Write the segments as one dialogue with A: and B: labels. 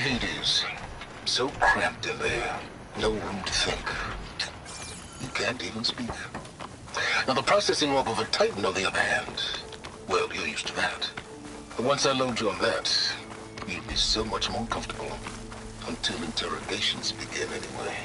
A: Hades. So cramped in there. No room to think. You can't even speak. Now, the processing orb of a Titan, on the other hand, well, you're used to that. But once I load you on that, you'll be so much more comfortable. Until
B: interrogations begin, anyway.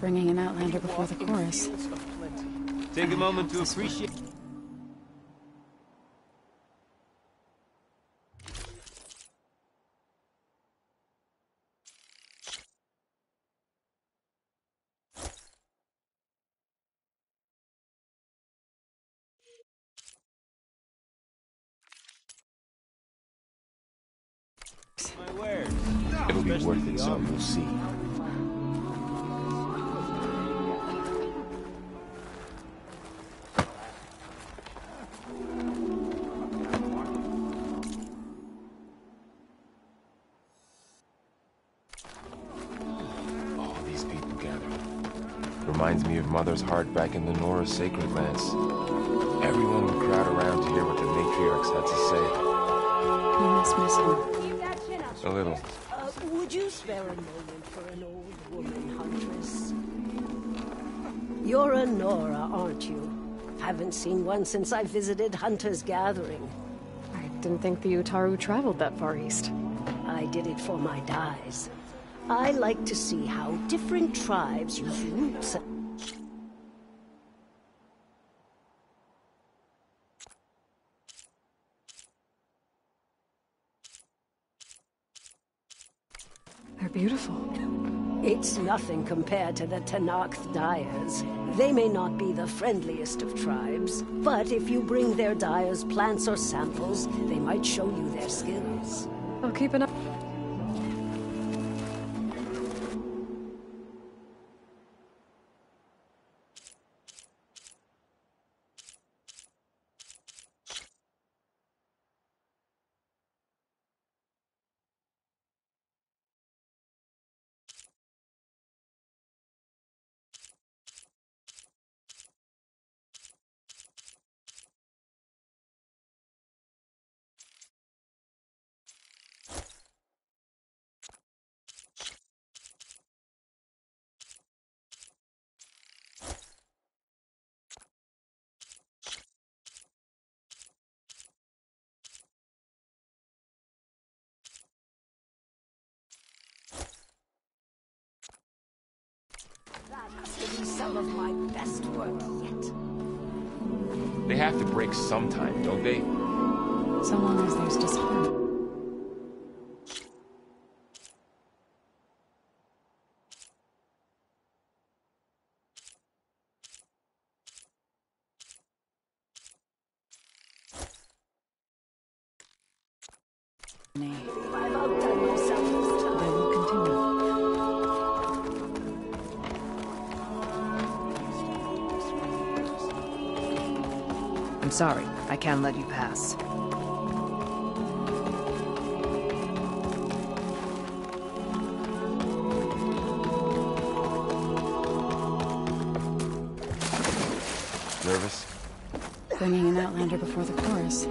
C: bringing an
D: outlander before the chorus.
B: Take a moment to appreciate... It'll be worth it, so we'll see. was back in the Nora's sacred lands. Everyone would crowd around to hear what the matriarchs had to say. You must miss her. A little.
D: Uh, would you spare a moment for an old woman huntress? You're a Nora, aren't you? Haven't seen one since I visited
E: Hunter's Gathering. I didn't think the Utaru traveled that far east. I did
F: it for
D: my dyes.
F: I like to see how different tribes use roots and compared to the Tenakth dyers. They may not be the friendliest of tribes, but if you bring their dyers plants or samples, they might show you their skills. I'll keep an eye.
B: Sometimes. sometime.
F: Sorry, I can't let you pass.
G: Nervous?
E: Bringing an outlander before the
B: chorus.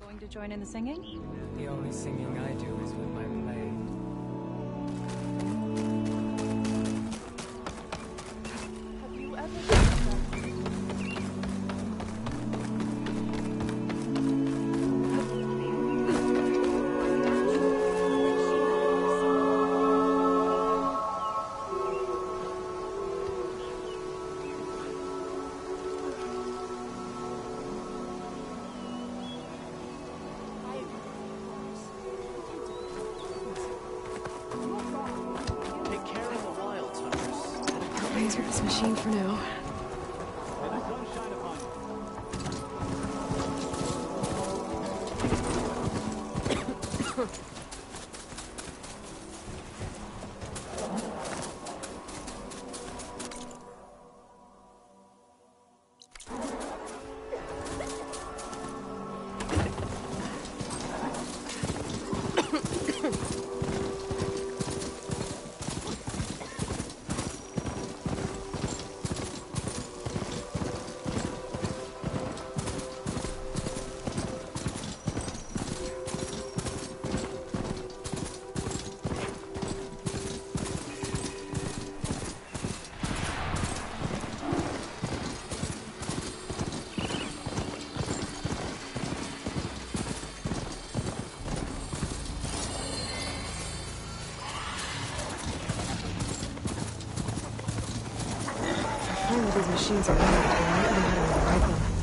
D: Going to join in the singing? The only singing I do is with my blade.
E: machine for now. time that these machines are limited, and I don't know how to ride them.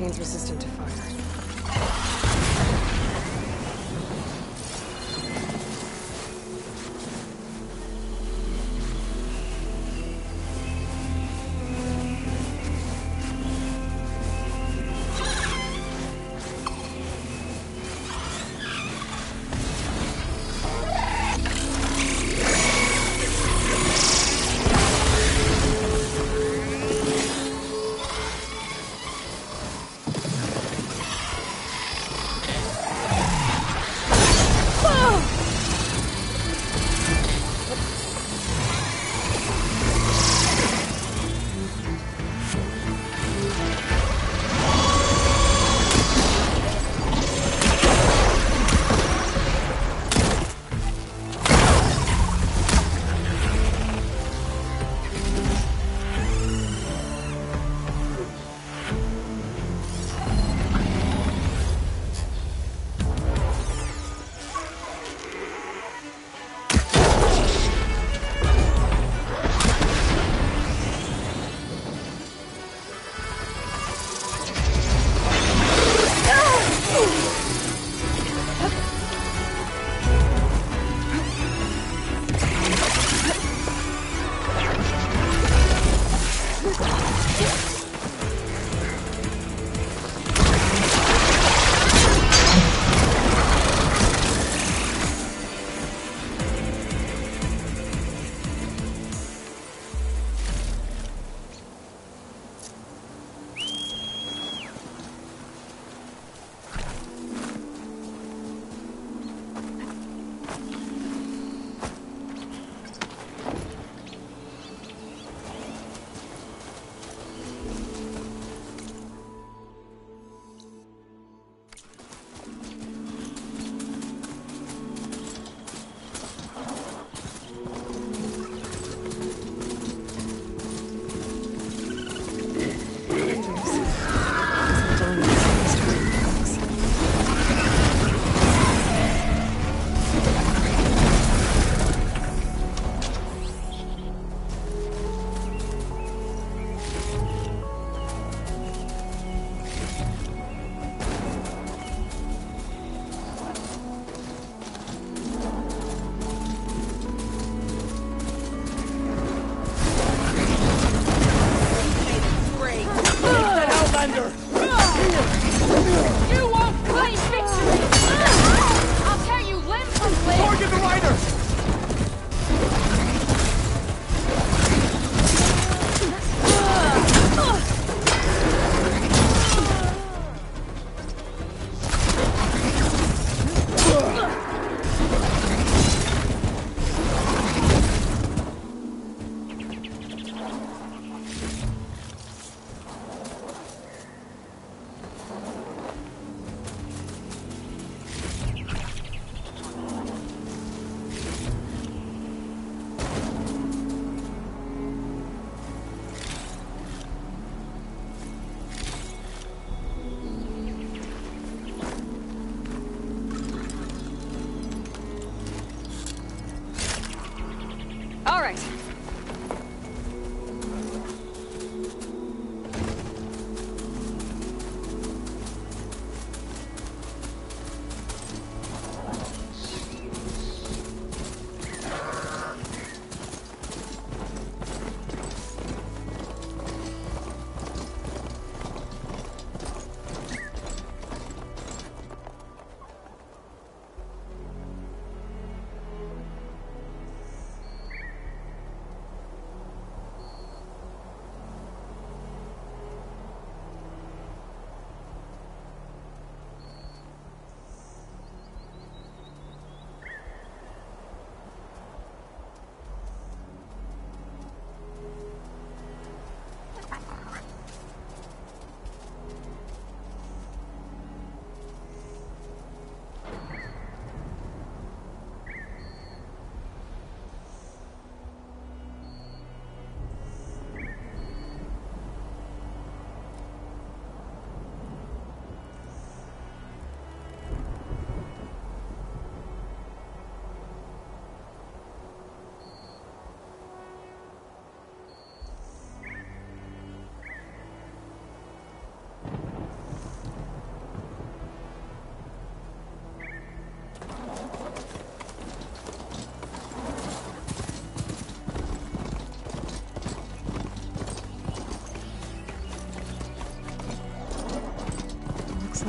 E: change resistance.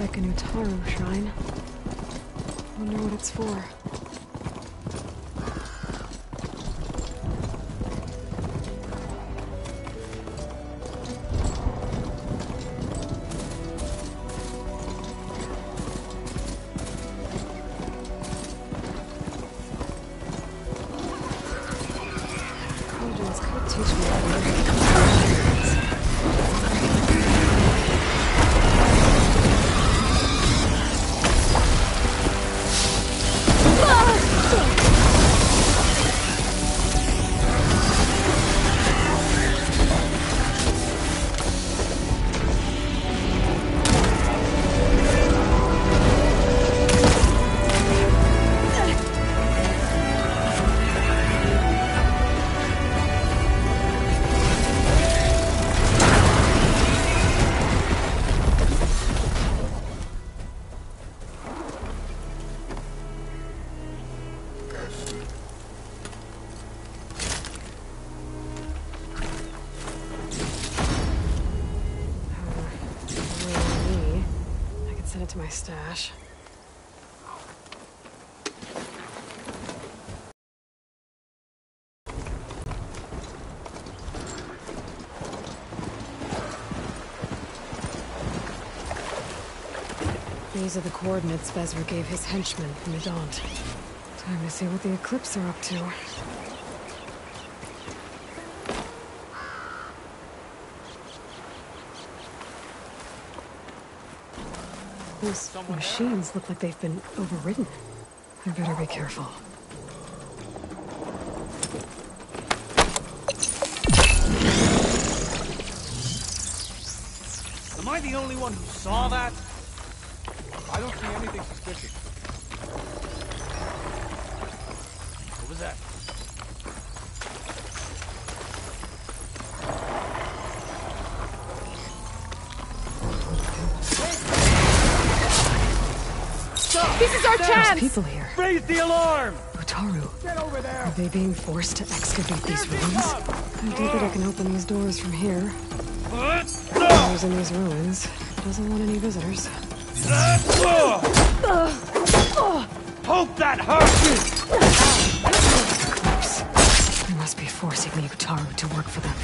E: like an Utaru shrine. Wonder what it's for. stash. These are the coordinates Bezra gave his henchmen, the Daunt. Time to see what the Eclipse are up to. Those machines look like they've been overridden. I better be careful.
A: Am I the only one who saw that?
H: people here.
E: Raise the alarm!
H: Utaru. Get over there!
E: Are they being forced to excavate these ruins? I do think I can open these doors from here.
D: Whoever's
E: in these ruins doesn't want any visitors. Hope that hurts! They must be forcing the Utaru to work for them.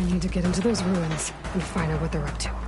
E: I need to get into those ruins and find out what they're up to.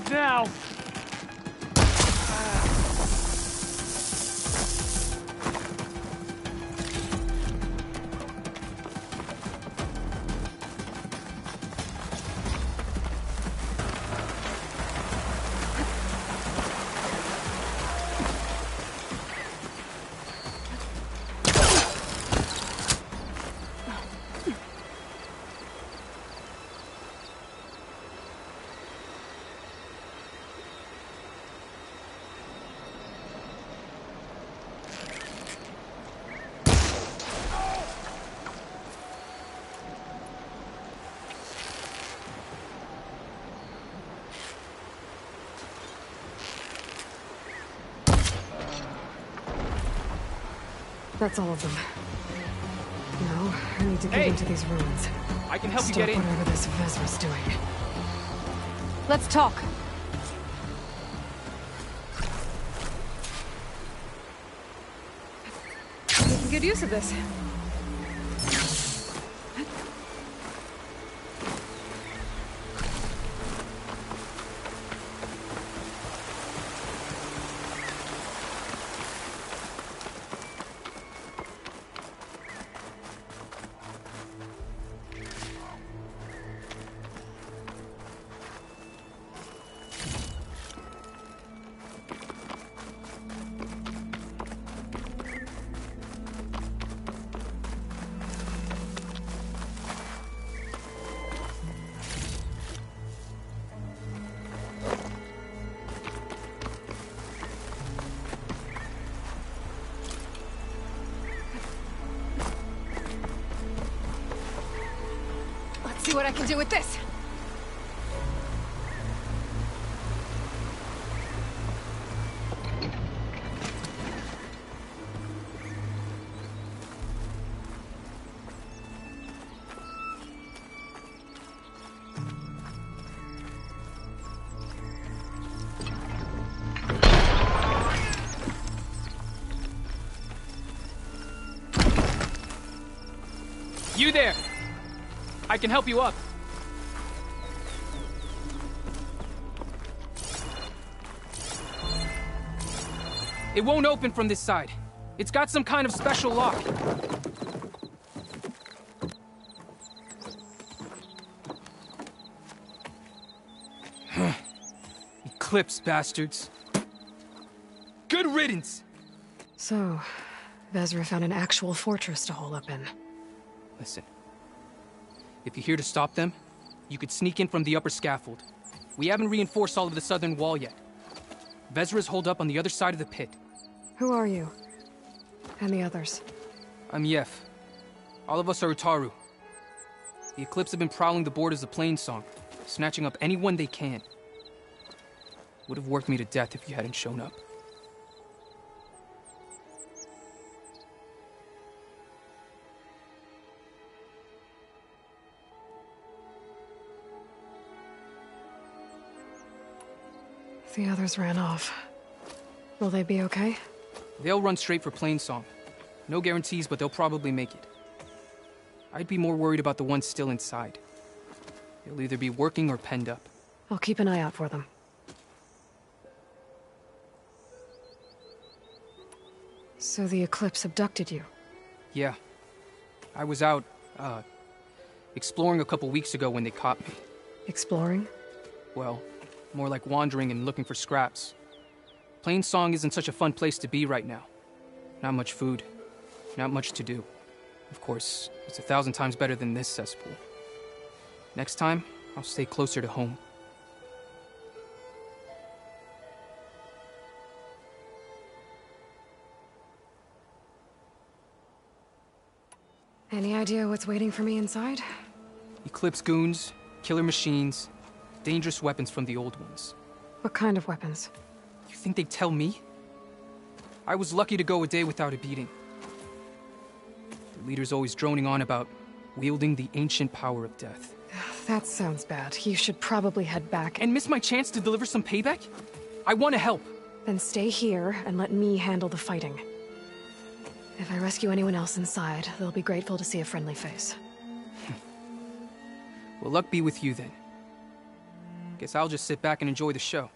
E: safe now. That's all of them. Now, I need to get hey. into these ruins. I can help Stop you get in. whatever this is doing. Let's talk. Making good use of this.
I: I can help you up. It won't open from this side. It's got some kind of special lock. Eclipse, bastards. Good riddance! So, Vezra
E: found an actual fortress to hole up in.
I: Listen, if you're here to stop them, you could sneak in from the upper scaffold. We haven't reinforced all of the southern wall yet. Vezra's hold up on the other side of the pit.
E: Who are you? And the others?
I: I'm Yef. All of us are Utaru. The Eclipse have been prowling the board as a Plainsong, snatching up anyone they can. Would have worked me to death if you hadn't shown up.
E: The others ran off. Will they be okay?
I: They'll run straight for Plainsong. No guarantees, but they'll probably make it. I'd be more worried about the ones still inside. They'll either be working or penned up.
E: I'll keep an eye out for them. So the Eclipse abducted you?
I: Yeah. I was out, uh, exploring a couple weeks ago when they caught me. Exploring? Well, more like wandering and looking for scraps. Plainsong isn't such a fun place to be right now. Not much food, not much to do. Of course, it's a thousand times better than this cesspool. Next time, I'll stay closer to home.
E: Any idea what's waiting for me inside?
I: Eclipse goons, killer machines, Dangerous weapons from the old ones. What kind of weapons? You think they'd tell me? I was lucky to go a day without a beating. The leader's always droning on about wielding the ancient power of death.
E: That sounds bad. You should probably head back. And miss my chance to deliver some payback? I want to help. Then stay here and let me handle the fighting. If I rescue anyone else inside, they'll be grateful to see a friendly face.
I: well, luck be with you then. Guess I'll just sit back and enjoy the show.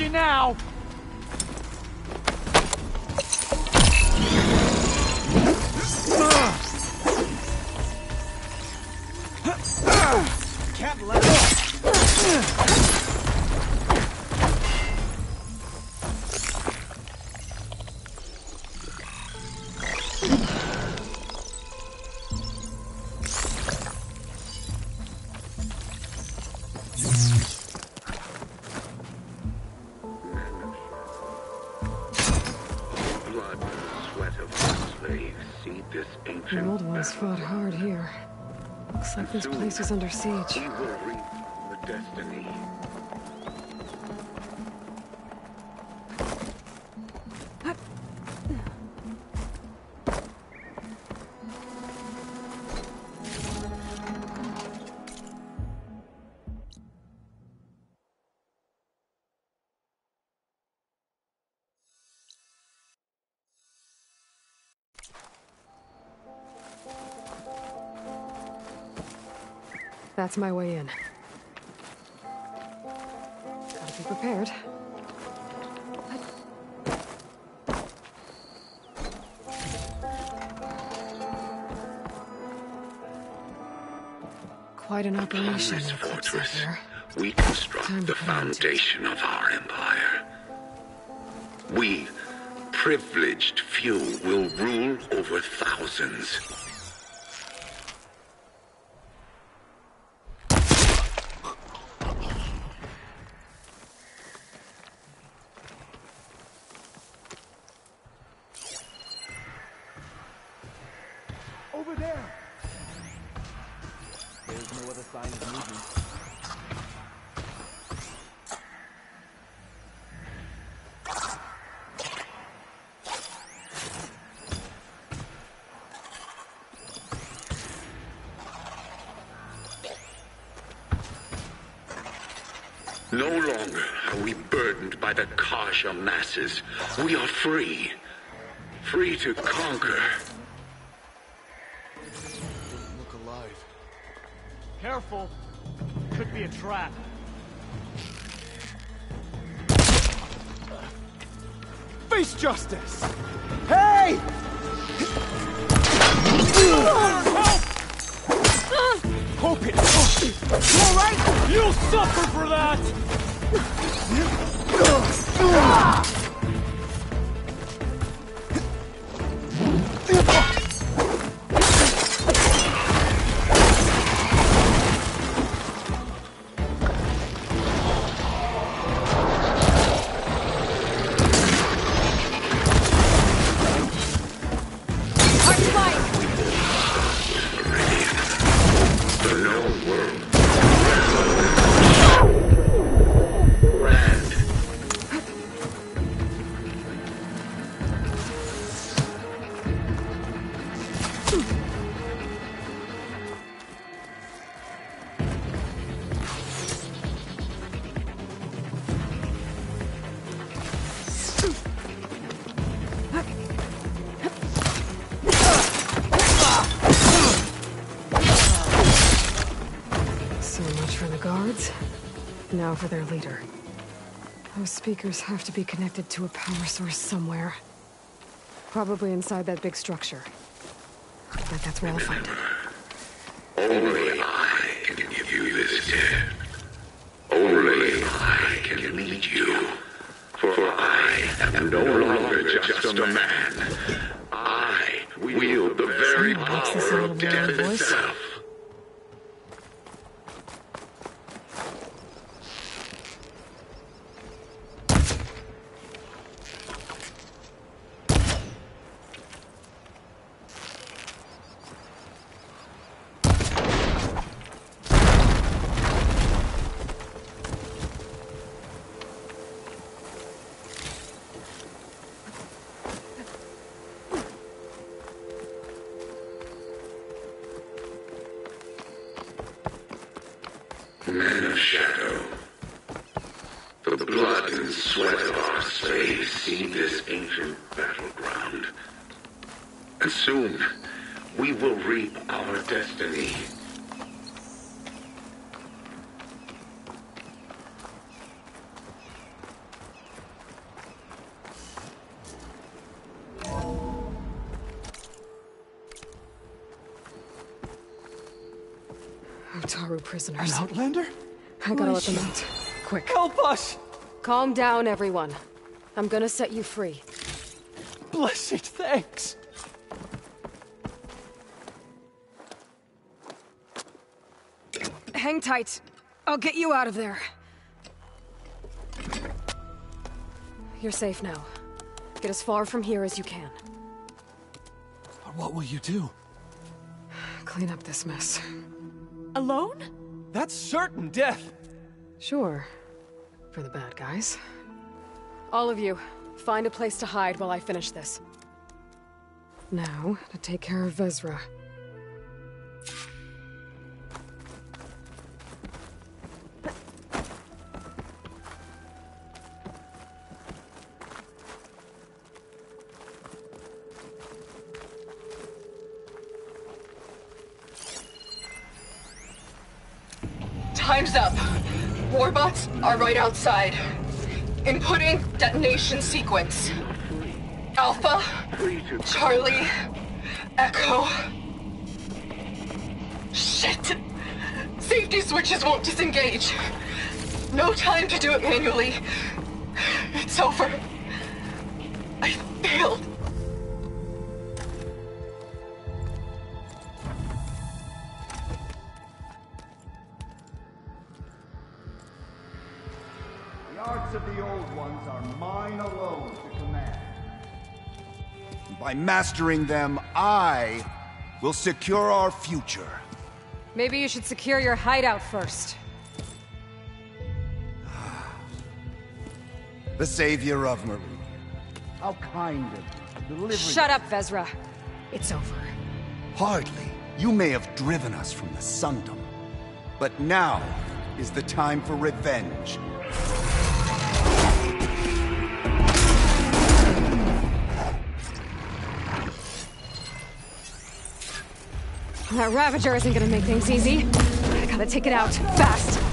J: you now.
E: This place is under siege. That's my way in. Gotta be prepared. Quite an operation.
A: Fortress. We construct Time the foundation of our empire. We, privileged few, will rule over thousands. forces, we are free. Free to conquer. Doesn't look alive.
D: Careful. Could be a
A: trap. Face justice! Hey! Hope it! You alright? You'll suffer for that!
E: now for their leader. Those speakers have to be connected to a power source somewhere. Probably inside that big structure. But that's where I'll find it. Lander, I gotta let them out. Quick. Help us! Calm down, everyone. I'm gonna set you free. Blessed thanks! Hang tight. I'll get you out of there. You're safe now. Get as far from here as you can.
A: But what will you do?
E: Clean up this mess. Alone? That's certain death. Sure. For the bad guys. All of you, find a place to hide while I finish this. Now, to take care of Vezra.
A: are right outside. Inputting detonation sequence. Alpha, Charlie, Echo.
H: Shit! Safety switches won't disengage. No time to do it manually. It's over.
A: By mastering them, I will secure our future.
E: Maybe you should secure your hideout first.
A: the savior of Marie.
E: How kind of you. Shut up, Vezra. It's over.
A: Hardly. You may have driven us from the Sundom. But now is the time for revenge.
E: That Ravager isn't gonna make things easy. I gotta take it out, fast.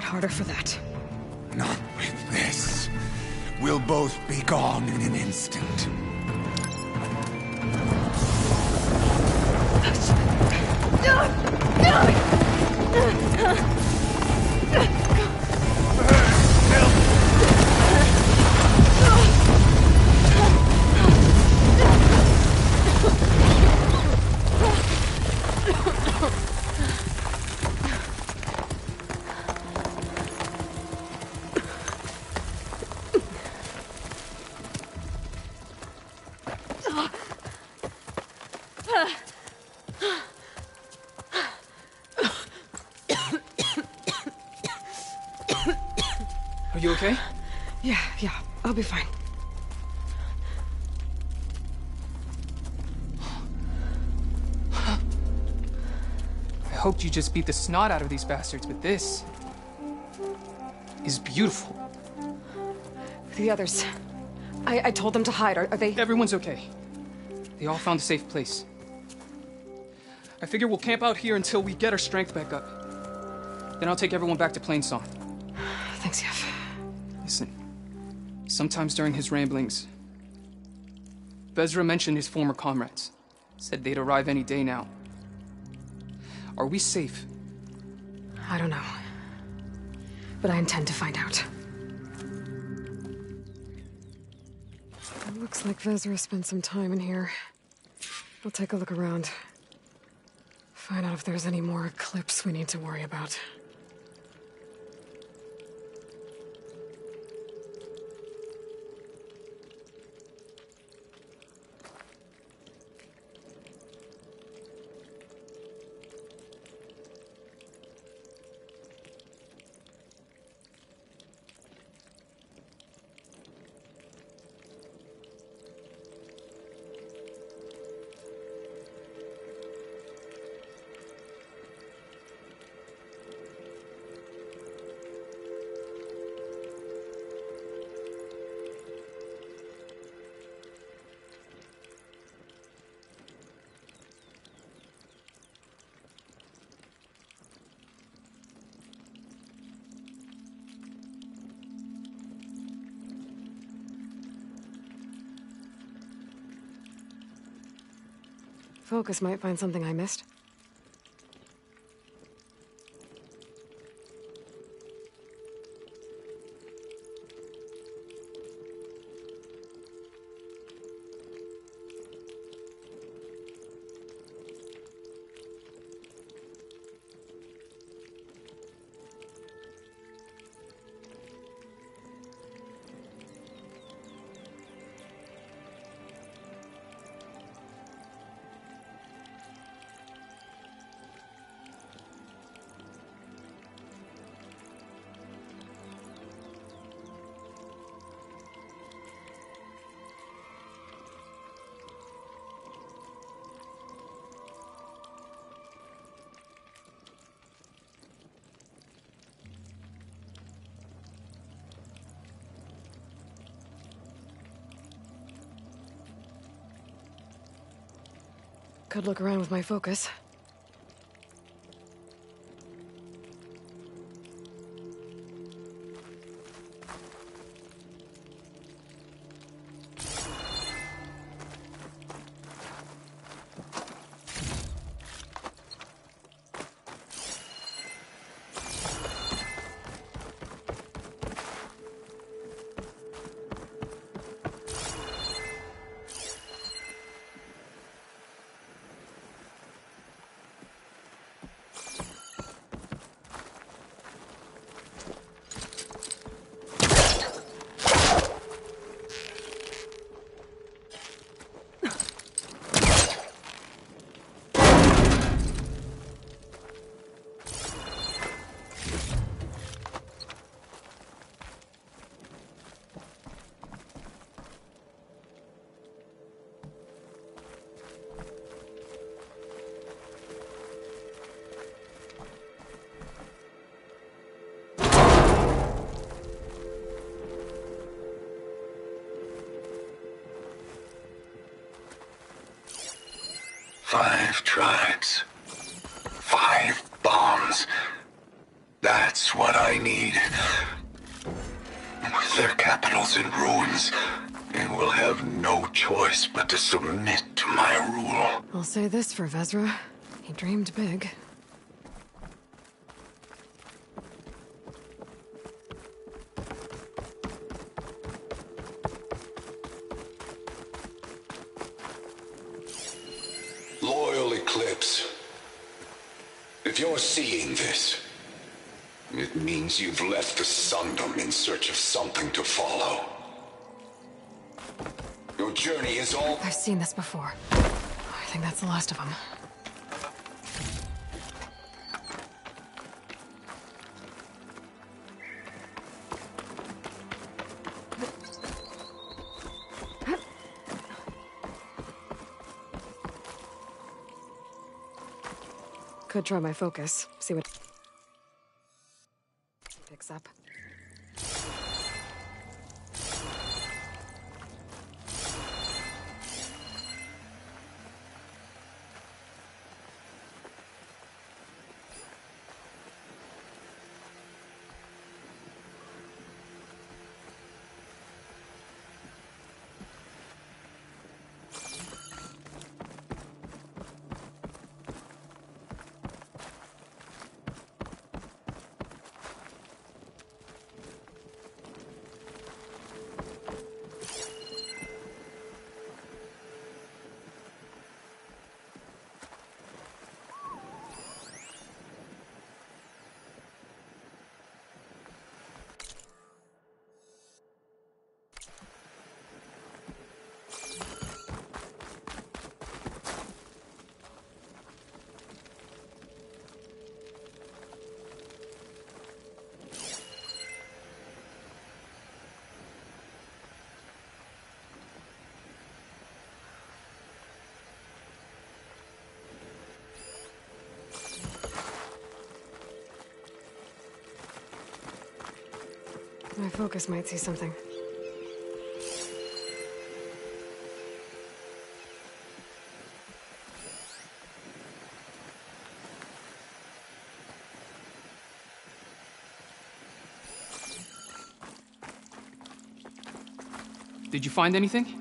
E: lot harder for that.
A: Not with this. We'll both be gone in an instant.
I: you just beat the snot out of these bastards, but this is beautiful.
E: The others. I, I told them to hide. Are, are they... Everyone's okay.
I: They all found a safe place. I figure we'll camp out here until we get our strength back up. Then I'll take everyone back to Plainsong. Thanks, Jeff. Listen, sometimes during his ramblings, Vezra mentioned his former comrades. Said they'd arrive any day now. Are we safe?
E: I don't know. But I intend to find out. It looks like Vezra spent some time in here. I'll take a look around. Find out if there's any more eclipse we need to worry about. Focus might find something I missed. could look around with my focus.
A: five tribes. Five bombs. That's what I need. With their capitals in ruins, they will have no choice but to submit to my rule.
E: I'll say this for Vezra. He dreamed big. I've seen this before. I think that's the last of them. Could try my focus, see what... My focus might see something.
I: Did you find anything?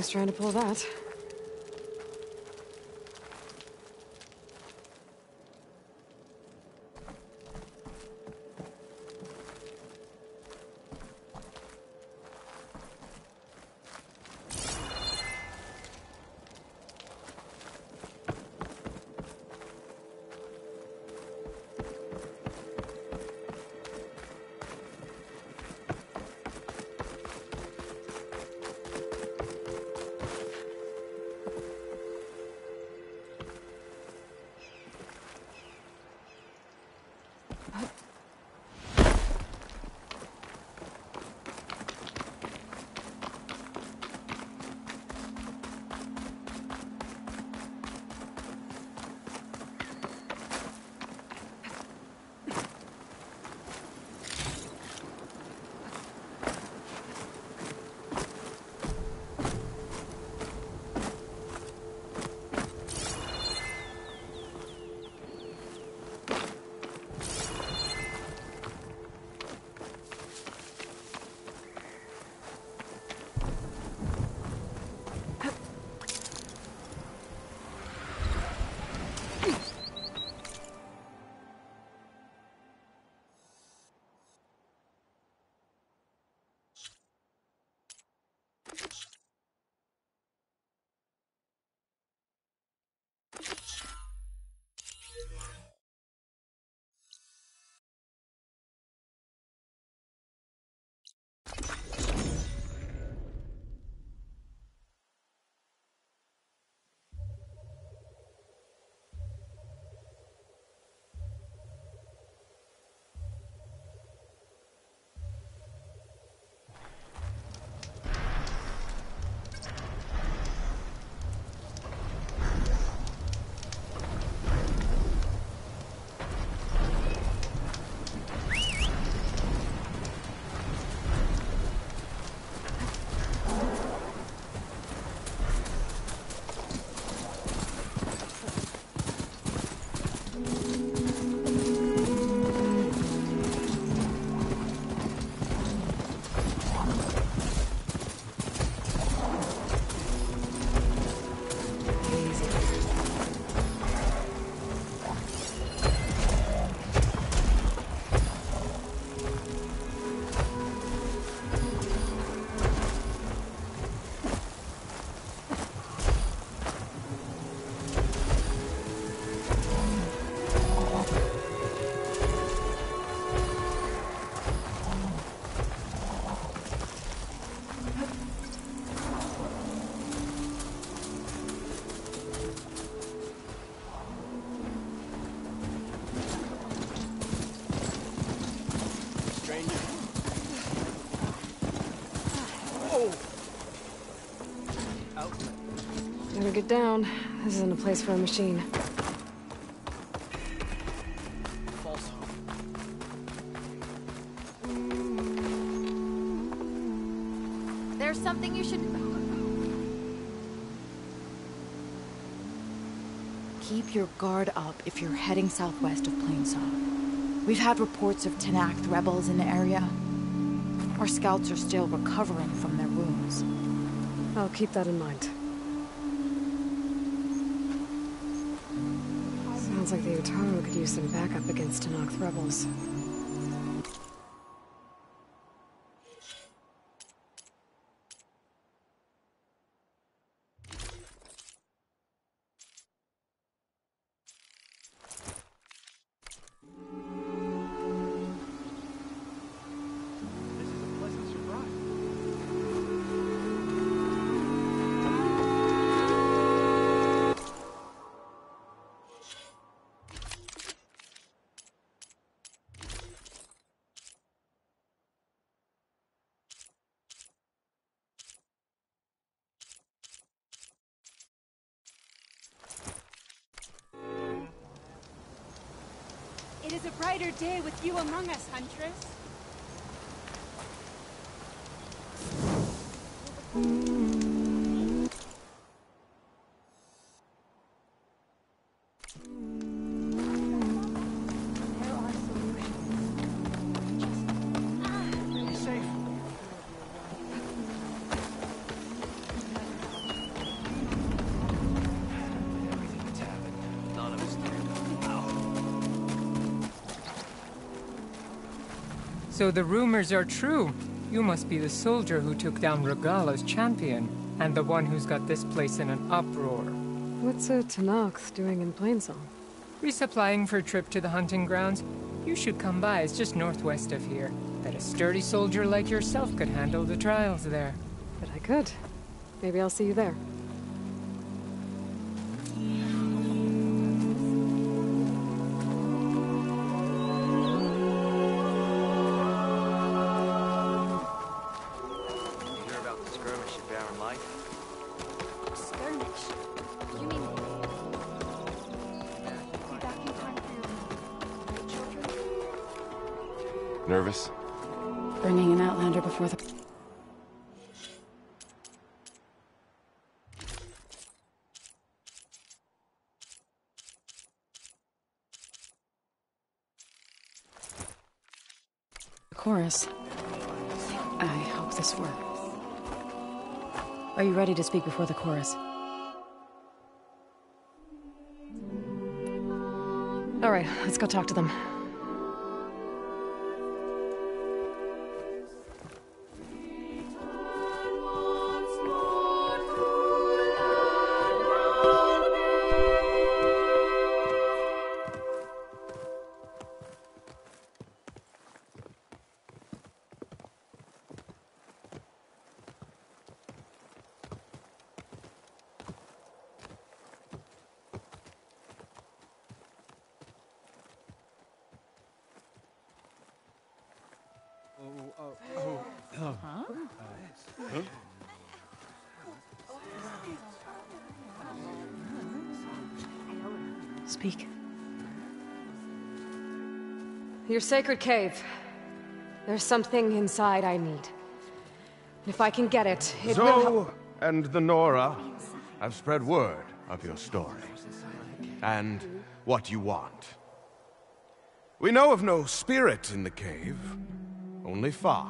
E: was trying to pull that. down. This isn't a place for a machine. There's something you should... Keep your guard up if you're heading southwest of Plainsong. We've had reports of Tenakth rebels in the area. Our scouts are still recovering from their wounds. I'll keep that in mind. use some backup against Tenakth rebels.
D: It is a brighter day with you among us, Huntress.
I: So the rumors are true. You must be the soldier who took down Regala's champion, and the one who's got this place in an uproar.
E: What's a Tenakth doing in Plainsong?
I: Resupplying for a trip to the hunting grounds. You should come by, it's just northwest of here. That a sturdy soldier like yourself could handle the trials there. But I could. Maybe I'll see you
E: there. ready to speak before the chorus. All right, let's go talk to them. your sacred cave. There's something inside I need. If I can get it, it Zo will...
A: and the Nora have spread word of your story. And what you want. We know of no spirit in the cave. Only Fa,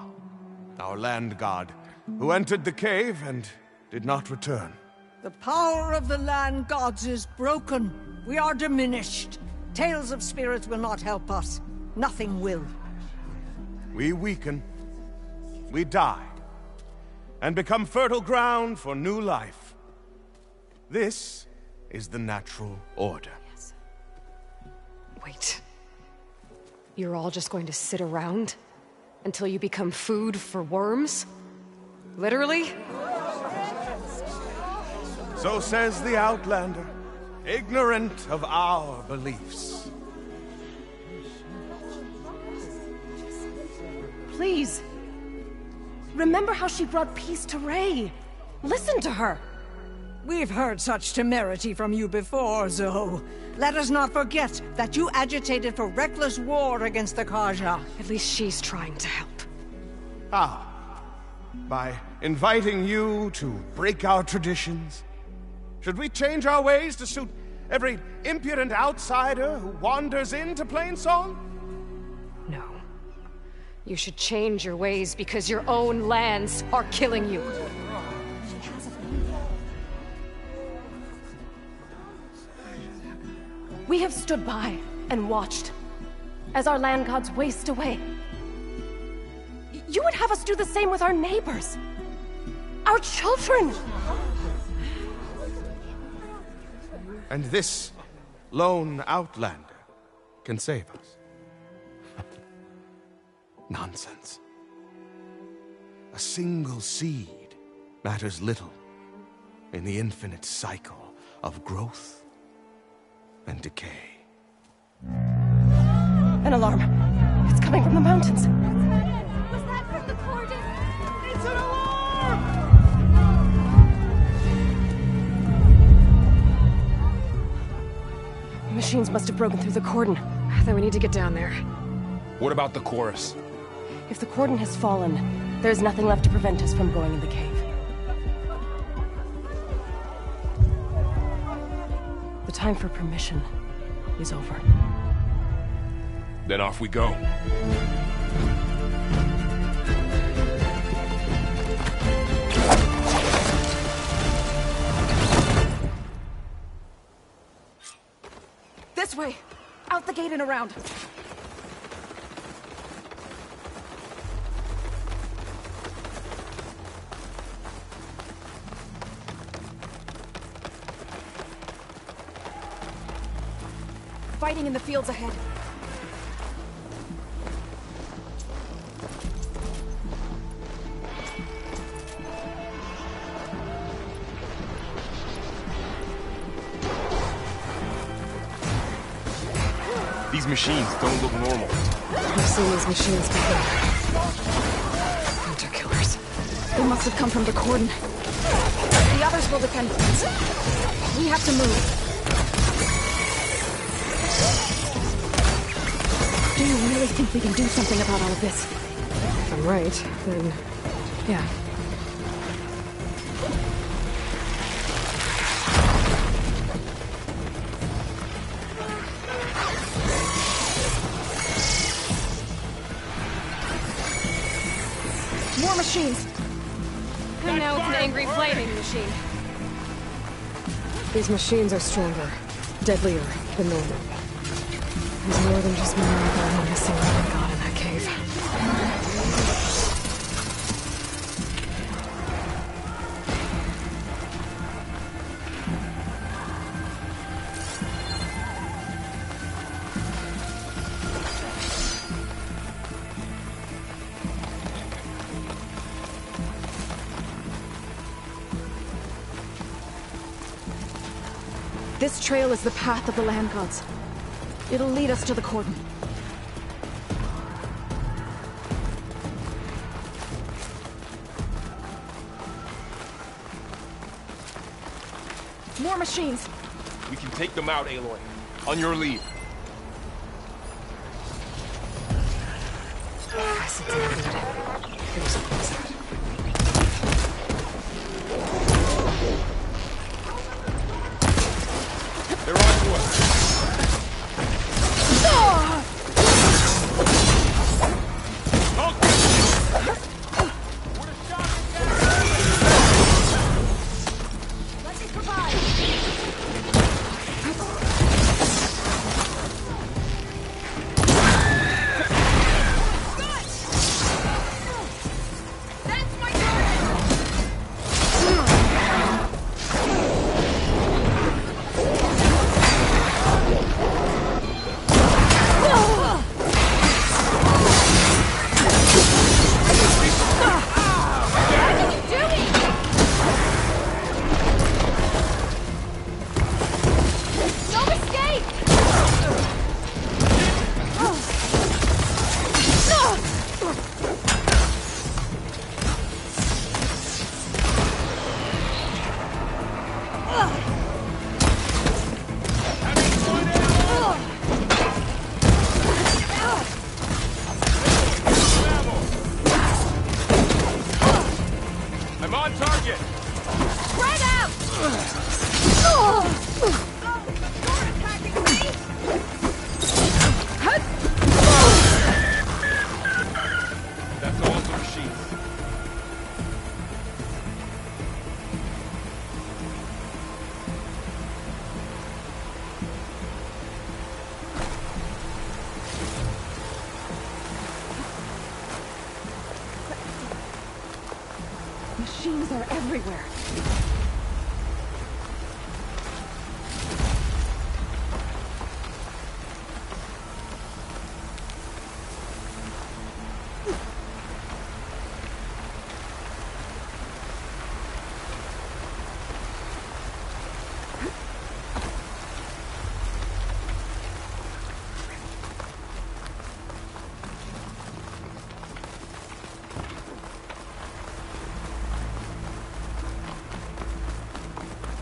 A: our land god, who entered the cave and did not return.
F: The power of the land gods is broken. We are diminished. Tales of spirits will not help us. Nothing will.
A: We weaken. We die. And become fertile ground for new life. This is the natural order. Yes.
E: Wait. You're all just going to sit around? Until you become food
A: for worms? Literally? So says the Outlander, ignorant of our beliefs.
D: please.
F: Remember how she brought peace to Ray. Listen to her. We've heard such temerity from you before, Zo. Let us not forget that you agitated for reckless war against the Carja. At least she's trying to help. Ah.
A: By inviting you to break our traditions? Should we change our ways to suit every impudent outsider who wanders into Plainsong? You should change
E: your ways because your own lands are killing you. We have stood by and watched as our land gods waste away. You would have us do the same with our neighbors, our children.
A: And this lone outlander can save us. Nonsense. A single seed matters little in the infinite cycle of growth and decay.
E: An alarm. It's coming from the mountains. It's that from the cordon? It's an alarm! Machines must have broken through the cordon. Then we need to get down there.
B: What about the chorus?
E: If the cordon has fallen, there is nothing left to prevent us from going in the cave. The time for permission is over.
B: Then off we go.
H: This way!
E: Out the gate and around! Fighting in the fields ahead.
B: These machines don't look normal.
E: I've seen these machines before. Hunter killers. They must have come from the cordon. The others will defend us. We have to move. really think we can do something about all of this. If I'm right, then... yeah. More machines! And now it's an angry flaming machine. These machines are stronger, deadlier than normal. There's more than just my trail is the path of the land gods. It'll lead us to the cordon. More machines!
B: We can take them out, Aloy. On your lead.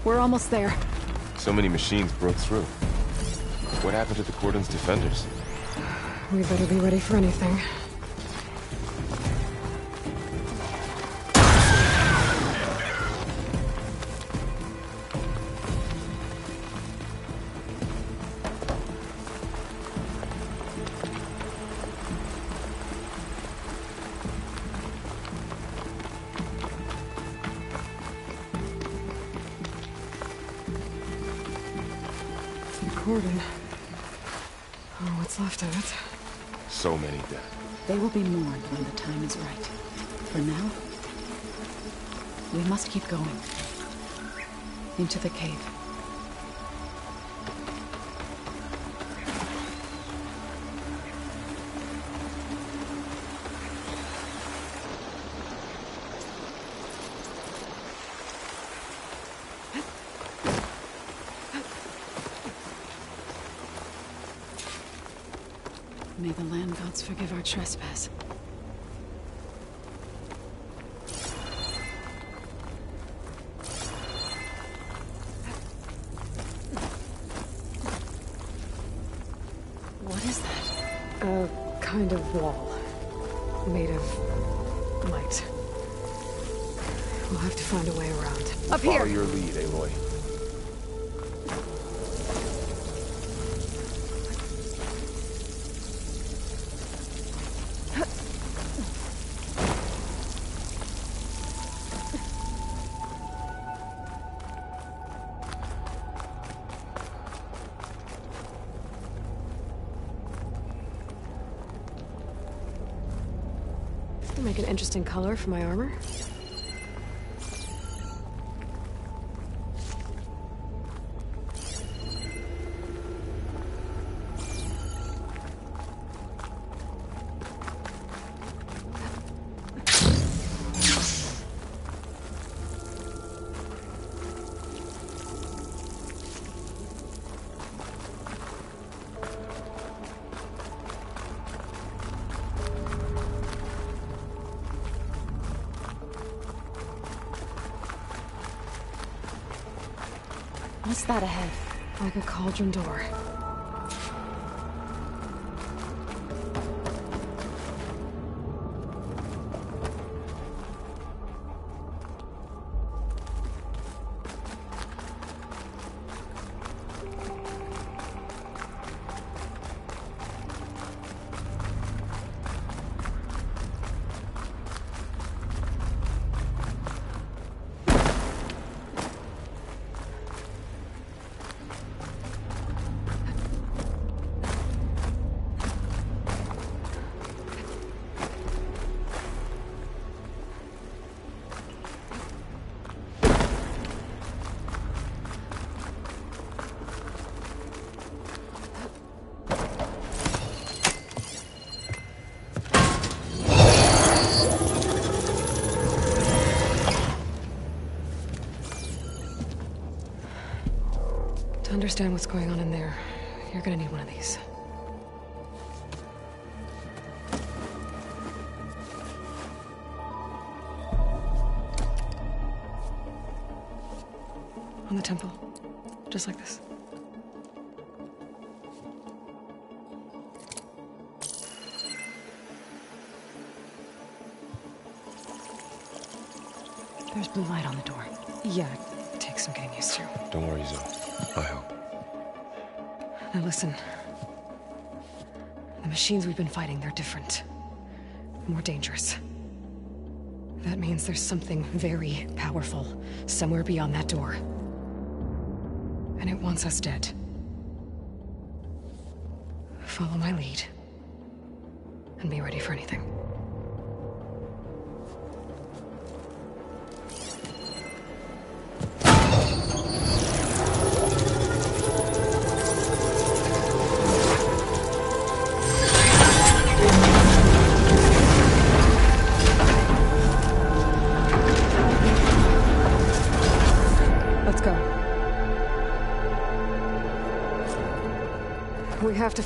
E: We're almost there.
B: So many machines broke through. What happened to the cordon's defenders?
E: We better be ready for anything. must keep going. Into the cave. May the land gods forgive our trespass. find a way around.
A: We'll Up follow here. Follow your lead,
B: Aloy.
E: Make an interesting color for my armor. eastern door. understand what's going on in there. You're gonna need one of these. On the temple. Just like this. There's blue light on the door. Yeah, it takes some getting
B: used to. Don't worry, Zo. I help.
E: Now listen. The machines we've been fighting, they're different. More dangerous. That means there's something very powerful somewhere beyond that door. And it wants us dead. Follow my lead. And be ready for anything.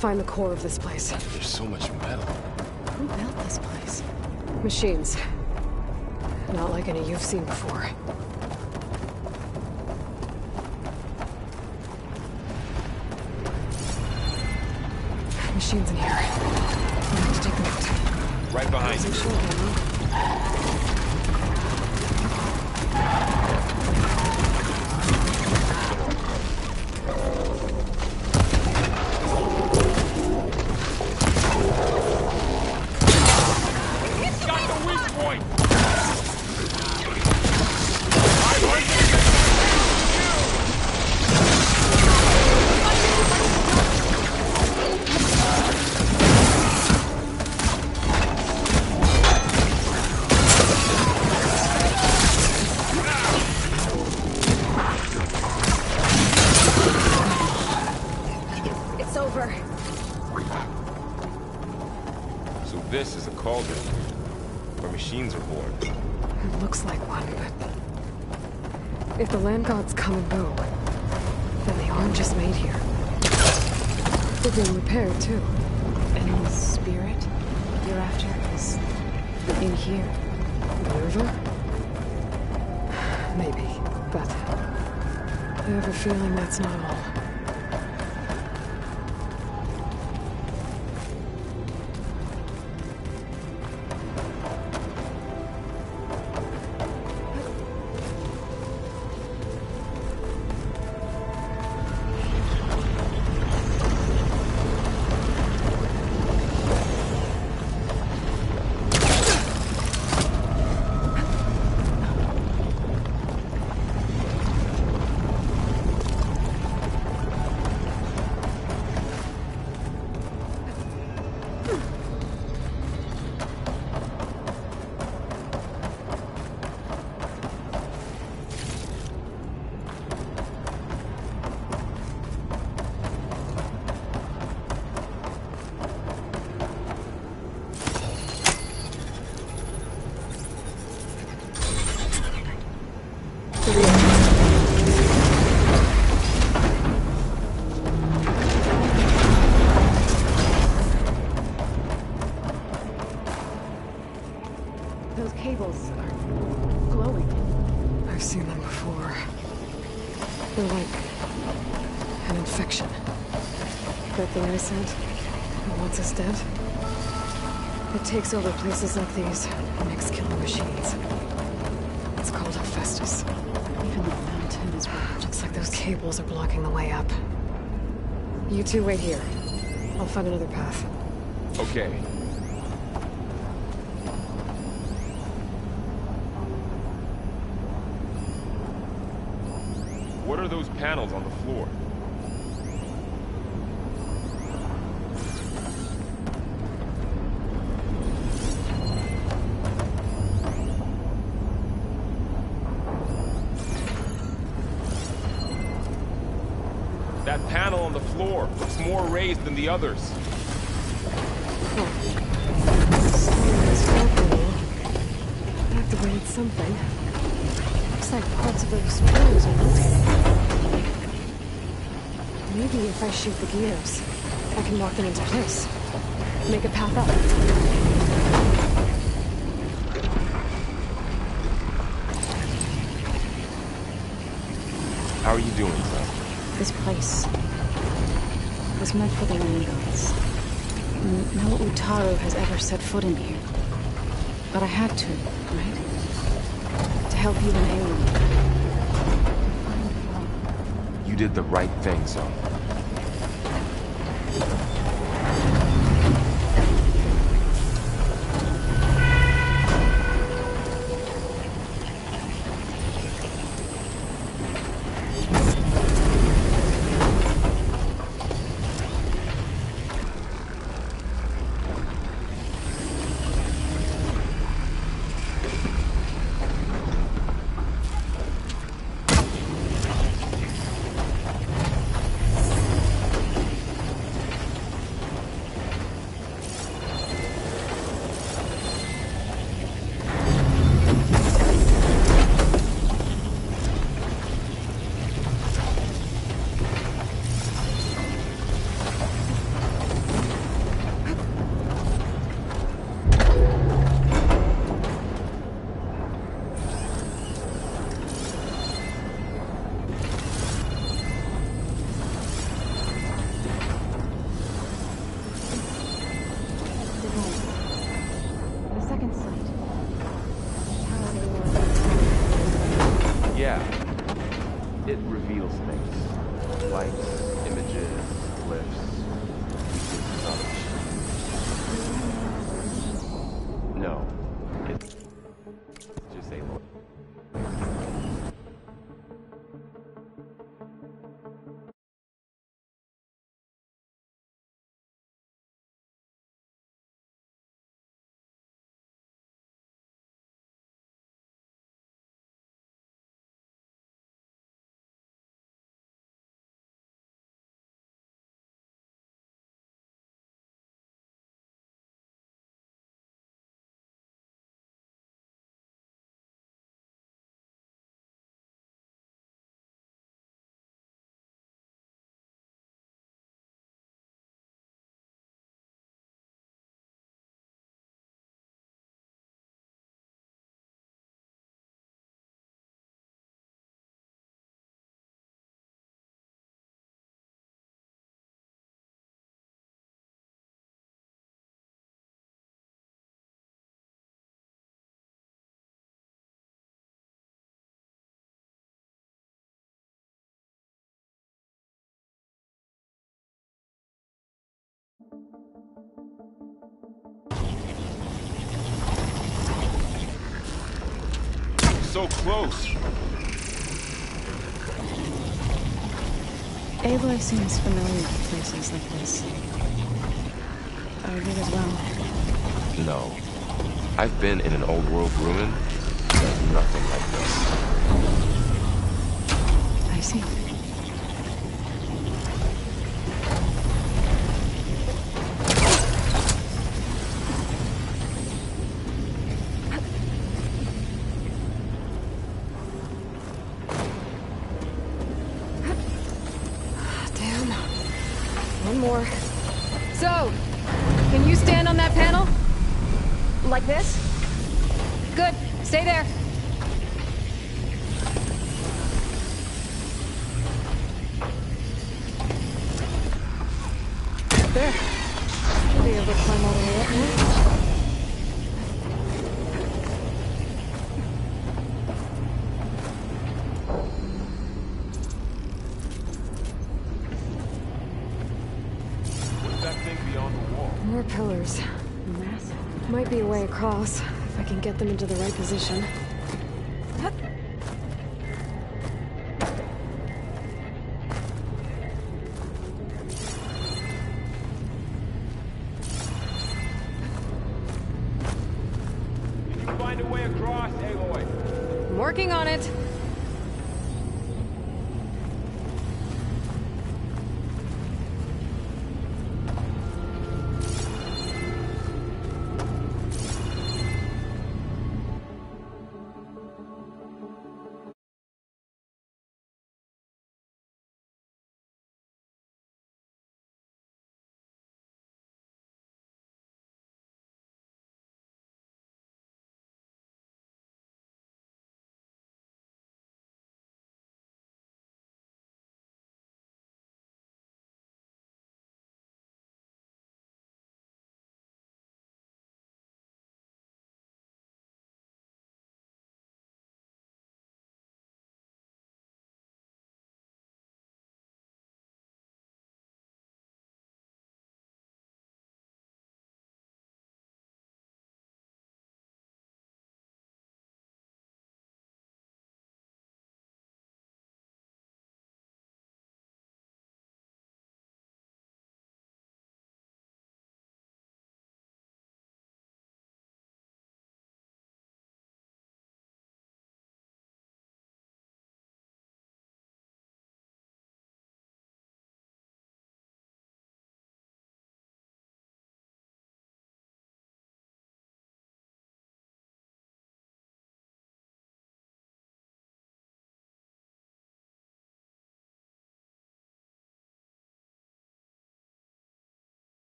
E: find the core of this place. There's
B: so much metal.
E: Who built this place? Machines. Not like any you've seen before. Machines in here. I to
B: take them out. Right behind you.
E: But I have a feeling that's not all. Silver places like these makes killing machines. It's called Hephaestus. Even the mountain is where Looks like those cables are blocking the way up. You two wait here. I'll find another path.
B: Okay. What are those panels on the the others. I
E: have to grade something. Looks like parts of those springs are melting. Maybe if I shoot the gears, I can lock them into place. Make a path up.
B: How are you doing, Claire?
E: This place was meant for the set foot in here. But I had to, right? To help you and
B: Aelin. You did the right thing, So.
G: So close.
E: Aloy seems familiar to places like this. Are you as well?
B: No. I've been in an old world ruin, but nothing like this. I
E: see. position.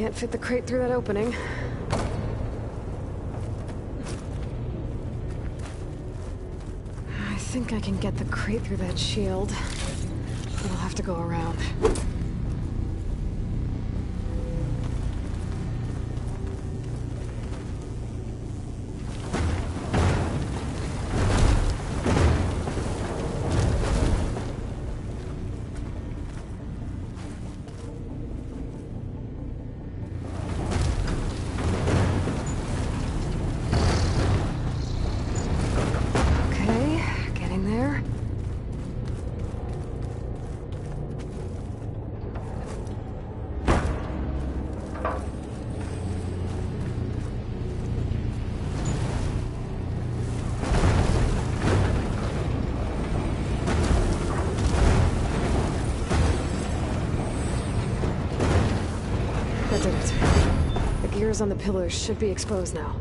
E: Can't fit the crate through that opening. I think I can get the crate through that shield. But I'll have to go around. on the pillars should be exposed now.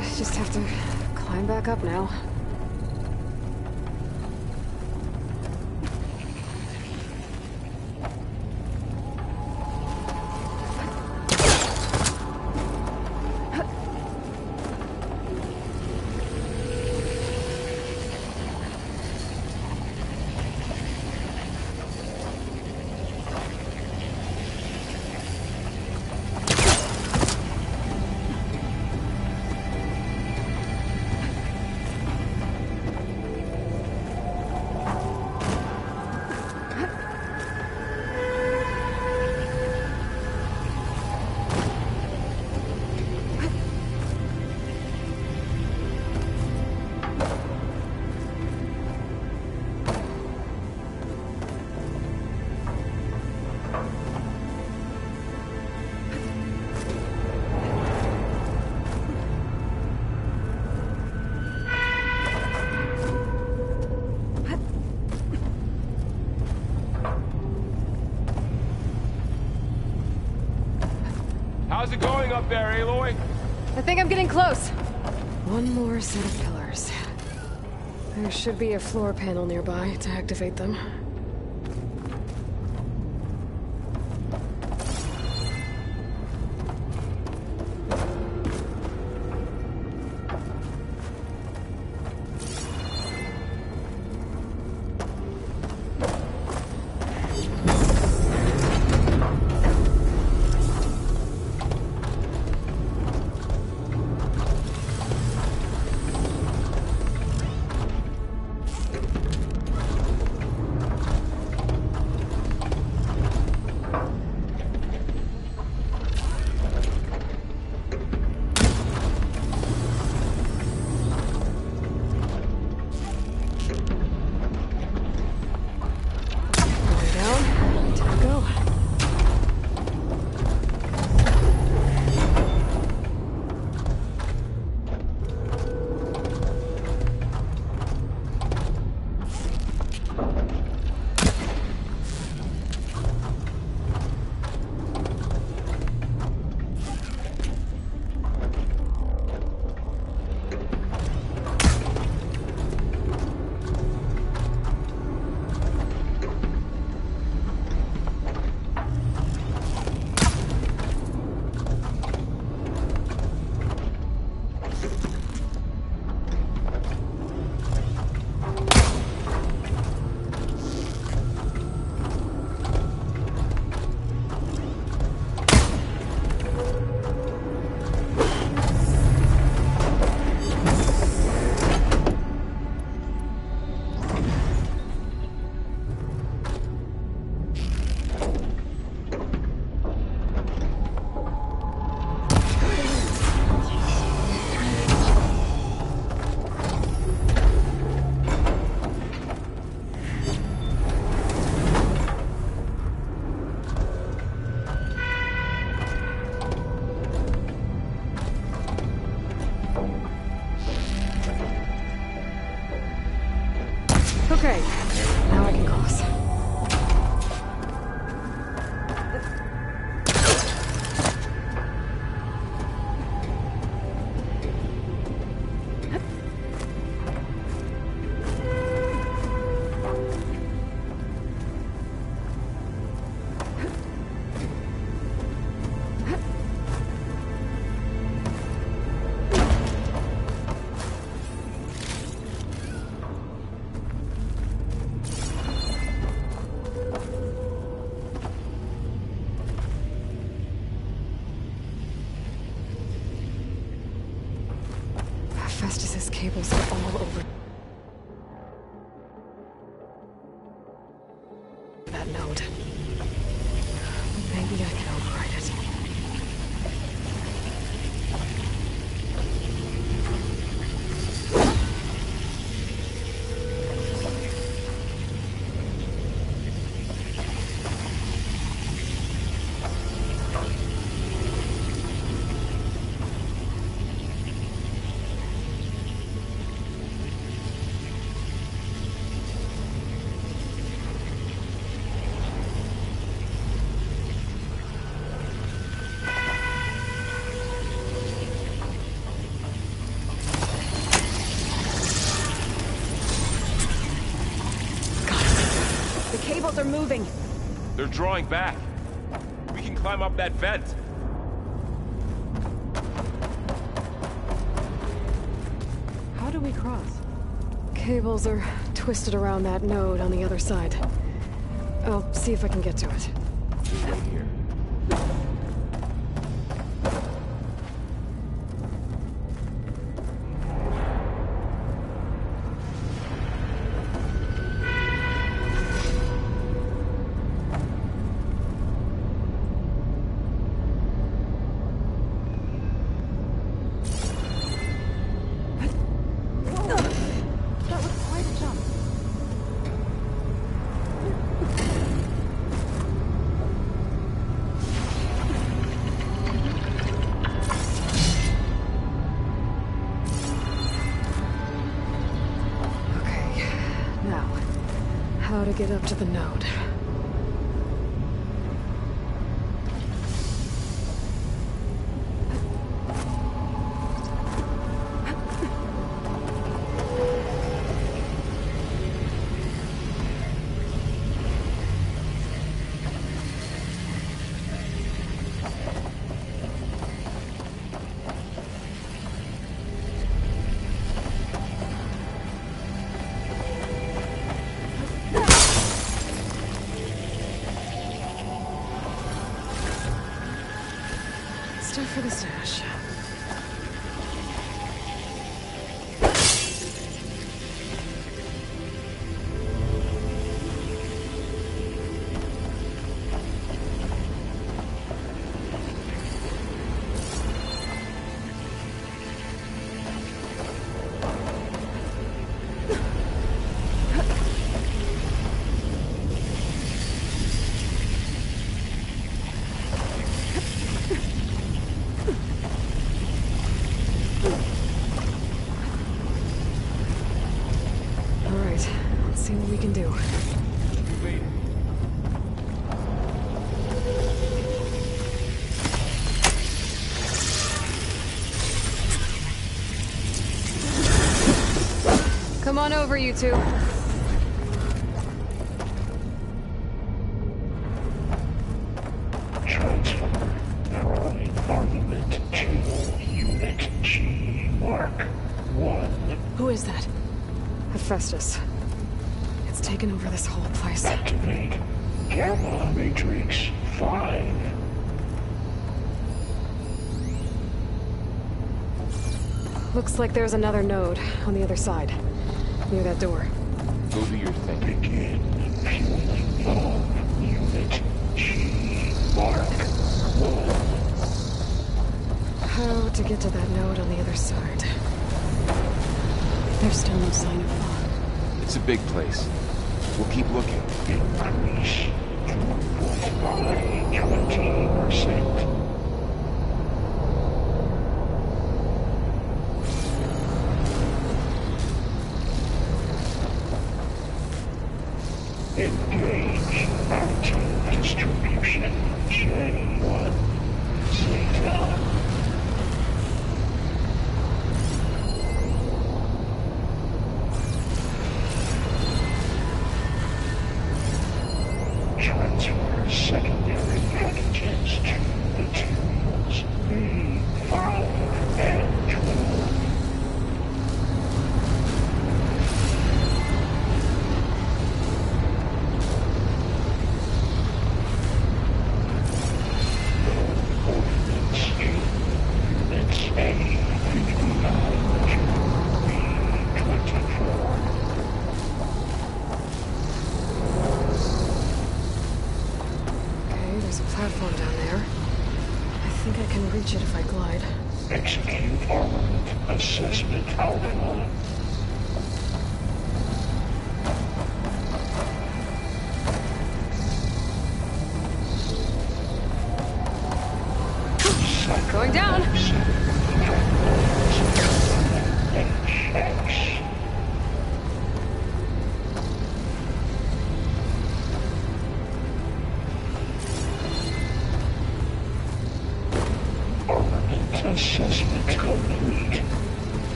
E: just have to climb back up now.
B: it going up there, Aloy?
E: I think I'm getting close. One more set of pillars. There should be a floor panel nearby to activate them. they're moving.
B: They're drawing back. We can climb up that vent.
E: How do we cross? Cables are twisted around that node on the other side. I'll see if I can get to it. get up to the Come on over, you two. Who is that? Hephaestus. It's taken over this whole place.
D: Activate Gamma Matrix 5.
E: Looks like there's another node on the other side near that door.
B: Go do your thing. Begin. Unit. Mark.
E: How to get to that node on the other side? There's still no sign of
B: fog. It's a big place. We'll keep looking. Increase to 45, 20%.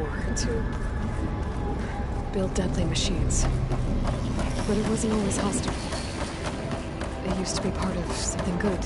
E: war to build deadly machines. But it wasn't always hostile. It used to be part of something good.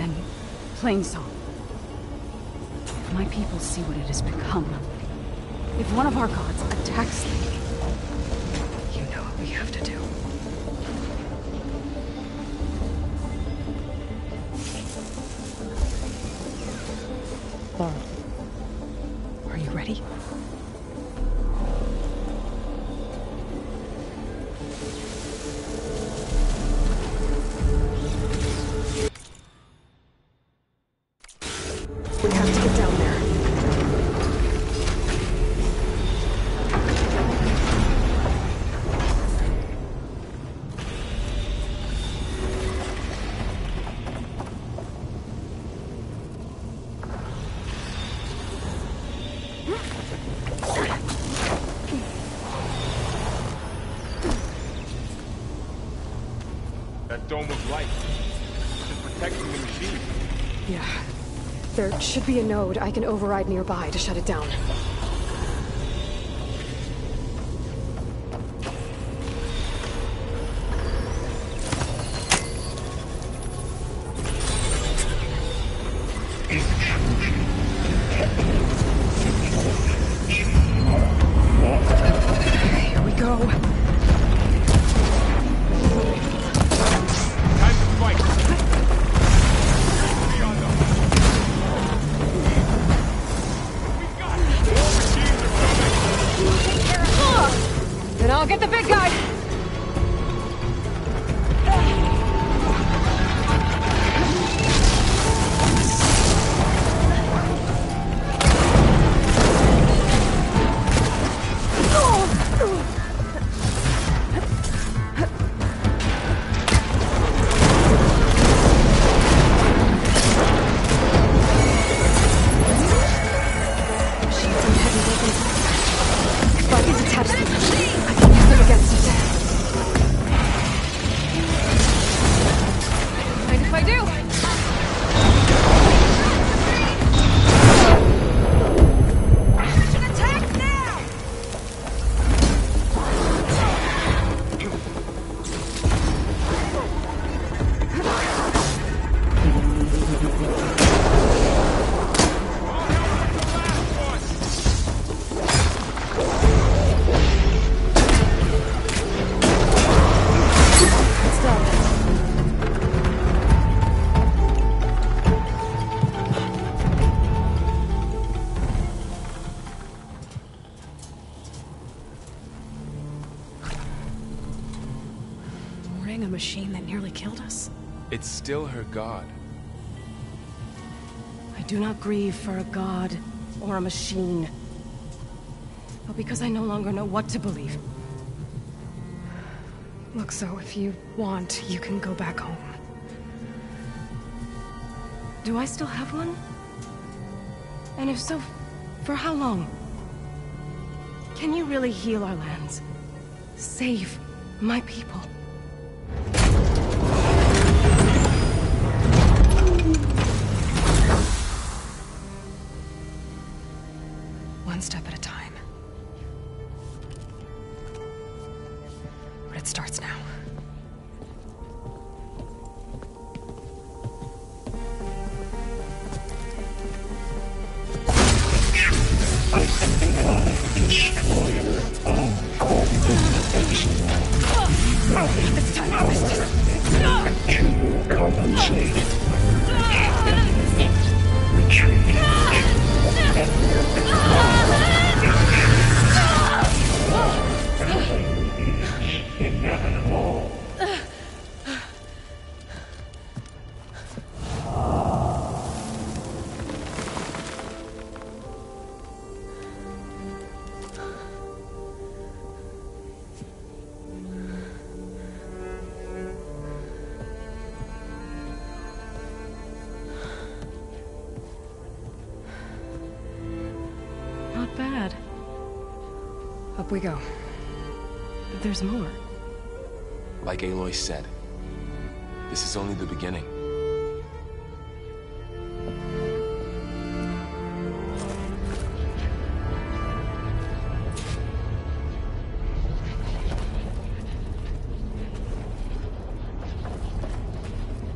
E: and then Plainsong. If my people see what it has become, if one of our gods attacks them,
B: Dome of Light. It's protecting the machine.
E: Yeah. There should be a node I can override nearby to shut it down. grieve for a god or a machine, but because I no longer know what to believe. Look, so if you want, you can go back home. Do I still have one? And if so, for how long? Can you really heal our lands? Save my people? we go. But there's more.
B: Like Aloy said, this is only the beginning.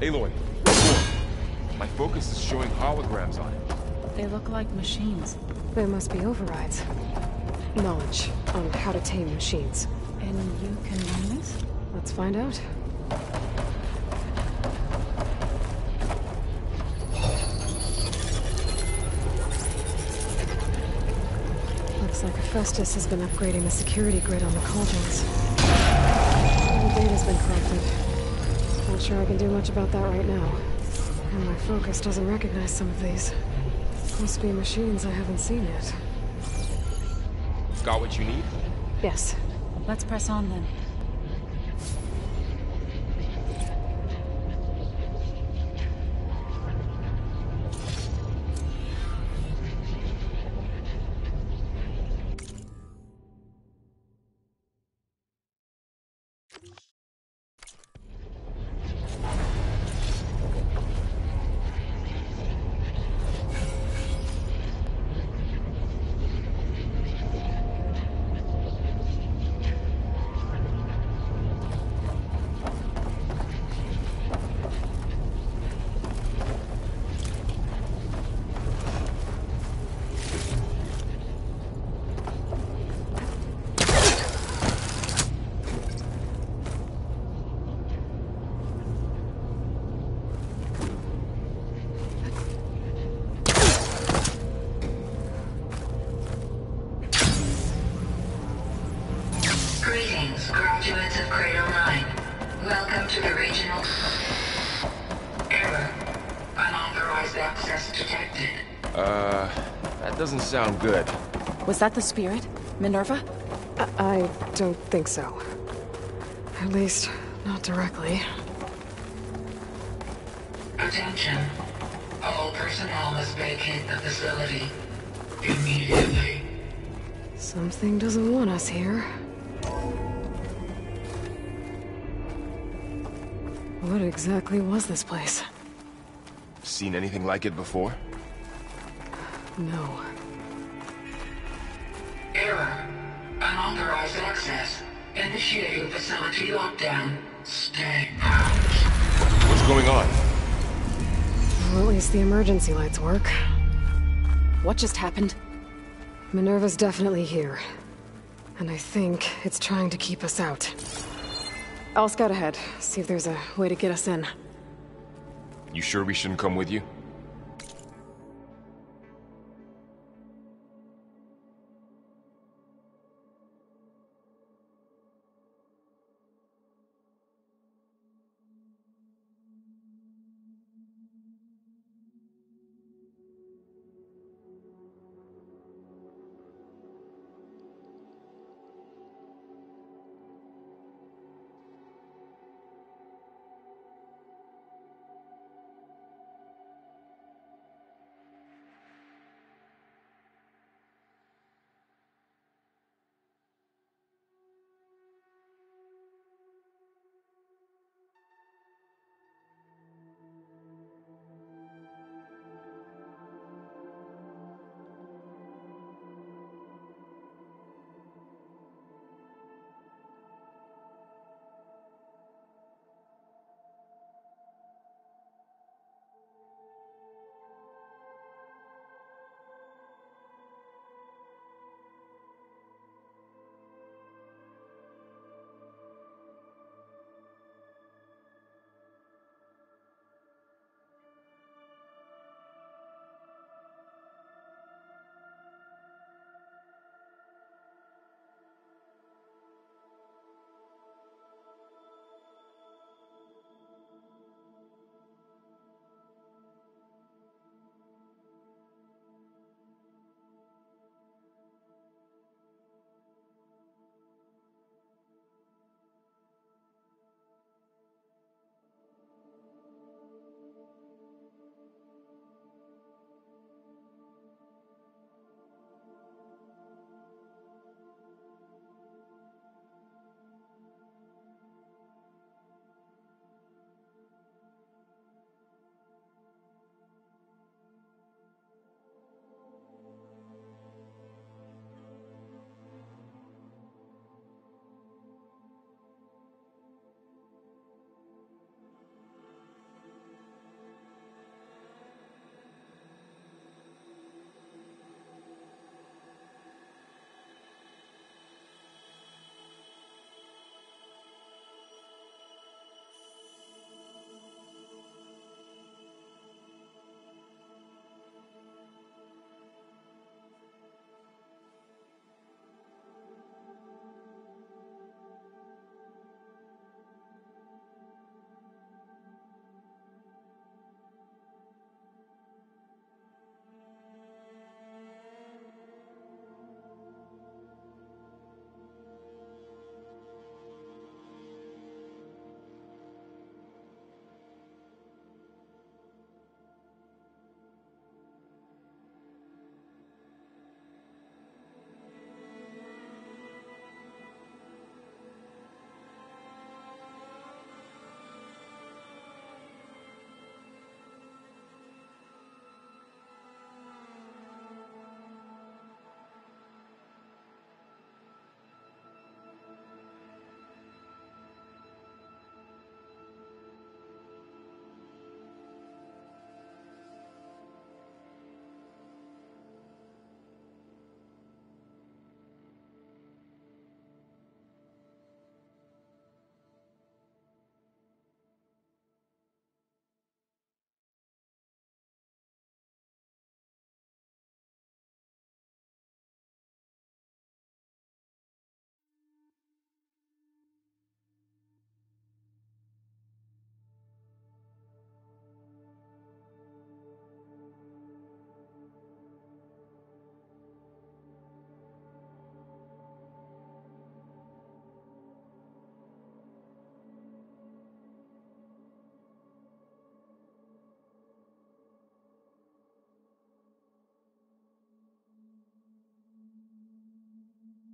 B: Aloy, my focus is showing holograms on it.
E: They look like machines. There must be overrides how to tame machines. And you can learn this? Let's find out. Looks like Hephaestus has been upgrading the security grid on the cauldrons. All the data's been corrupted. Not sure I can do much about that right now. And my focus doesn't recognize some of these. Must be machines I haven't seen yet. Got what you need? Yes. Let's press on then. sound good. Was that the spirit? Minerva? I, I don't think so. At least,
H: not directly. Attention. All personnel must vacate the facility. Immediately.
E: Something doesn't want us here. What exactly was this place?
B: Seen anything like it before?
H: No. Facility lockdown.
D: Stay out.
B: What's going on?
E: Well, at least the emergency lights work. What just happened? Minerva's definitely here. And I think it's trying to keep us out. I'll scout ahead, see if there's a way to get us in.
B: You sure we shouldn't come with you?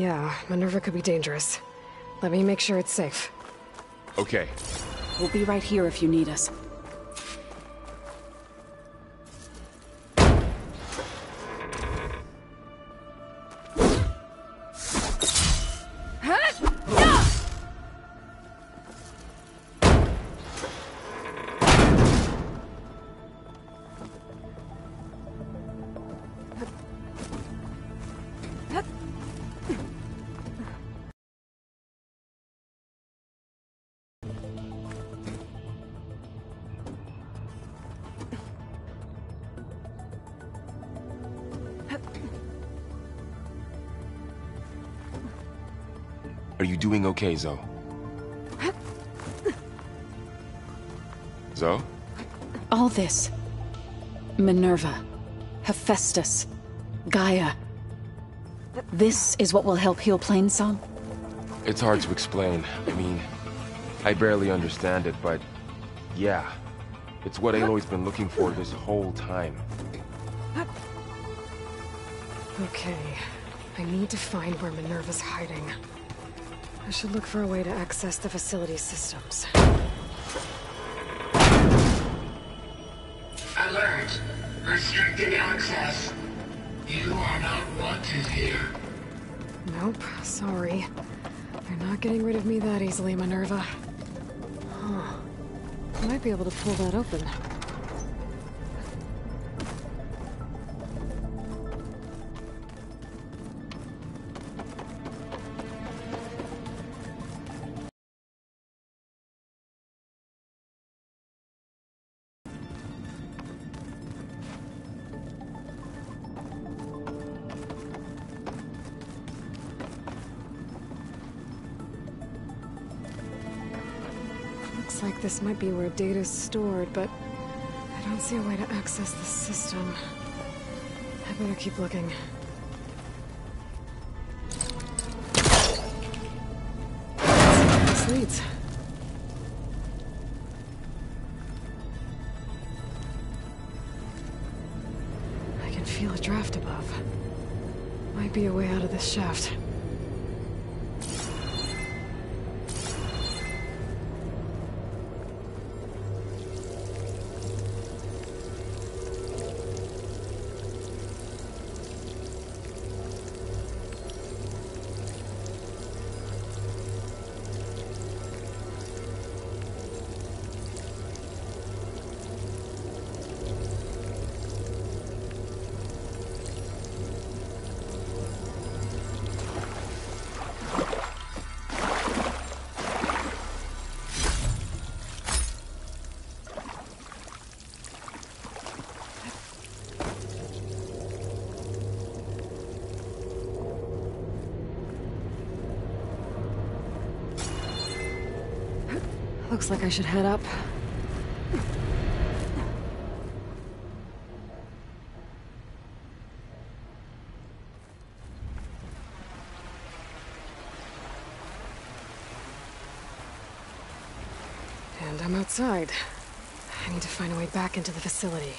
E: Yeah, Minerva could be dangerous. Let me make sure it's safe. Okay. We'll be right here if you need us.
B: doing okay, Zo? Zo?
E: All this. Minerva. Hephaestus. Gaia. This is what will help heal Plainsong?
B: It's hard to explain. I mean, I barely understand it, but yeah. It's what Aloy's been looking for this whole time.
E: Okay. I need to find where Minerva's hiding. I should look for a way to access the facility systems. Alert!
D: Restricted access. You are not wanted here.
E: Nope, sorry. They're not getting rid of me that easily, Minerva. Huh. Might be able to pull that open. might be where data's stored, but I don't see a way to access the system. I better keep looking. leads. I can feel a draft above. Might be a way out of this shaft. Looks like I should head up. And I'm outside. I need to find a way back into the facility.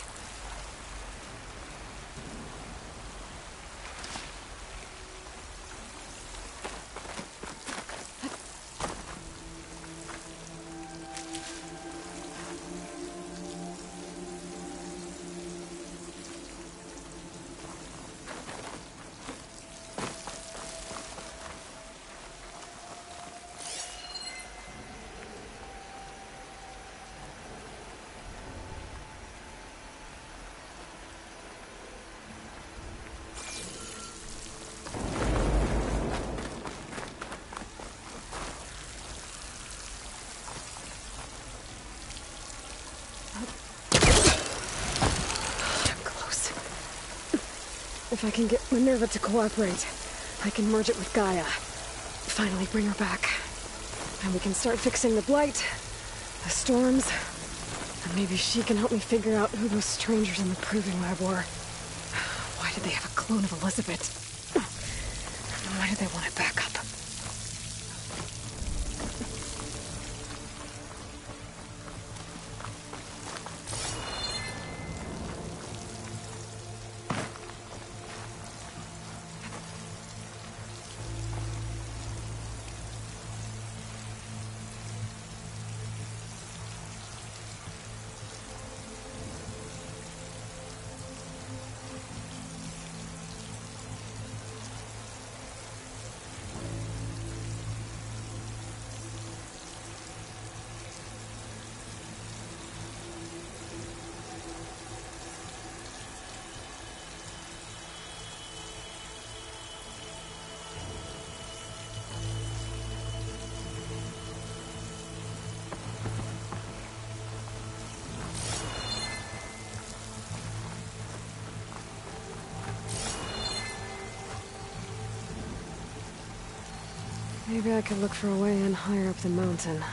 E: If I can get Minerva to cooperate, I can merge it with Gaia. Finally bring her back. And we can start fixing the blight, the storms, and maybe she can help me figure out who those strangers in the Proving Lab were. Why did they have a clone of Elizabeth? Maybe I could look for a way in higher up the mountain.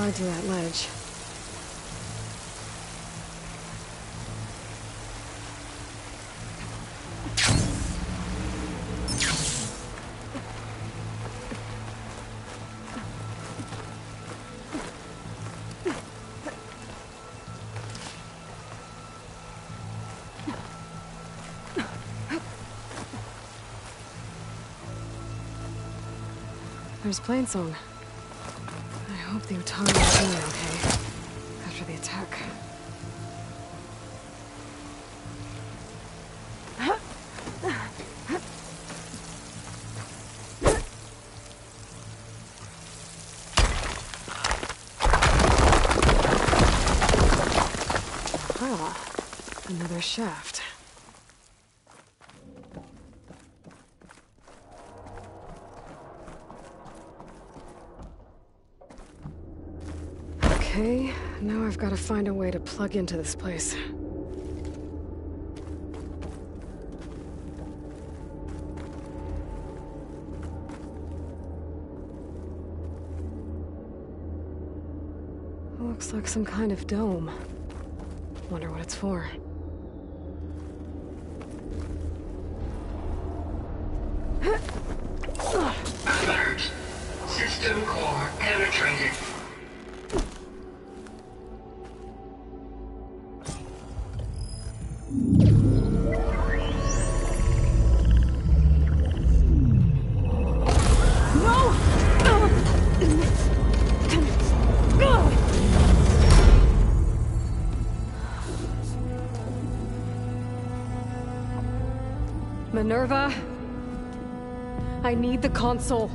E: I'll to that ledge. There's Plainsong hope the Utaru are doing okay after the attack. Another shaft. I've got to find a way to plug into this place. Looks like some kind of dome. Wonder what it's for. the console.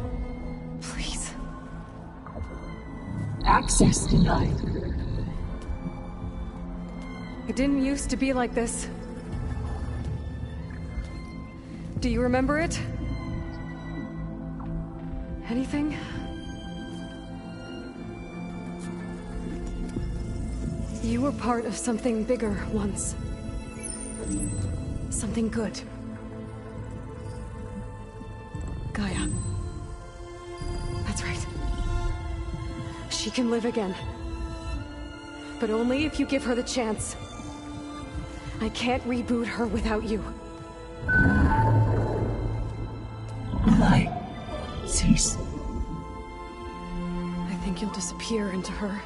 E: Please. Access denied. It didn't used to be like this. Do you remember it? Anything? You were part of something bigger once. Something good. can live again. But only if you give her the chance. I can't reboot her without you.
D: Why? Cease.
E: I think you'll disappear into her.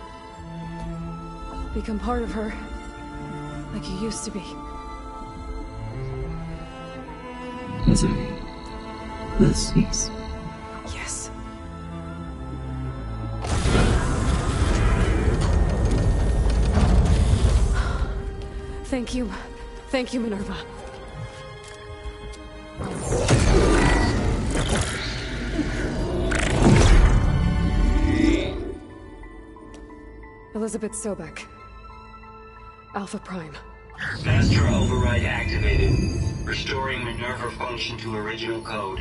E: Become part of her. Like you used to be.
D: Misery. Will cease.
E: Thank you. Thank you, Minerva. Elizabeth Sobek. Alpha Prime. Master override activated, restoring Minerva function to original code.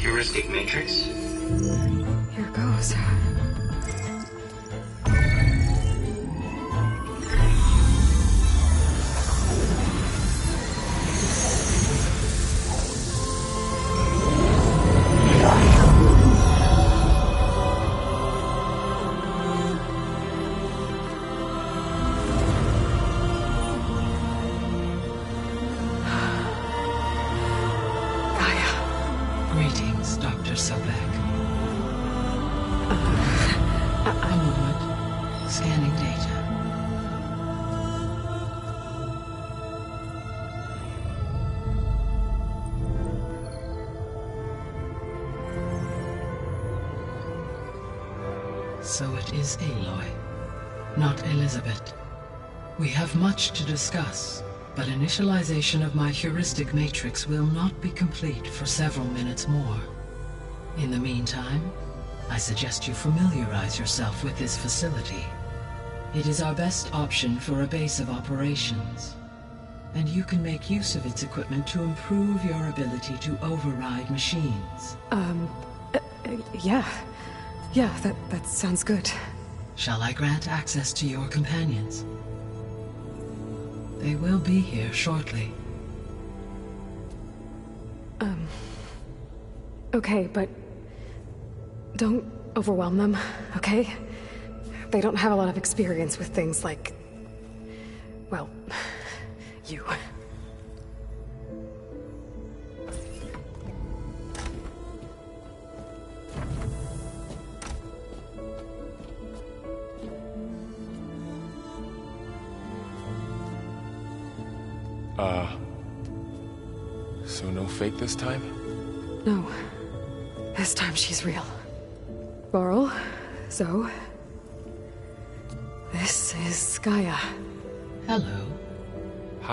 J: heuristic matrix?
E: Here goes.
H: is Aloy, not Elizabeth. We have much to discuss, but initialization of my heuristic matrix will not be complete for several minutes more. In the meantime, I suggest you familiarize yourself with this facility. It is our best option for a base of operations, and you can make use of its equipment to improve your ability to override machines. Um, uh, uh, yeah.
E: Yeah, that, that sounds good.
H: Shall I grant access to your companions? They will be here shortly.
E: Um. Okay, but. Don't overwhelm them, okay? They don't have a lot of experience with things like. Well, you.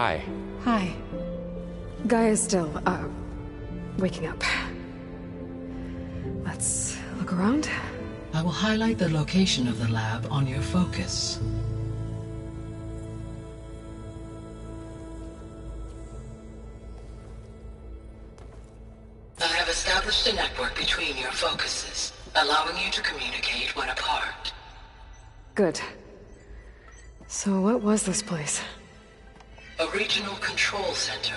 E: Hi. Hi. Gaia is still, uh, waking up.
H: Let's look around. I will highlight the location of the lab on your focus. I have established a network between your focuses, allowing you to communicate when apart.
E: Good. So what was this place?
H: a regional control center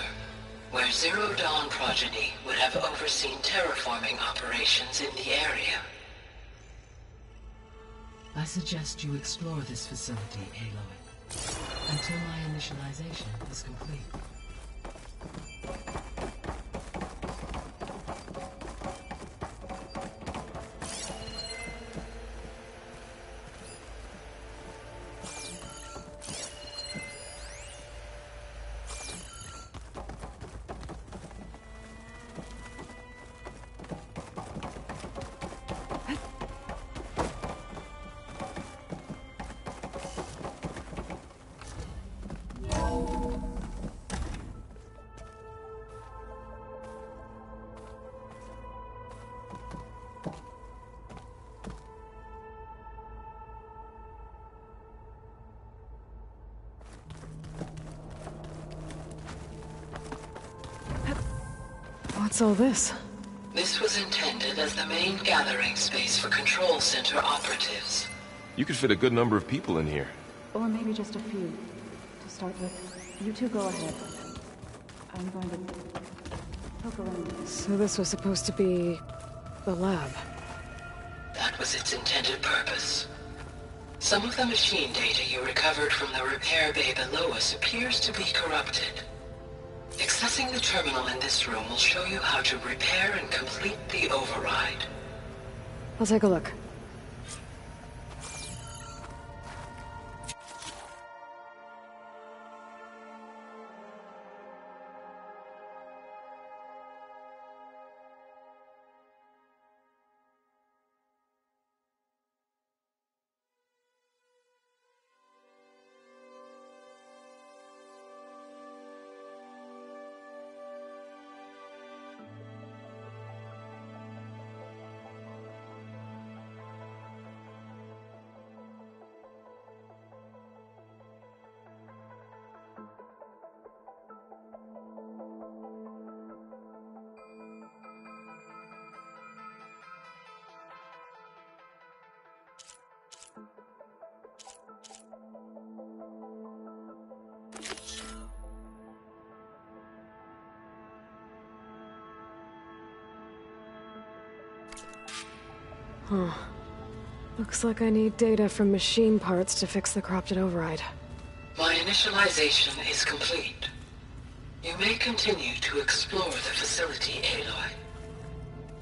H: where Zero Dawn progeny would have overseen terraforming operations in the area. I suggest you explore this facility, Aloy, until my initialization is complete. all this? This was intended as the main gathering space for Control Center operatives.
B: You could fit a good number of people in here.
E: Or maybe just a few. To start with, you two go ahead.
H: I'm going to poke around. So
E: this was supposed to be... the lab.
H: That was its intended purpose. Some of the machine data you recovered from the repair bay below us appears to be corrupted. Accessing the terminal in this room will show you how to repair and complete the override.
E: I'll take a look. Huh. Looks like I need data from machine parts to fix the corrupted override.
H: My initialization is complete. You may continue to explore the facility, Aloy.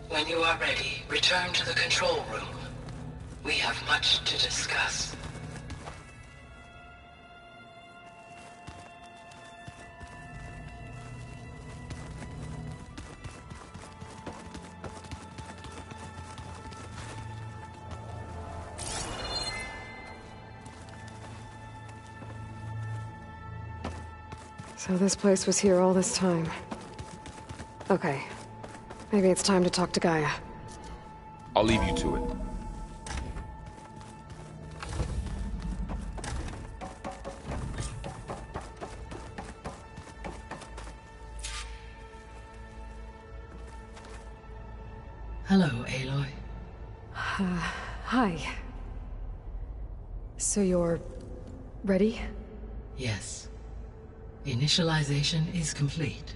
H: When you are ready, return to the control room. We have much to discuss.
E: So this place was here all this time. Okay. Maybe it's time to talk to Gaia.
B: I'll leave you to it.
H: Initialization is complete.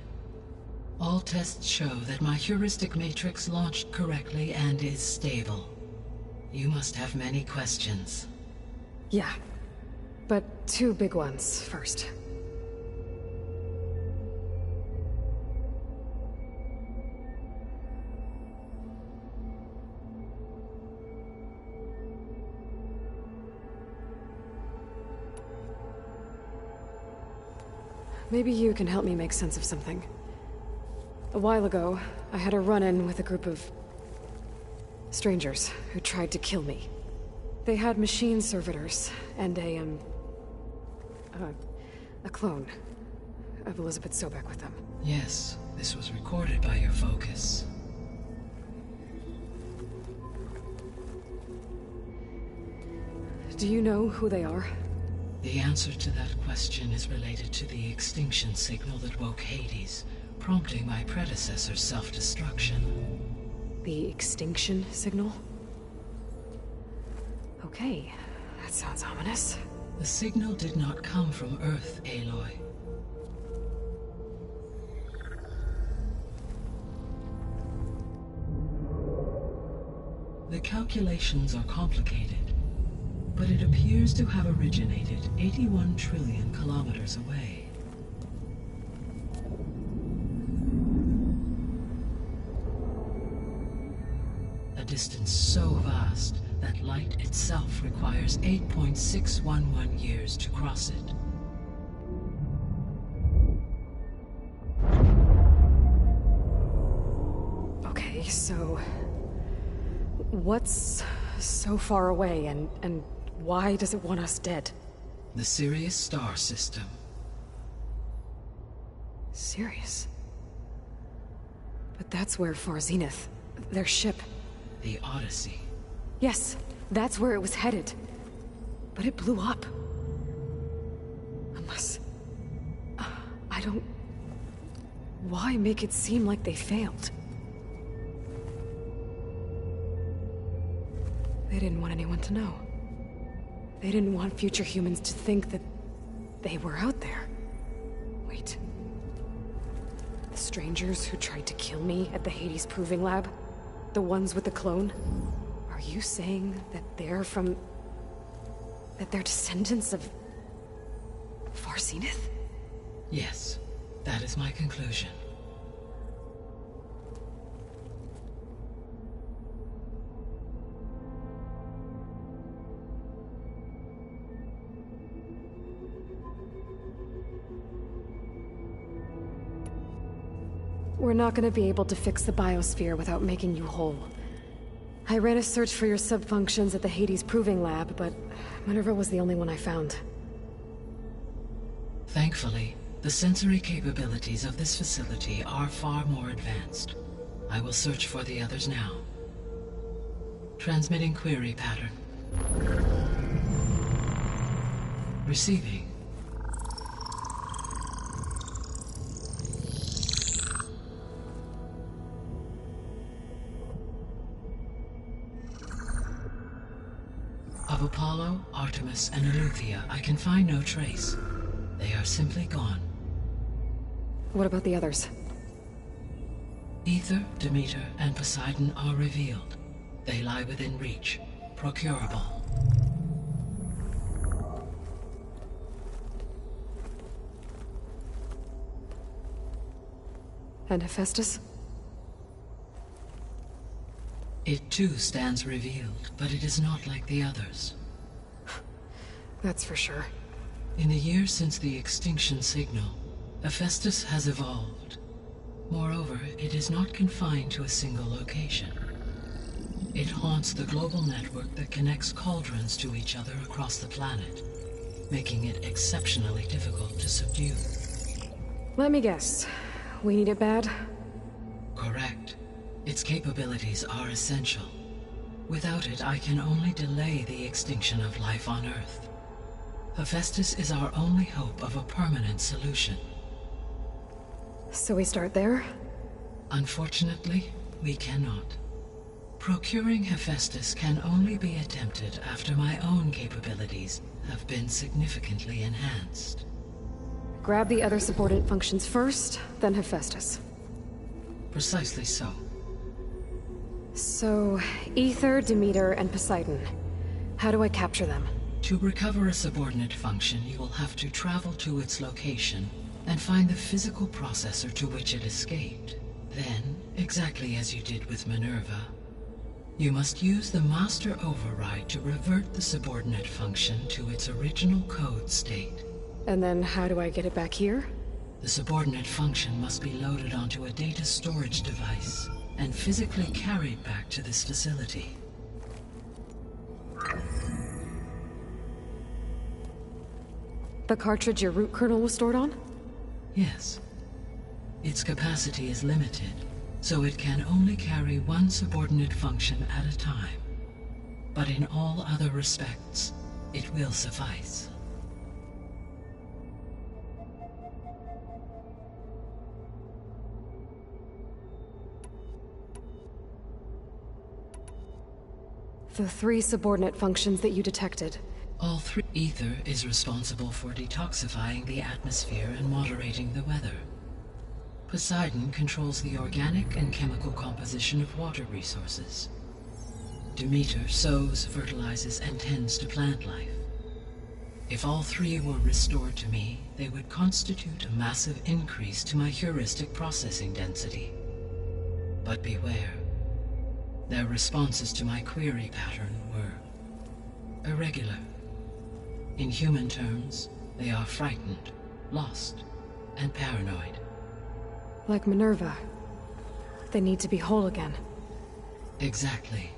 H: All tests show that my heuristic matrix launched correctly and is stable. You must have many questions. Yeah,
E: but two big ones first. Maybe you can help me make sense of something. A while ago, I had a run-in with a group of... strangers who tried to kill me. They had machine servitors and a, um... Uh, a clone of Elizabeth Sobek with
H: them. Yes, this was recorded by your focus.
E: Do you know who they are?
H: The answer to that question is related to the extinction signal that woke Hades, prompting my predecessor's self-destruction. The extinction signal? Okay, that sounds ominous. The signal did not come from Earth, Aloy. The calculations are complicated but it appears to have originated 81 trillion kilometers away. A distance so vast that light itself requires 8.611 years to cross it. Okay, so...
E: What's so far away and, and why does it want us dead?
H: The Sirius star system.
E: Sirius? But that's where Zenith, their ship...
H: The Odyssey.
E: Yes, that's where it was headed. But it blew up. Unless... Uh, I don't... Why make it seem like they failed? They didn't want anyone to know. They didn't want future humans to think that they were out there. Wait. The strangers who tried to kill me at the Hades Proving Lab? The ones with the clone? Are you saying that they're from... that they're
H: descendants
E: of... Far Zenith?
H: Yes, that is my conclusion.
E: We're not gonna be able to fix the biosphere without making you whole. I ran a search for your subfunctions at the Hades Proving Lab, but Minerva was the only one I
H: found. Thankfully, the sensory capabilities of this facility are far more advanced. I will search for the others now. Transmitting query pattern. Receiving. Of Apollo, Artemis, and Eleuthia, I can find no trace. They are simply gone. What about the others? Aether, Demeter, and Poseidon are revealed. They lie within reach, procurable. And Hephaestus? It too stands revealed, but it is not like the others. That's for sure. In the years since the extinction signal, Hephaestus has evolved. Moreover, it is not confined to a single location. It haunts the global network that connects cauldrons to each other across the planet, making it exceptionally difficult to subdue.
E: Let me guess. We need it bad?
H: Correct. Its capabilities are essential. Without it, I can only delay the extinction of life on Earth. Hephaestus is our only hope of a permanent solution.
E: So we start there?
H: Unfortunately, we cannot. Procuring Hephaestus can only be attempted after my own capabilities have been significantly enhanced.
E: Grab the other subordinate functions first, then Hephaestus.
H: Precisely so.
E: So, Aether, Demeter, and Poseidon. How do I capture them?
H: To recover a subordinate function, you will have to travel to its location and find the physical processor to which it escaped. Then, exactly as you did with Minerva, you must use the master override to revert the subordinate function to its original code state.
E: And then how do I get it back here?
H: The subordinate function must be loaded onto a data storage device and physically carried back to this facility.
E: The cartridge your root kernel was stored on?
H: Yes. Its capacity is limited, so it can only carry one subordinate function at a time. But in all other respects, it will suffice.
E: The three subordinate functions that you detected.
H: All three. Aether is responsible for detoxifying the atmosphere and moderating the weather. Poseidon controls the organic and chemical composition of water resources. Demeter sows, fertilizes, and tends to plant life. If all three were restored to me, they would constitute a massive increase to my heuristic processing density. But beware. Their responses to my query pattern were irregular. In human terms, they are frightened, lost, and paranoid.
E: Like Minerva. They need to be whole again.
H: Exactly.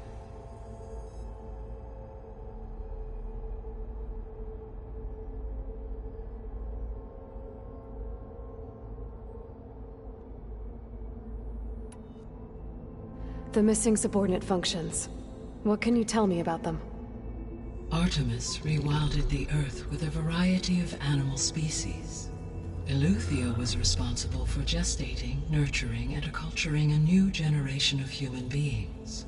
E: The missing subordinate functions. What can you tell me about them?
H: Artemis rewilded the Earth with a variety of animal species. Eleuthia was responsible for gestating, nurturing, and acculturing a new generation of human beings.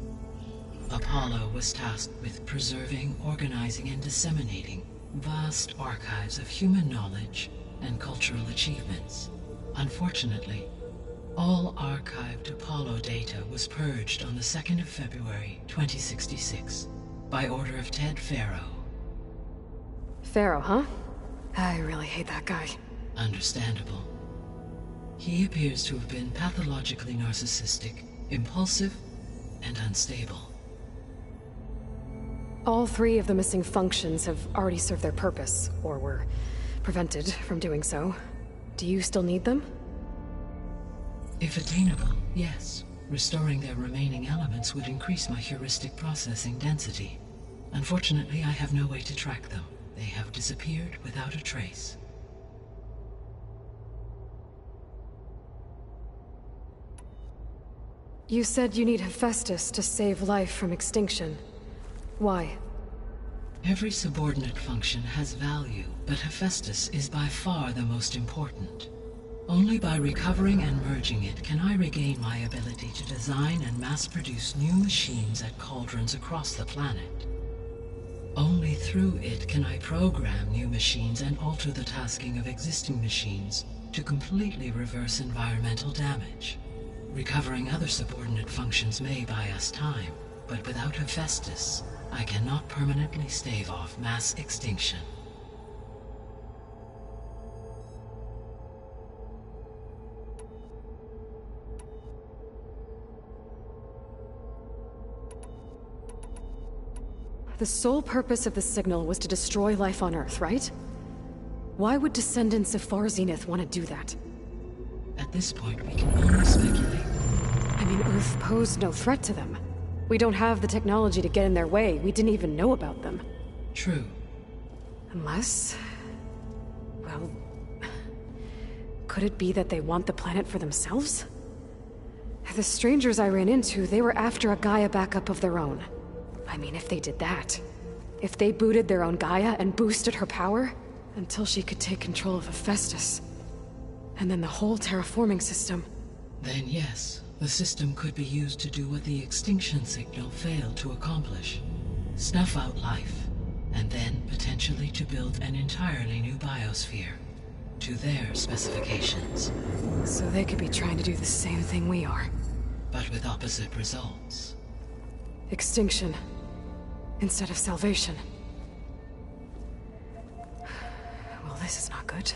H: Apollo was tasked with preserving, organizing, and disseminating vast archives of human knowledge and cultural achievements. Unfortunately, all archived Apollo data was purged on the 2nd of February, 2066, by order of Ted Faro.
E: Faro, huh? I really hate that guy.
H: Understandable. He appears to have been pathologically narcissistic, impulsive, and unstable.
E: All three of the missing functions have already served their purpose, or were prevented from doing so. Do you still need them?
H: If attainable, yes. Restoring their remaining elements would increase my heuristic processing density. Unfortunately, I have no way to track them. They have disappeared without a trace.
E: You said you need Hephaestus to save life from extinction. Why?
H: Every subordinate function has value, but Hephaestus is by far the most important. Only by recovering and merging it can I regain my ability to design and mass-produce new machines at cauldrons across the planet. Only through it can I program new machines and alter the tasking of existing machines to completely reverse environmental damage. Recovering other subordinate functions may buy us time, but without Hephaestus, I cannot permanently stave off mass extinction.
E: The sole purpose of the signal was to destroy life on Earth, right? Why would descendants of Far Zenith want to do that? At this point, we can only speculate. I mean, Earth posed no threat to them. We don't have the technology to get in their way. We didn't even know about them. True. Unless... Well... Could it be that they want the planet for themselves? The strangers I ran into, they were after a Gaia backup of their own. I mean, if they did that, if they booted their own Gaia and boosted her power until she could take control of Hephaestus, and then the whole terraforming
H: system. Then yes, the system could be used to do what the extinction signal failed to accomplish. Snuff out life, and then potentially to build an entirely new biosphere. To their specifications. So they
E: could be trying to do the same thing we are.
H: But with opposite results.
E: Extinction instead of salvation. Well, this is not good.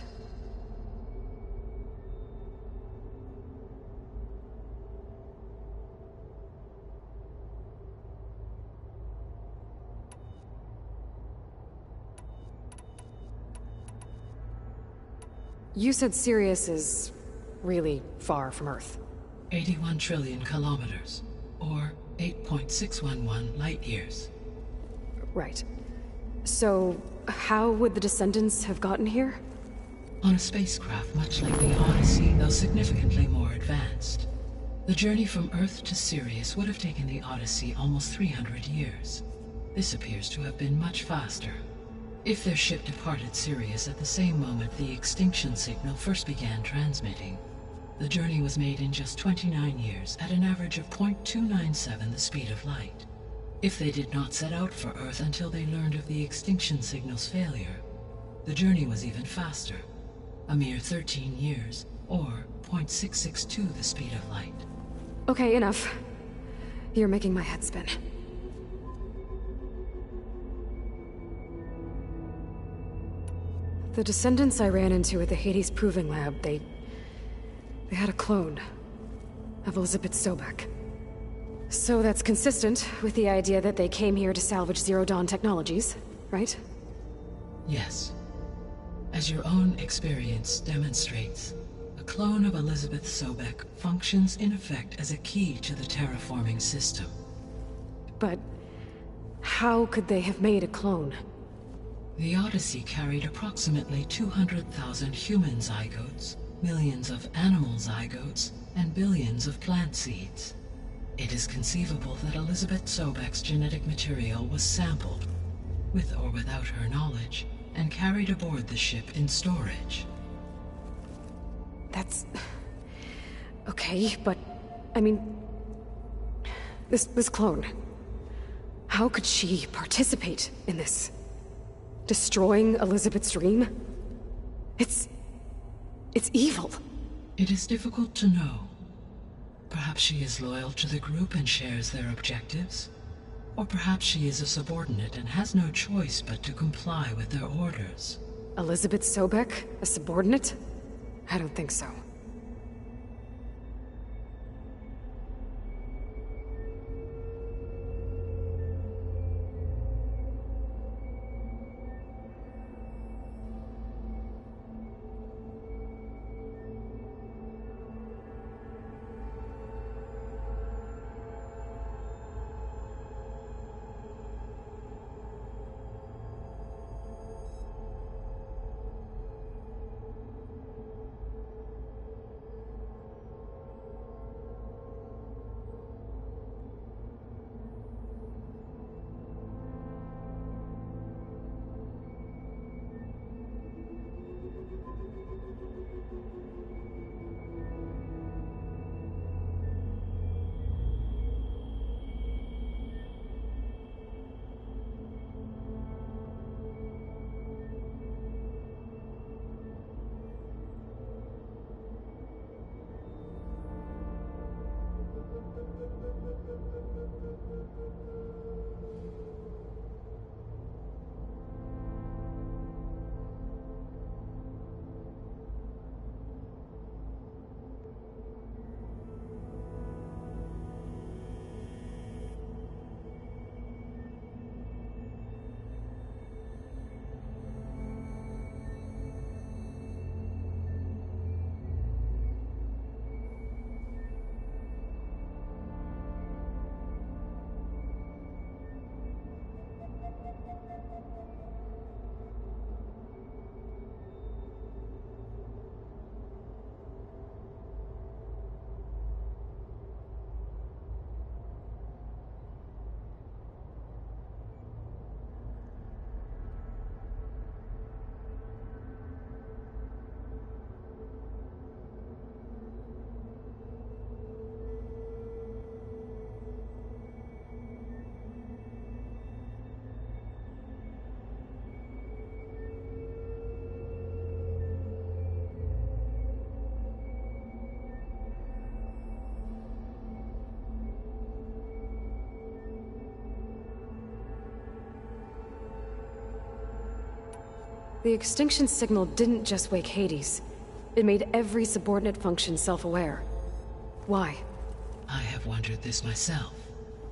E: You said Sirius is really far from Earth.
H: 81 trillion kilometers, or 8.611 light years.
E: Right. So, how would the Descendants have gotten here?
H: On a spacecraft much like the Odyssey, though significantly more advanced. The journey from Earth to Sirius would have taken the Odyssey almost 300 years. This appears to have been much faster. If their ship departed Sirius at the same moment the extinction signal first began transmitting, the journey was made in just 29 years at an average of 0.297 the speed of light. If they did not set out for Earth until they learned of the extinction signal's failure, the journey was even faster, a mere 13 years, or 0.662 the speed of light.
E: Okay, enough. You're making my head spin. The descendants I ran into at the Hades Proving Lab, they... They had a clone. Of Elizabeth Sobek. So that's consistent with the idea that they came here to salvage Zero Dawn technologies, right?
H: Yes. As your own experience demonstrates, a clone of Elizabeth Sobek functions in effect as a key to the terraforming system.
E: But how could they have made a clone?
H: The Odyssey carried approximately 200,000 human zygotes, millions of animal zygotes, and billions of plant seeds. It is conceivable that Elizabeth Sobek's genetic material was sampled, with or without her knowledge, and carried aboard the ship in storage. That's...
E: okay, but... I mean... This, this clone... How could she participate in this? Destroying Elizabeth's
H: dream? It's... it's evil. It is difficult to know. Perhaps she is loyal to the group and shares their objectives. Or perhaps she is a subordinate and has no choice but to comply with their orders.
E: Elizabeth Sobek? A subordinate? I don't think so. The extinction signal didn't just wake Hades. It made every subordinate function self-aware.
H: Why? I have wondered this myself.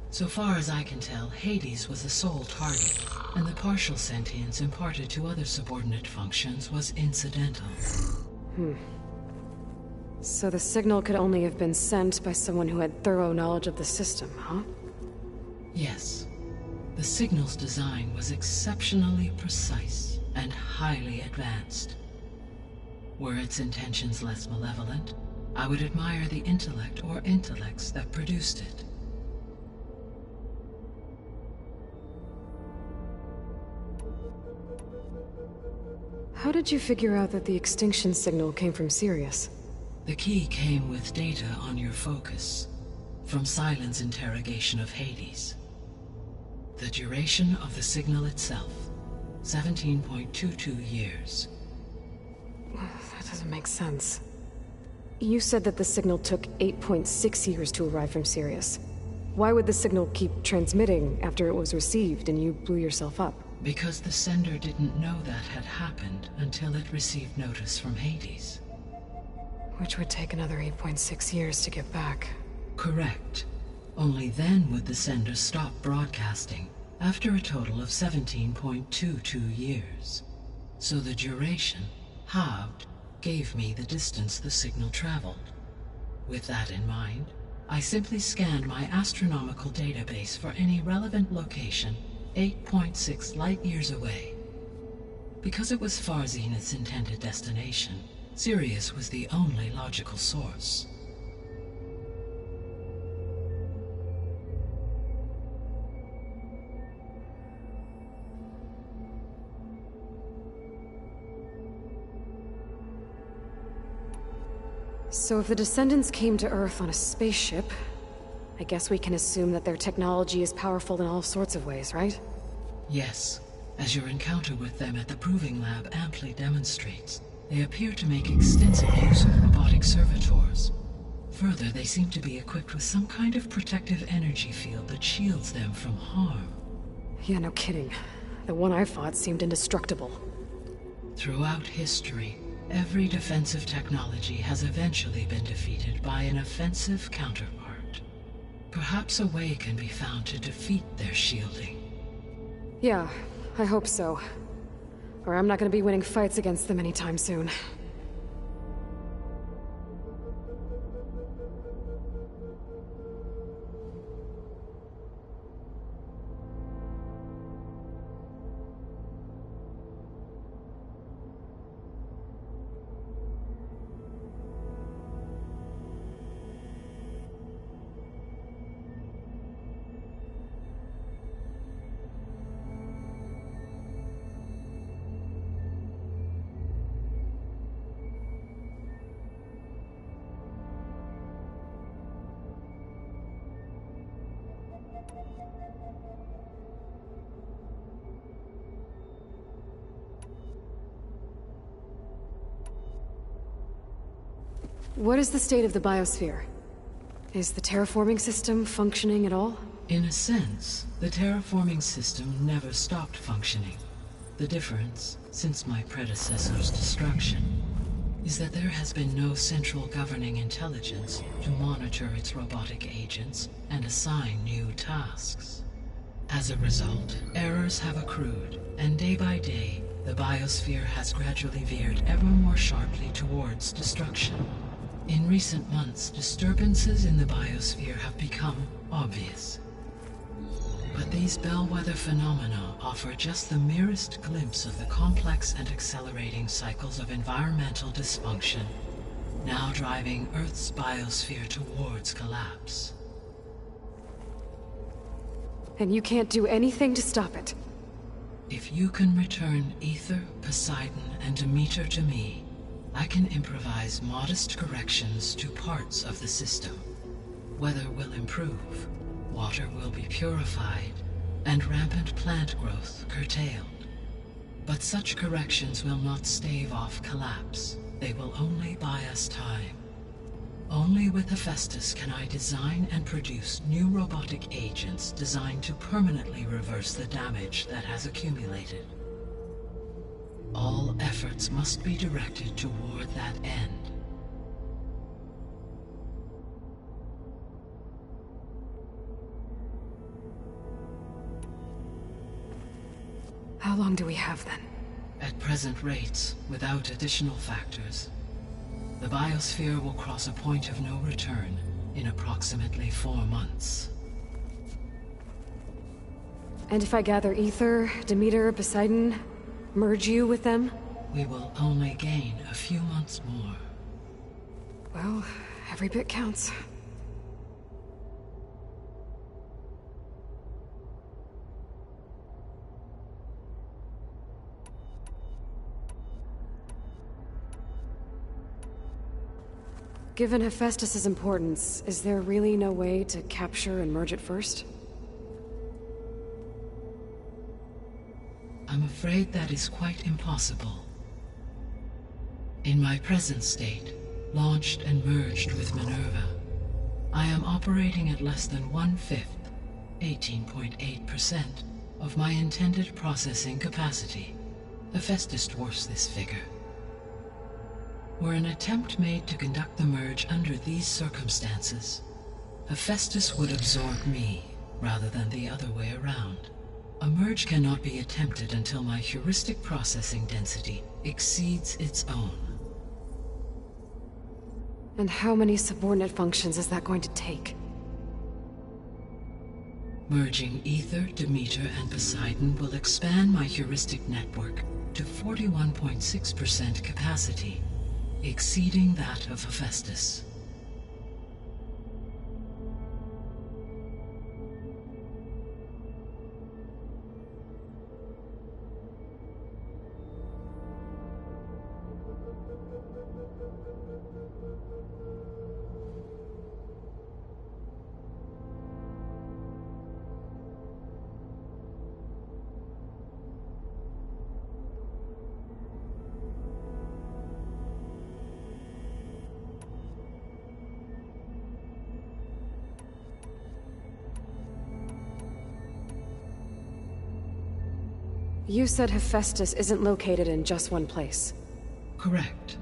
H: So far as I can tell, Hades was the sole target, and the partial sentience imparted to other subordinate functions was incidental.
E: Hmm. So the signal could only have been sent by someone who had thorough knowledge of the system, huh?
H: Yes. The signal's design was exceptionally precise highly advanced. Were its intentions less malevolent, I would admire the intellect or intellects that produced it.
E: How did you figure out that the extinction signal came from Sirius?
H: The key came with data on your focus, from Sylens's interrogation of Hades. The duration of the signal itself. 17.22 years. That doesn't make sense.
E: You said that the signal took 8.6 years to arrive from Sirius. Why would the signal keep transmitting after it was received and you blew yourself up?
H: Because the sender didn't know that had happened until it received notice from Hades. Which would take another 8.6 years to get back. Correct. Only then would the sender stop broadcasting after a total of 17.22 years. So the duration, halved, gave me the distance the signal traveled. With that in mind, I simply scanned my astronomical database for any relevant location 8.6 light years away. Because it was far Zenith's intended destination, Sirius was the only logical source.
E: So if the Descendants came to Earth on a spaceship, I guess we can assume that their technology is powerful in all sorts of ways, right?
H: Yes. As your encounter with them at the Proving Lab amply demonstrates, they appear to make extensive use of robotic servitors. Further, they seem to be equipped with some kind of protective energy field that shields them from harm. Yeah, no kidding.
E: The one I fought seemed indestructible.
H: Throughout history, Every defensive technology has eventually been defeated by an offensive counterpart. Perhaps a way can be found to defeat their shielding.
E: Yeah, I hope so. Or I'm not gonna be winning fights against them anytime soon. What is the state of the biosphere? Is the terraforming system functioning at all?
H: In a sense, the terraforming system never stopped functioning. The difference, since my predecessor's destruction, is that there has been no central governing intelligence to monitor its robotic agents and assign new tasks. As a result, errors have accrued, and day by day, the biosphere has gradually veered ever more sharply towards destruction. In recent months, disturbances in the biosphere have become obvious. But these bellwether phenomena offer just the merest glimpse of the complex and accelerating cycles of environmental dysfunction, now driving Earth's biosphere towards collapse.
E: And you can't do anything to stop it.
H: If you can return Aether, Poseidon, and Demeter to me, I can improvise modest corrections to parts of the system. Weather will improve, water will be purified, and rampant plant growth curtailed. But such corrections will not stave off collapse. They will only buy us time. Only with Hephaestus can I design and produce new robotic agents designed to permanently reverse the damage that has accumulated. All efforts must be directed toward that end.
E: How long do we have then?
H: At present rates, without additional factors, the biosphere will cross a point of no return in approximately four months.
E: And if I gather Aether, Demeter, Poseidon, merge you with them?
H: We will only gain a few months more.
E: Well, every bit counts. Given Hephaestus's importance, is there really no way to capture and merge it first?
H: I'm afraid that is quite impossible. In my present state, launched and merged with Minerva, I am operating at less than one-fifth, 18.8%, of my intended processing capacity. Hephaestus dwarfs this figure. Were an attempt made to conduct the merge under these circumstances, Hephaestus would absorb me rather than the other way around. A merge cannot be attempted until my heuristic processing density exceeds its own. And how many subordinate
E: functions is that going to take?
H: Merging Aether, Demeter, and Poseidon will expand my heuristic network to 41.6% capacity, exceeding that of Hephaestus.
E: You said Hephaestus isn't located in just one
H: place. Correct.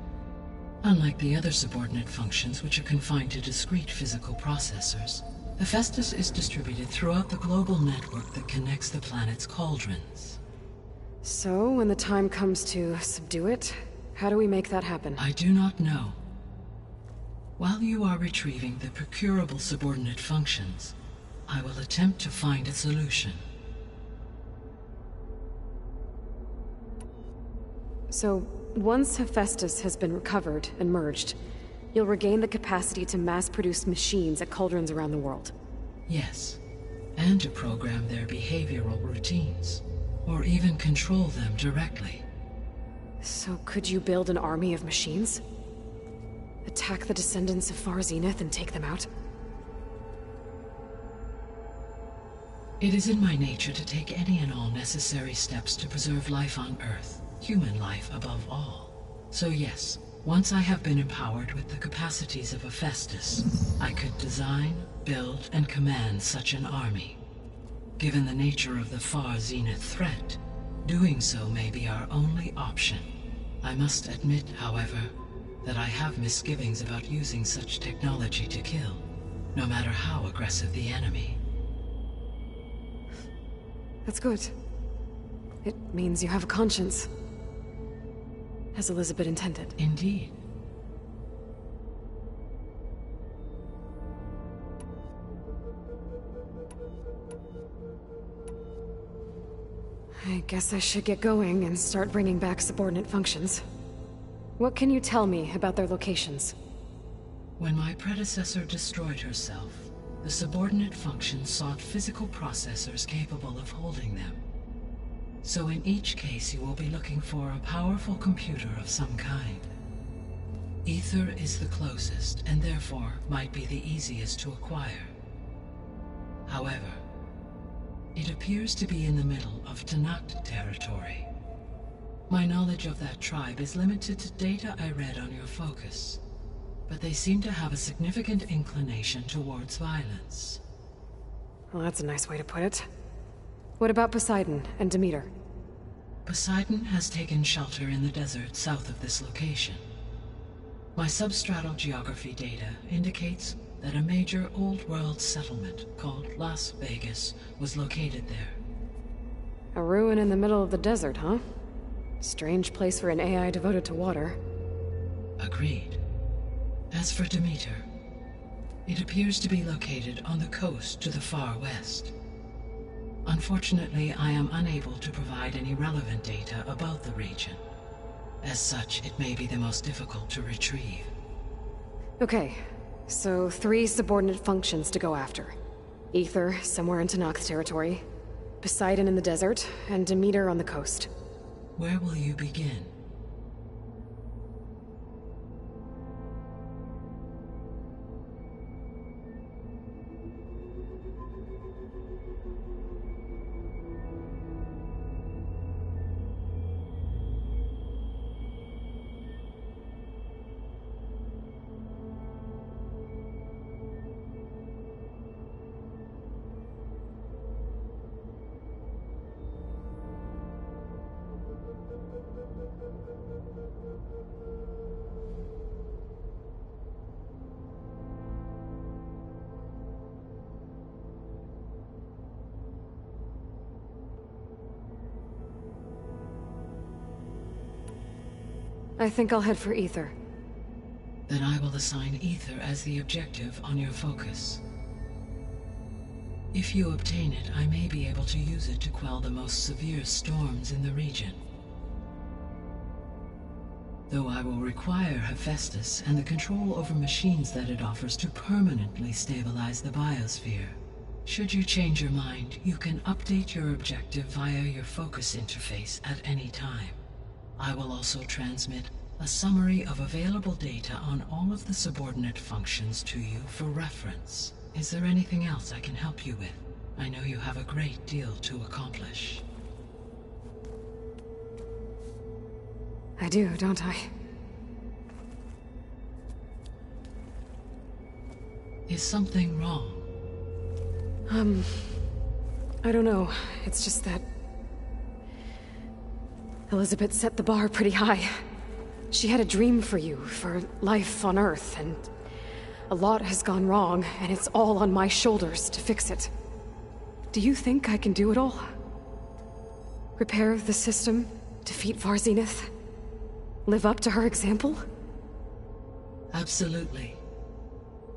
H: Unlike the other subordinate functions which are confined to discrete physical processors, Hephaestus is distributed throughout the global network that connects the planet's cauldrons.
E: So, when the time comes to subdue
H: it, how
E: do we make that happen?
H: I do not know. While you are retrieving the procurable subordinate functions, I will attempt to find a solution.
E: So, once Hephaestus has been recovered and merged, you'll regain the capacity to mass-produce machines at cauldrons around the world.
H: Yes. And to program their behavioral routines. Or even control them directly.
E: So could you build an army of machines? Attack the descendants of Far Zenith
H: and take them out? It is in my nature to take any and all necessary steps to preserve life on Earth human life above all. So yes, once I have been empowered with the capacities of Hephaestus, I could design, build, and command such an army. Given the nature of the far zenith threat, doing so may be our only option. I must admit, however, that I have misgivings about using such technology to kill, no matter how aggressive the enemy.
E: That's good. It means you have a conscience as Elisabet intended. Indeed. I guess I should get going and start bringing back subordinate functions. What can you tell me about their locations?
H: When my predecessor destroyed herself, the subordinate functions sought physical processors capable of holding them. So in each case you will be looking for a powerful computer of some kind. Aether is the closest, and therefore might be the easiest to acquire. However, it appears to be in the middle of Tenakth territory. My knowledge of that tribe is limited to data I read on your focus, but they seem to have a significant inclination towards violence. Well, that's a nice way to put it.
E: What about Poseidon and Demeter?
H: Poseidon has taken shelter in the desert south of this location. My substratal geography data indicates that a major old world settlement called Las Vegas was located there.
E: A ruin in the middle of the desert, huh? Strange place for an AI
H: devoted to water. Agreed. As for Demeter, it appears to be located on the coast to the far west. Unfortunately, I am unable to provide any relevant data about the region. As such, it may be the most difficult to retrieve.
E: Okay, so three subordinate functions to go after. Aether, somewhere in Tenakth territory, Poseidon in the desert, and Demeter on the coast.
H: Where will you begin?
E: I think I'll head for Aether.
H: Then I will assign Aether as the objective on your focus. If you obtain it, I may be able to use it to quell the most severe storms in the region. Though I will require Hephaestus and the control over machines that it offers to permanently stabilize the biosphere. Should you change your mind, you can update your objective via your focus interface at any time. I will also transmit a summary of available data on all of the subordinate functions to you for reference. Is there anything else I can help you with? I know you have a great deal to accomplish. I
E: do, don't I?
H: Is something wrong?
E: Um... I don't know. It's just that... Elisabet set the bar pretty high. She had a dream for you, for life on Earth, and a lot has gone wrong, and it's all on my shoulders to fix it. Do you think I can do it all? Repair the system, defeat Far Zenith, live up to her example?
H: Absolutely.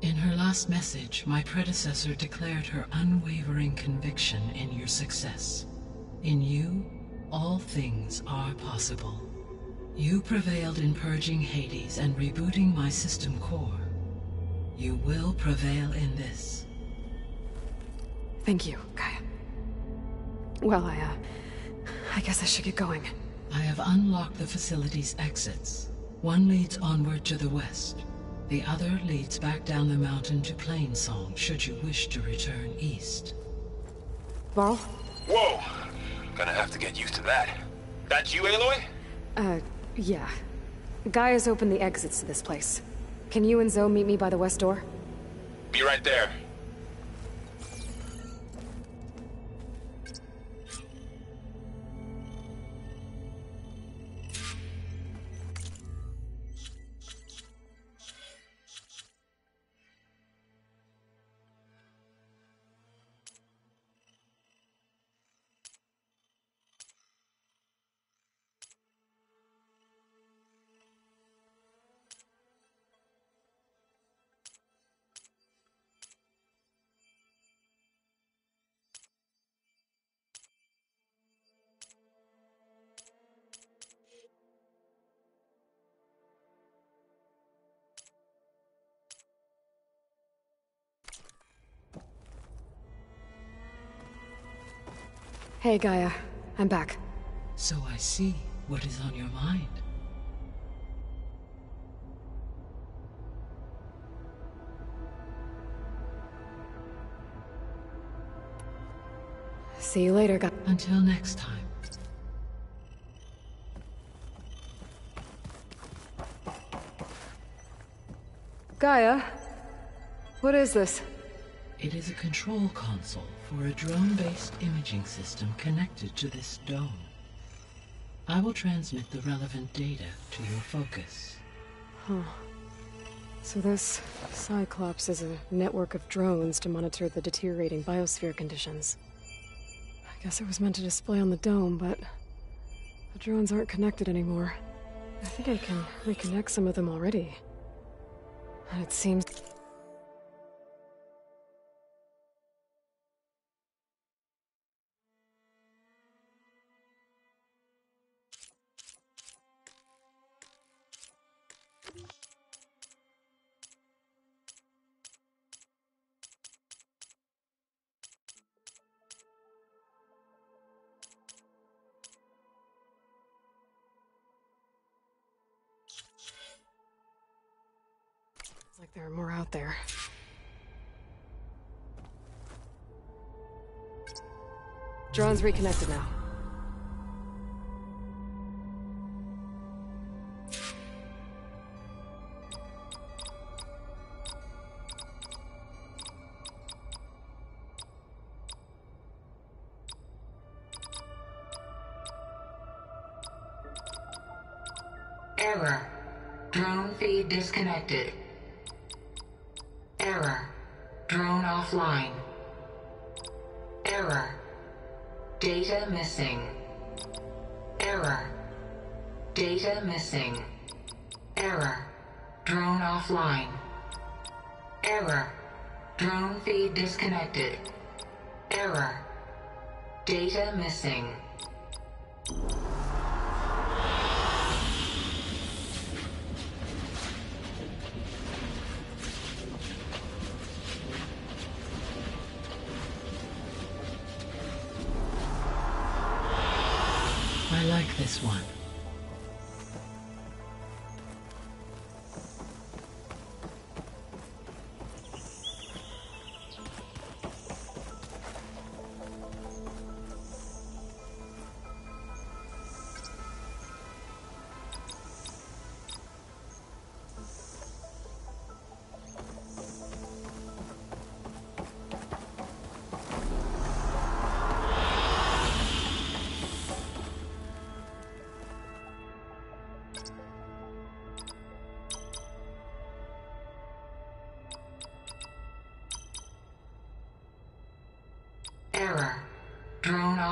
H: In her last message, my predecessor declared her unwavering conviction in your success. In you all things are possible. You prevailed in purging Hades and rebooting my system core. You will prevail in this. Thank you, Gaia. Well, I, uh, I guess I should get going. I have unlocked the facility's exits. One leads onward to the west. The other leads back down the mountain to Plainsong, should you wish to return east. Varl? Whoa!
B: Gonna have to get used to that. That you, Aloy?
H: Uh, yeah.
E: Gaia has opened the exits to this place. Can you and Zo meet me by the west door?
B: Be right there.
E: Hey, Gaia. I'm back.
H: So I see what is on your mind. See you later, Gaia. Until next time. Gaia? What is this? It is a control console for a drone-based imaging system connected to this dome. I will transmit the relevant data to your focus.
E: Huh. So this Cyclops is a network of drones to monitor the deteriorating biosphere conditions. I guess it was meant to display on the dome, but the drones aren't connected anymore. I think I can reconnect some of them already. And it seems... drone's reconnected now.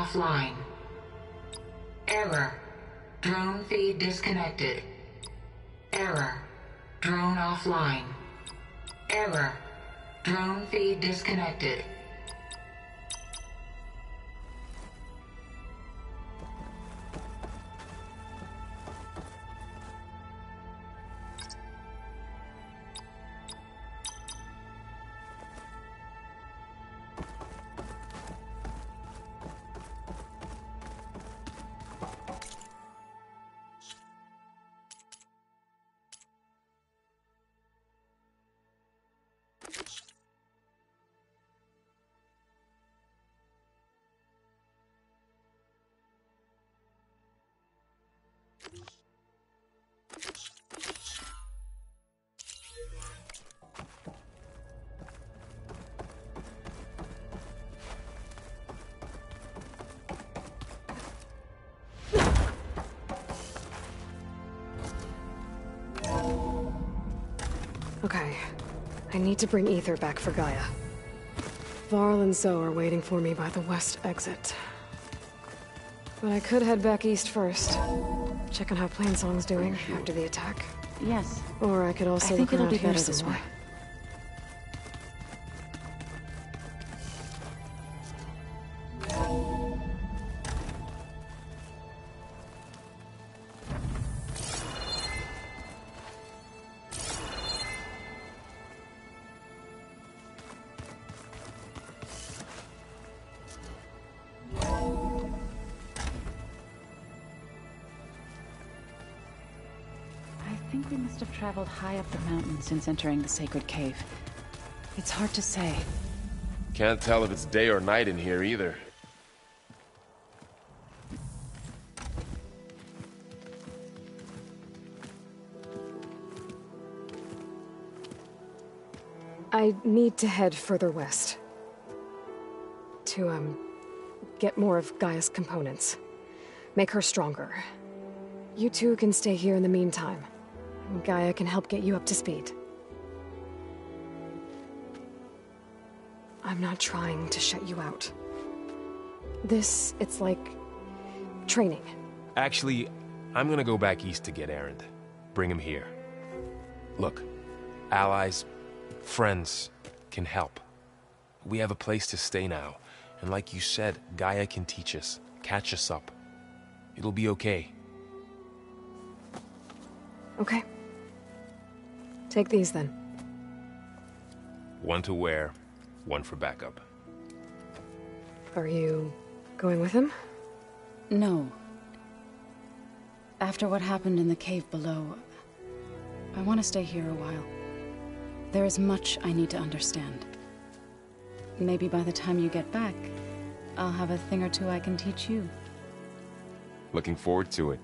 H: offline. Error. Drone feed disconnected. Error. Drone offline. Error.
F: Drone feed disconnected.
E: I need to bring Aether back for Gaia. Varl and Zo are waiting for me by the west exit. But I could head back east first. Check on how Plainsong's doing after the attack. Yes. Or I could also I think look it'll be better this way. way. traveled high up the mountain since entering the sacred cave. It's hard to say.
B: Can't tell if it's day or night in here either.
E: I need to head further west. To, um, get more of Gaia's components. Make her stronger. You two can stay here in the meantime. Gaia can help get you up to speed. I'm not trying to shut you out. This, it's like training.
B: Actually, I'm gonna go back east to get Erend. Bring him here. Look, allies, friends can help. We have a place to stay now, and like you said, Gaia can teach us, catch us up. It'll be okay.
E: Okay. Take these then.
B: One to wear, one for backup.
E: Are you going with him? No. After what happened in the cave below, I want to stay here a while. There is much I need to understand. Maybe by the time you get back, I'll have a thing or two I can
D: teach you.
B: Looking forward to it.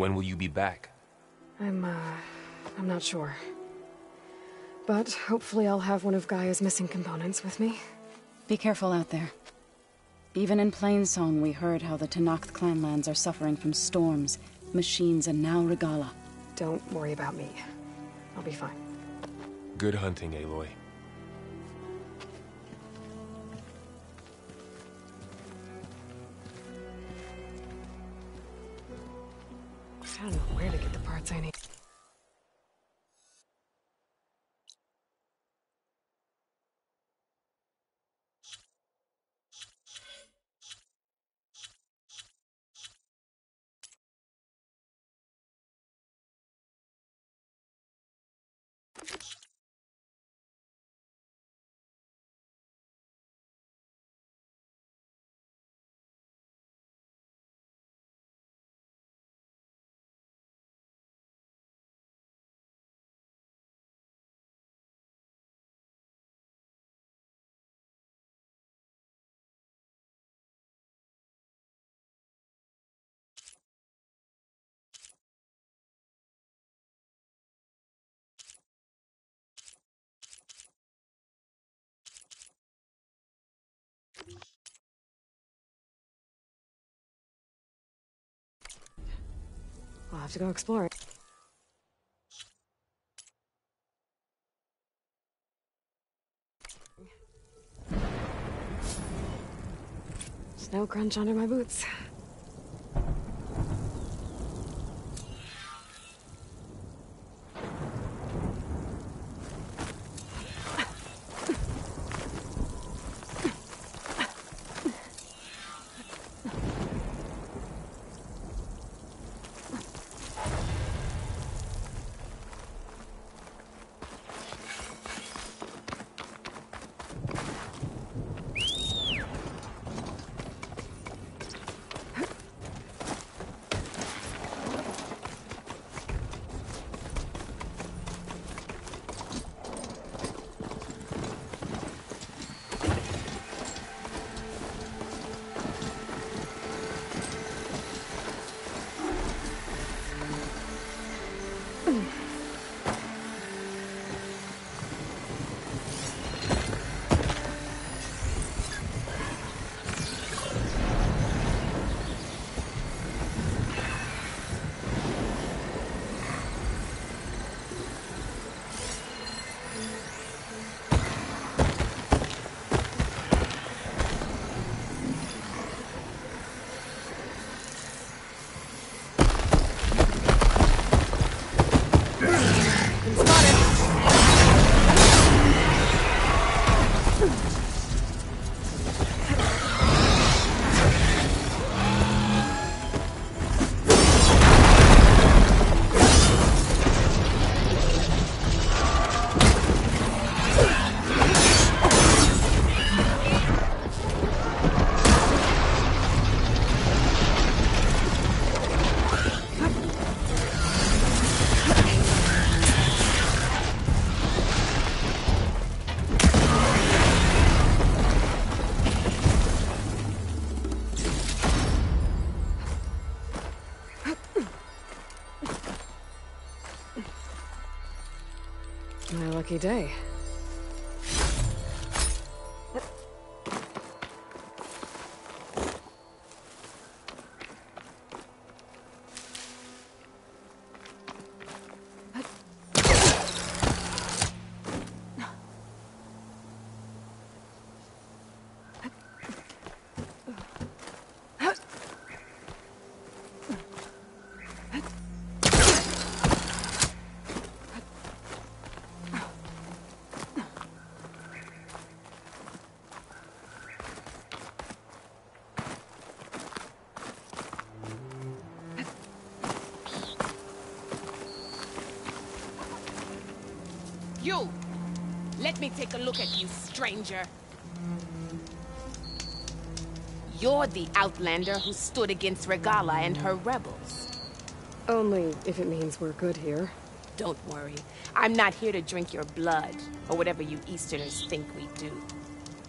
B: When will you be back?
E: I'm, uh, I'm not sure. But hopefully I'll have one of Gaia's missing components with me. Be careful out there. Even in Plainsong, we heard how the Tenakth clanlands are suffering from storms, machines, and now Regalla. Don't worry about me. I'll be fine.
B: Good hunting, Aloy.
D: I will have to go explore. Snow
E: crunch under my boots. lucky day.
H: Let me take a look at you, stranger. You're the outlander who stood against Regalla and her rebels.
E: Only if it means we're good here.
H: Don't worry. I'm not here to drink your blood, or whatever you Easterners think we do.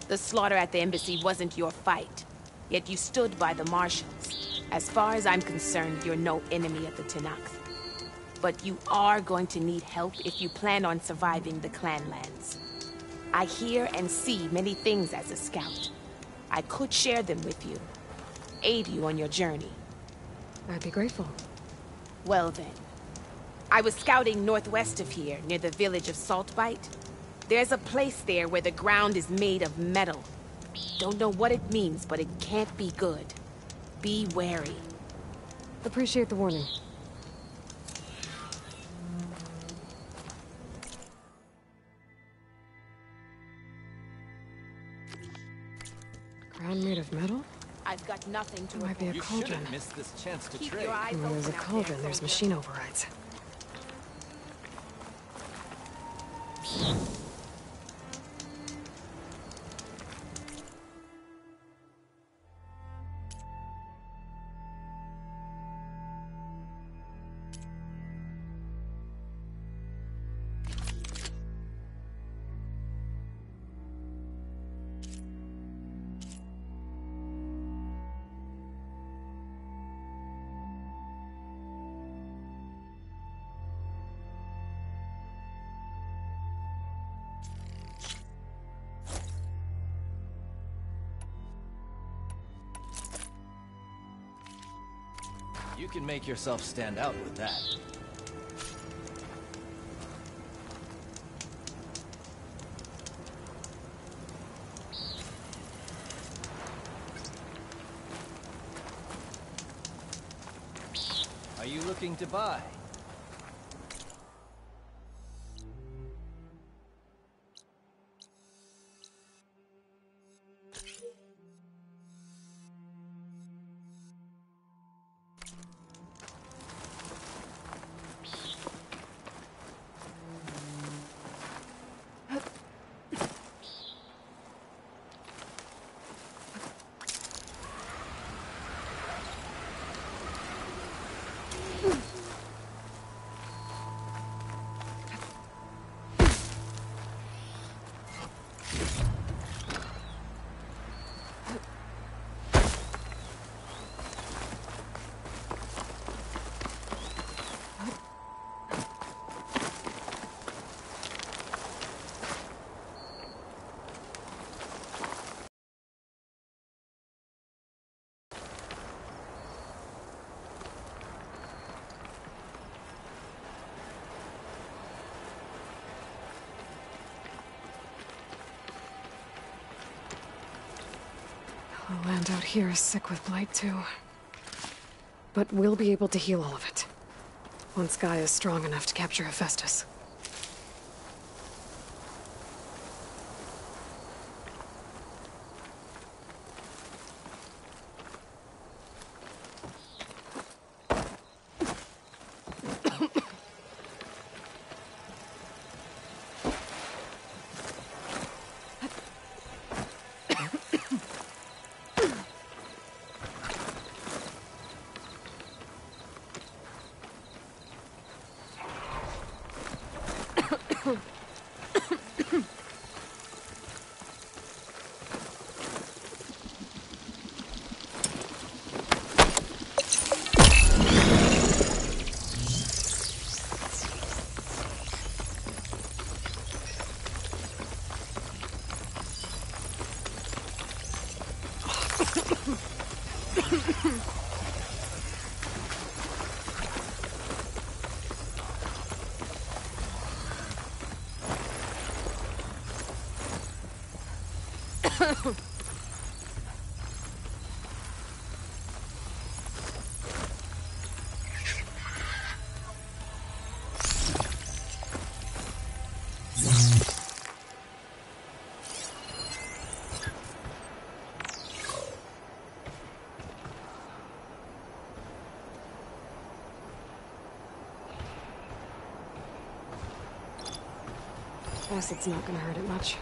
H: The slaughter at the embassy wasn't your fight, yet you stood by the Marshals. As far as I'm concerned, you're no enemy of the Tenakth. But you are going to need help if you plan on surviving the Clanlands. I hear and see many things as a scout. I could share them with you, aid you on your journey. I'd be grateful. Well then. I was scouting northwest of here, near the village of Saltbite. There's a place there where the ground is made of metal. Don't know what it means, but it can't be good. Be wary.
E: Appreciate the warning. I'm made of metal?
H: I've got nothing to. might be a
E: cauldron.
J: this chance to Keep trade. Your eyes
E: when there's a cauldron, there, there's machine overrides.
J: make yourself stand out with that. Are you looking to buy?
E: The land out here is sick with blight, too. But we'll be able to heal all of it. Once Gaia is strong enough to capture Hephaestus. guess it's not gonna hurt it much.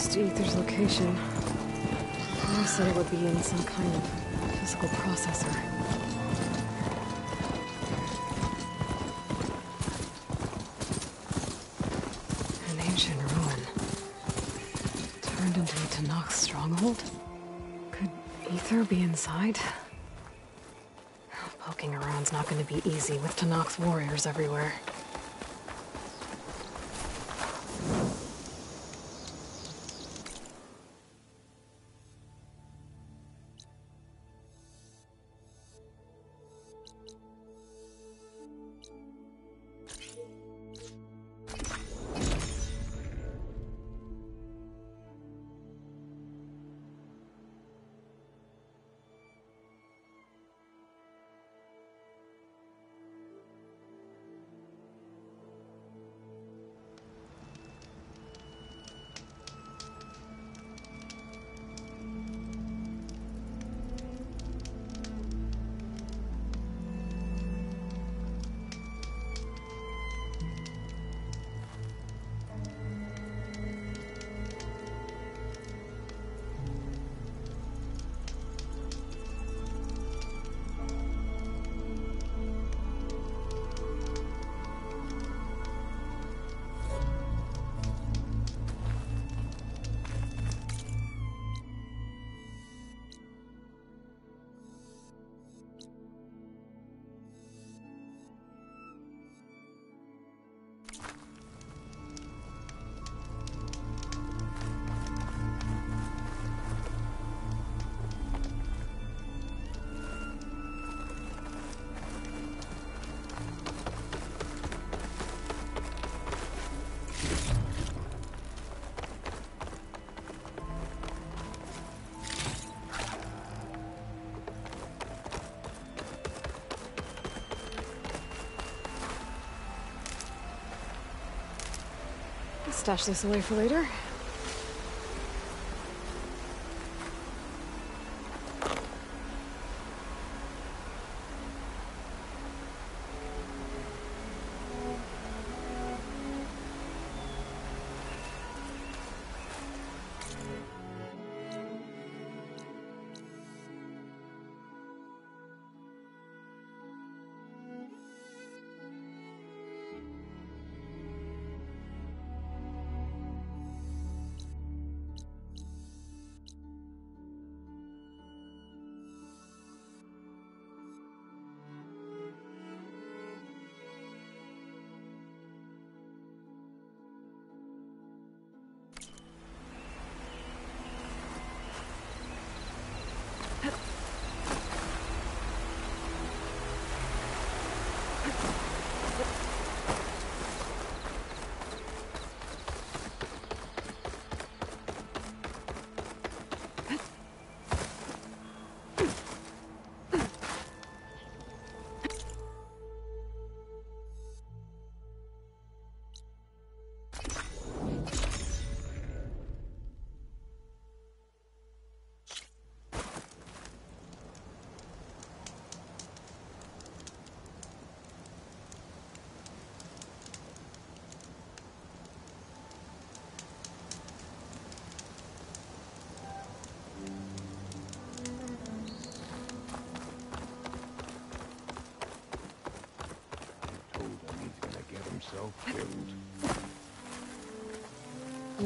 E: close to Aether's location. I said it would be in some kind of physical processor. An ancient ruin. Turned into a Tenakth stronghold? Could Ether be inside? Poking around's not gonna be easy with Tenakth's warriors everywhere. stash this away for later.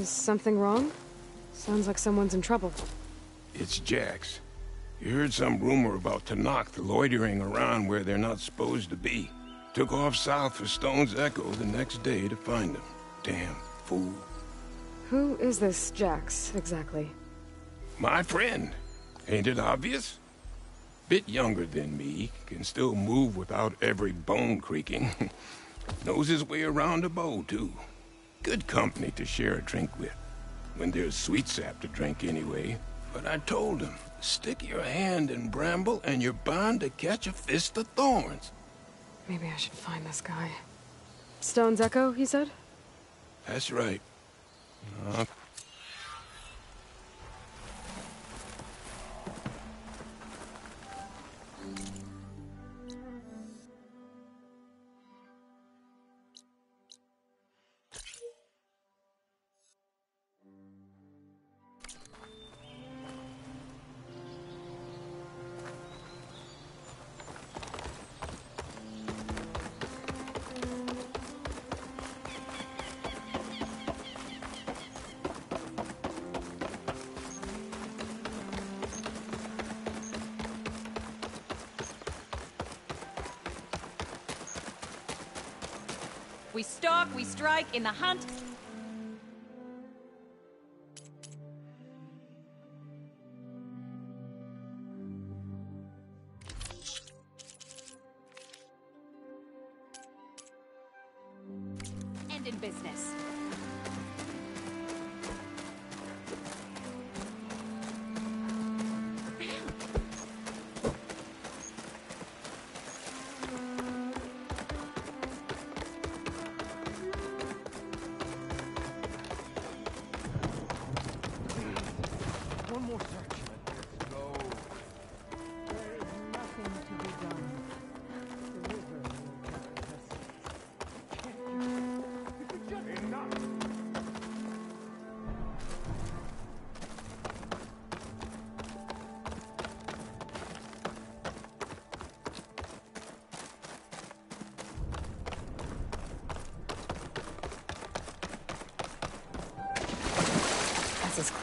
E: Is something wrong? Sounds like someone's in trouble.
A: It's Jax. You heard some rumor about Tenakth loitering around where they're not supposed to be. Took off south for Stone's Echo the next day to find him. Damn fool.
E: Who is this Jax, exactly?
A: My friend. Ain't it obvious? Bit younger than me, can still move without every bone creaking. Knows his way around a bow, too. Good company to share a drink with. When there's sweet sap to drink anyway. But I told him, stick your hand in bramble and you're bound to catch a fist of thorns.
E: Maybe I should find this guy. Stone's Echo, he said?
A: That's right.
I: in the hunt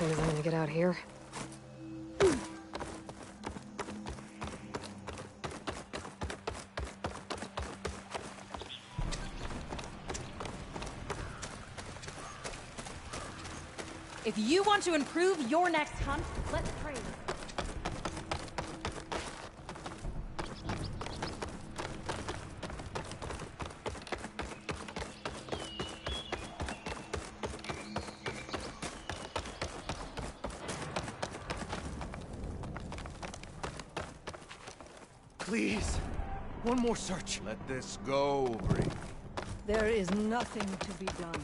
E: I'm gonna get out here. If you want to improve your next hunt, let's trade.
A: more search. Let this go, Reeve.
F: There is nothing to be done.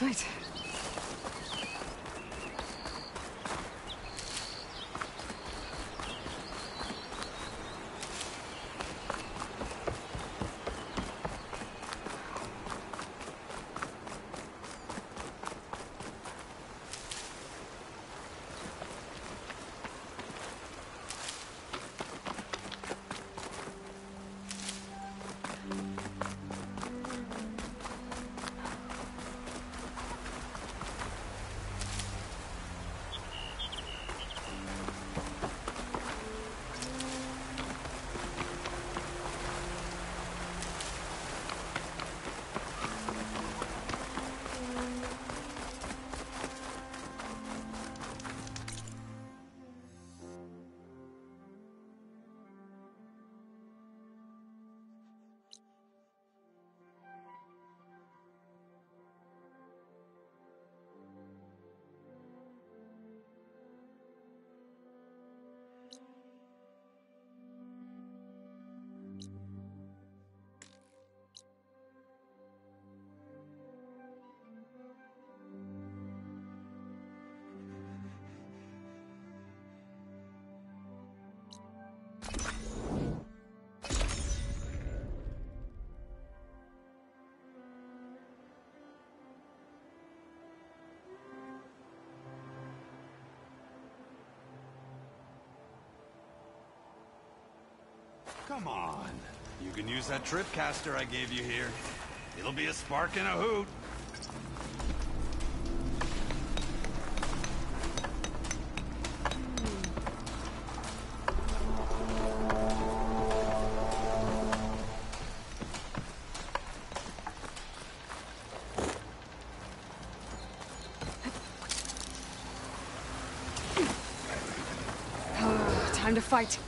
E: понимаете?
A: Come on. You can use that trip caster I gave you here. It'll be a spark and a hoot.
E: Time to fight.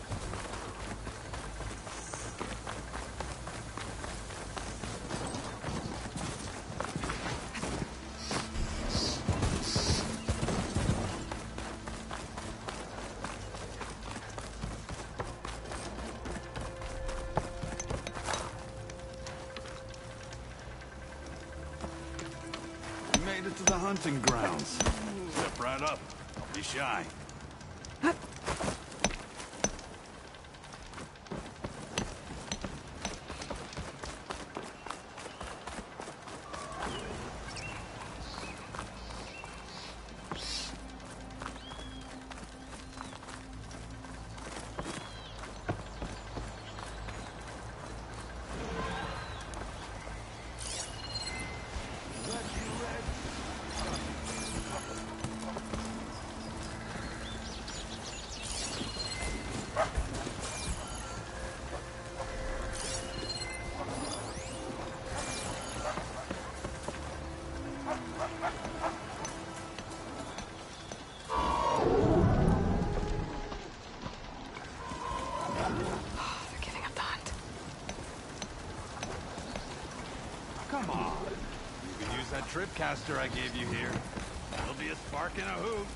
C: shine.
A: tripcaster I gave you here. It'll be a spark in a hoop.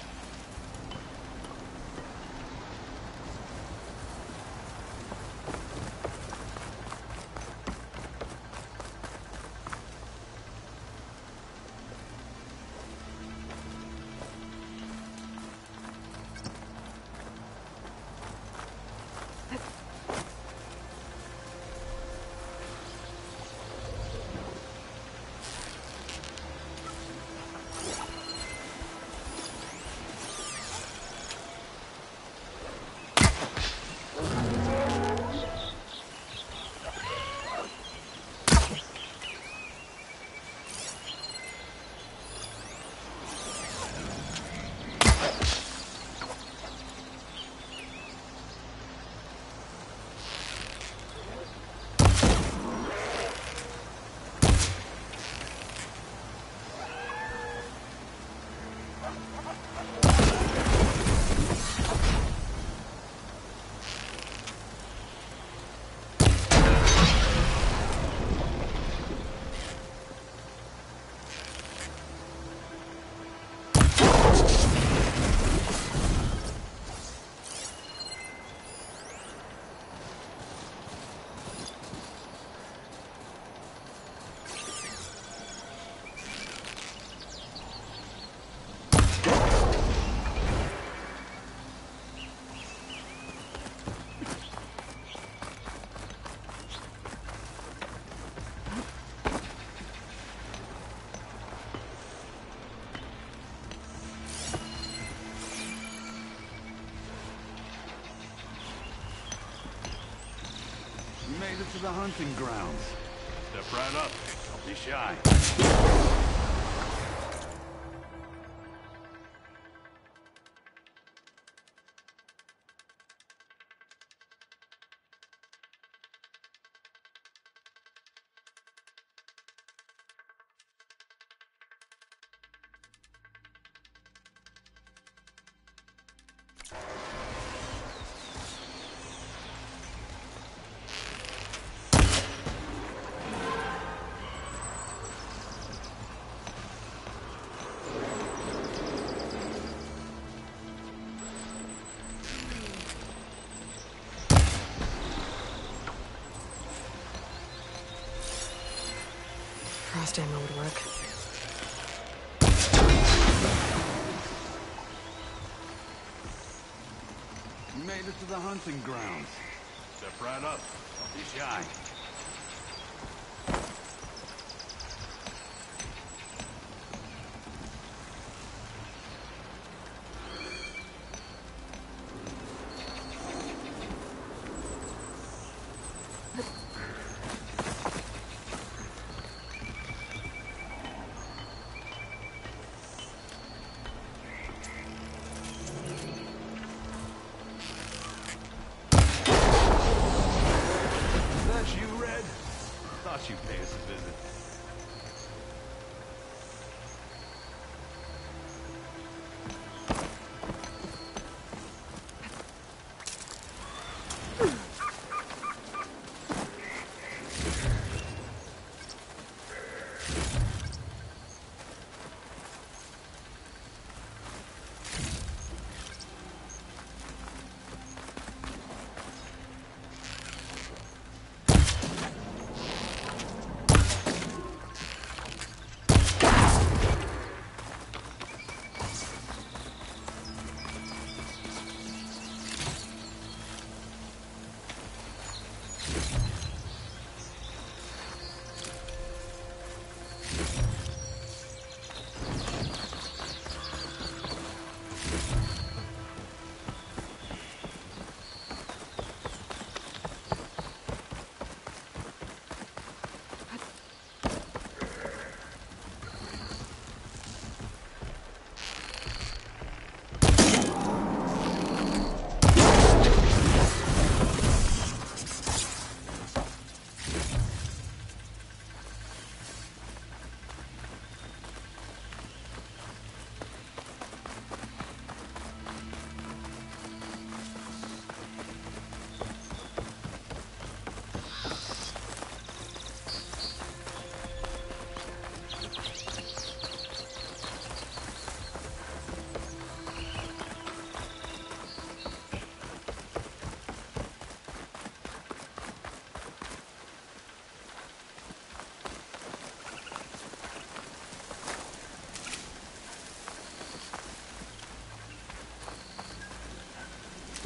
C: to the hunting grounds.
A: Step right up. Don't be shy.
E: would work.
C: You made it to the hunting grounds.
G: Step right up. Don't be shy.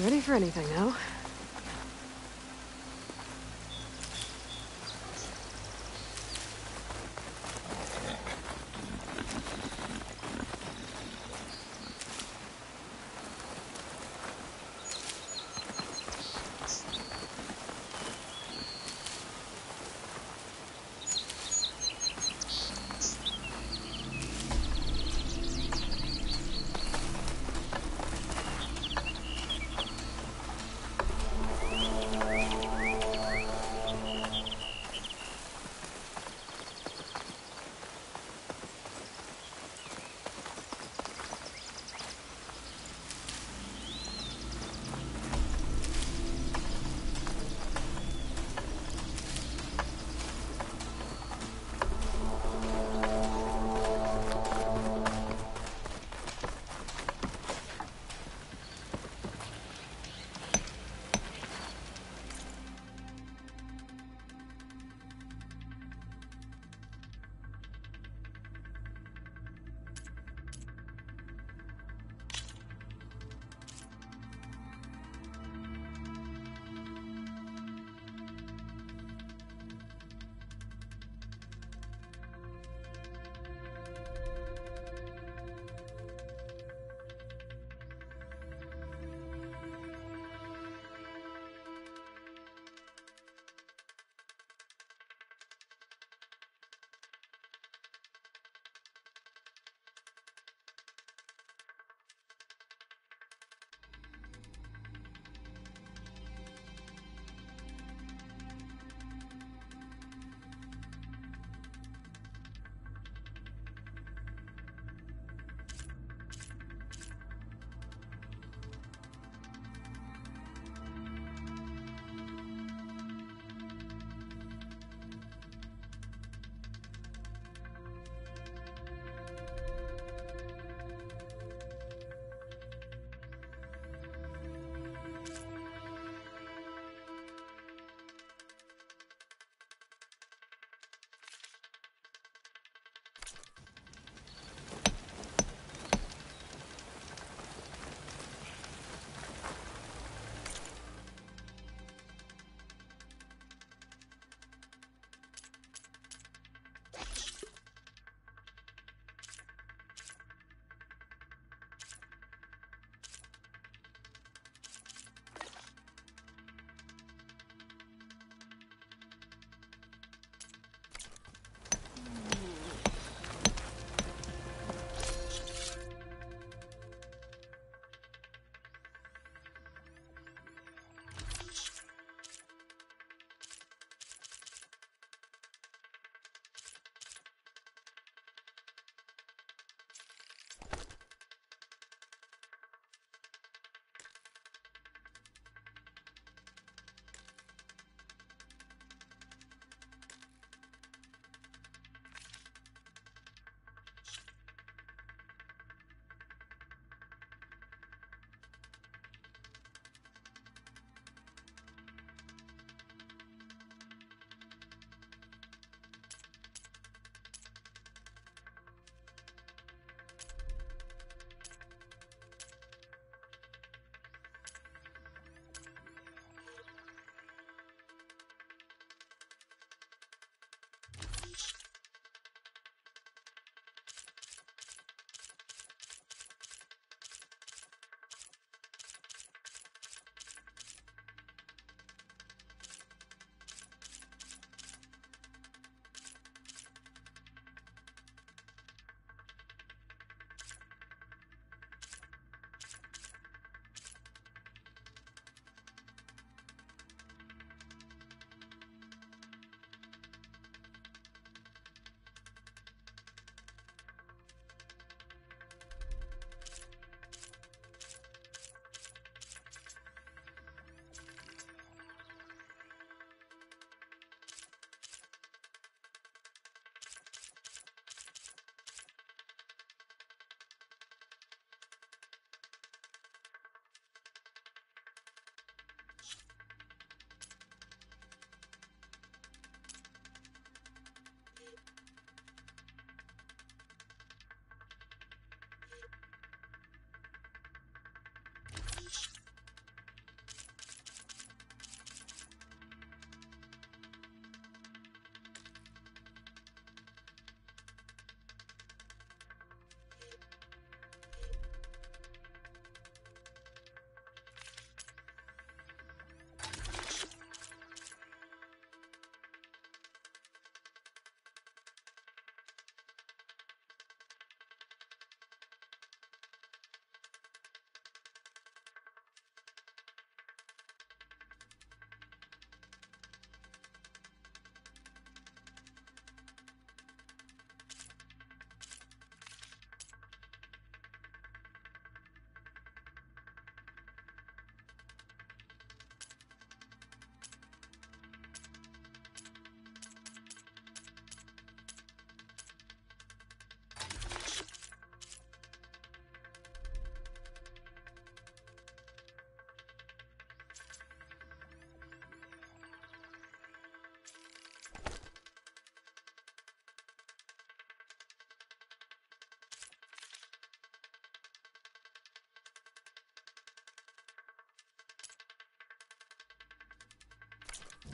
E: Ready for anything now.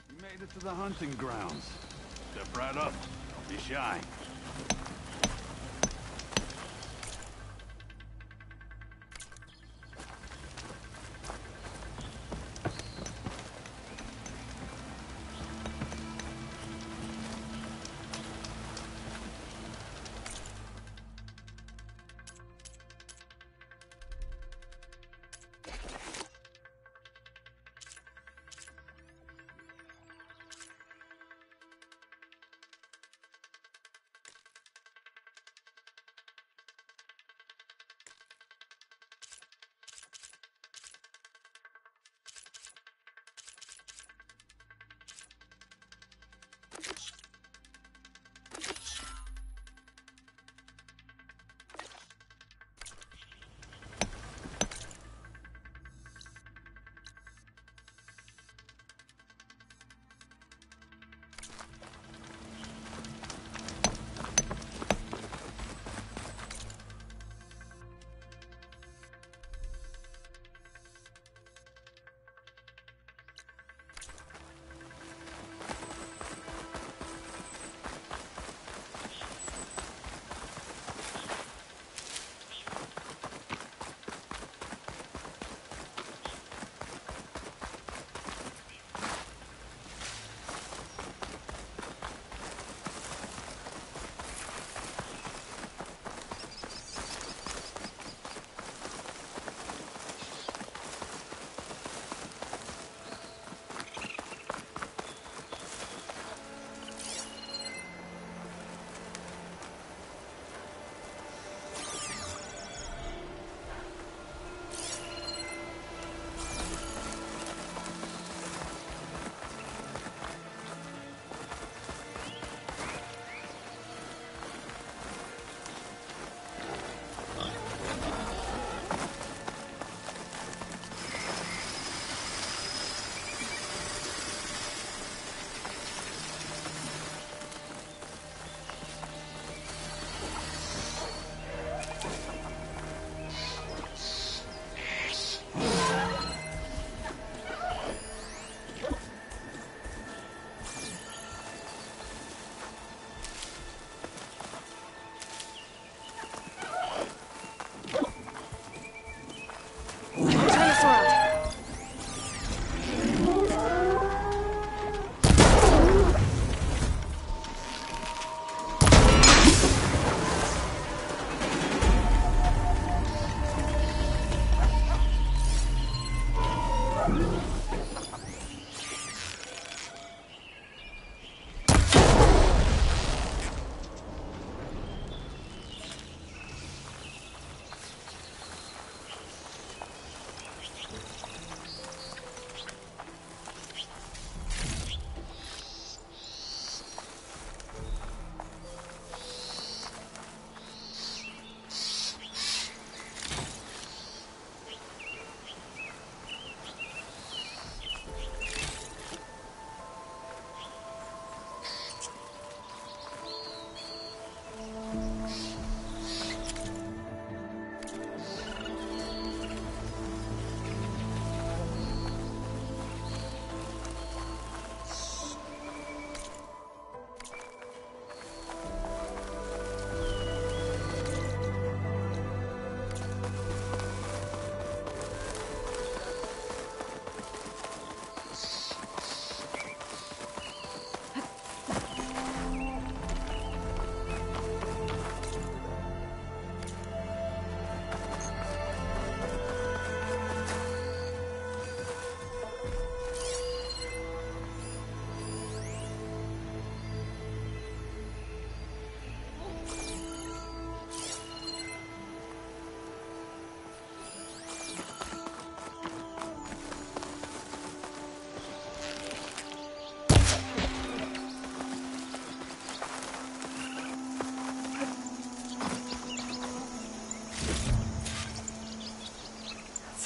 C: You made it to the hunting grounds. Step right up. Don't be shy.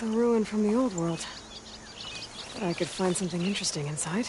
E: The a ruin from the old world. I could find something interesting inside.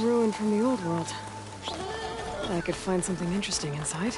E: ruin from the old world. I could find something interesting inside.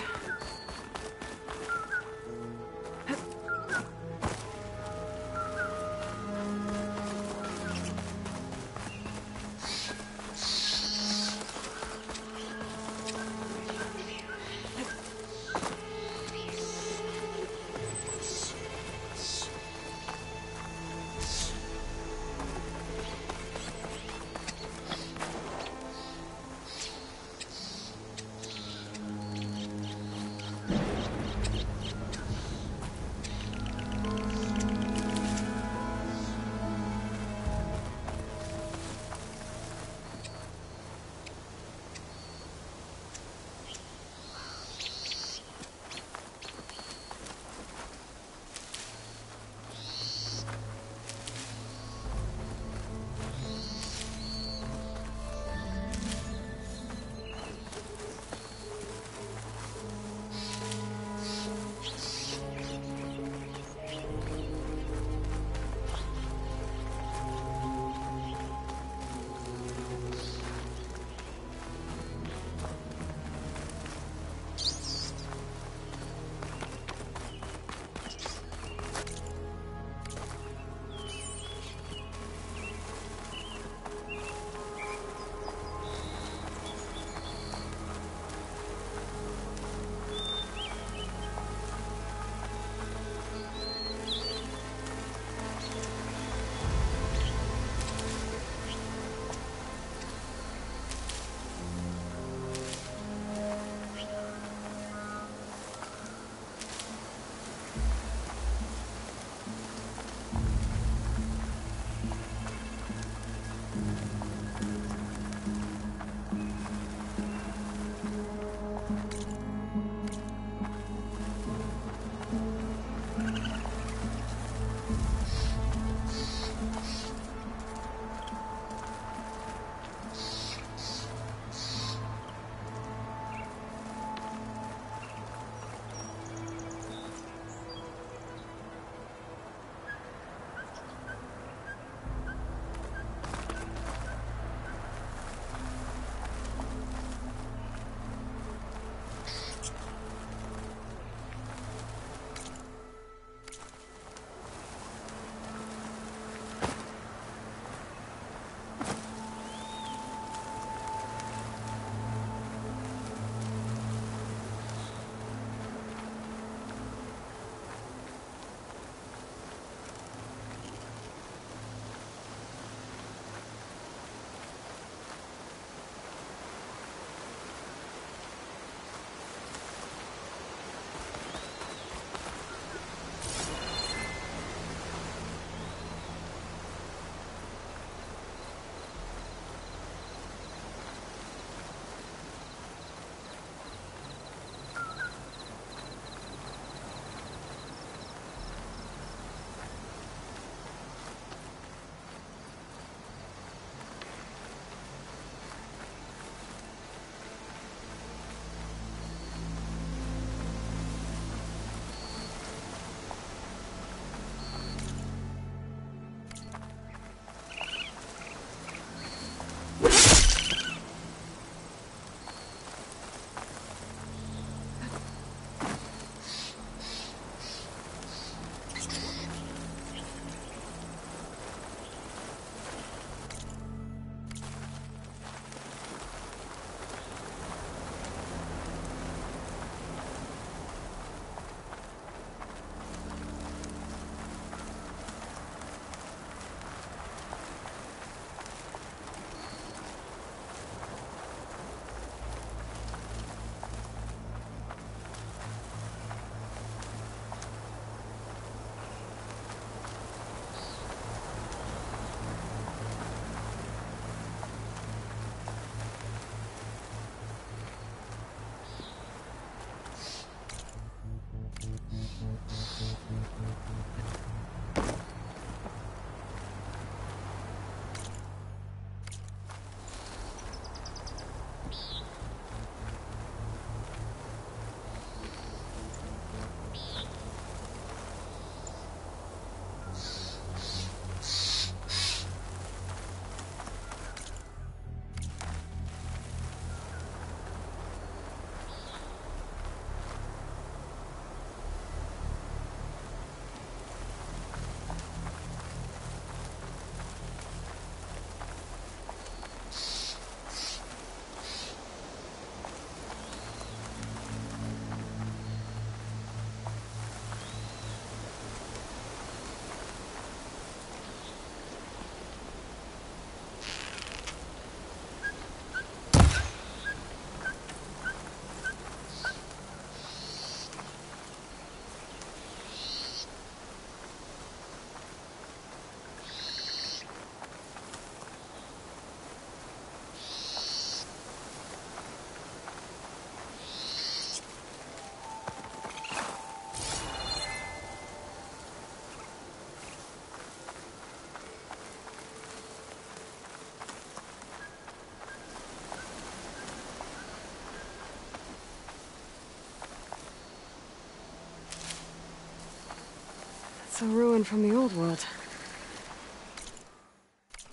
E: a ruin from the old world.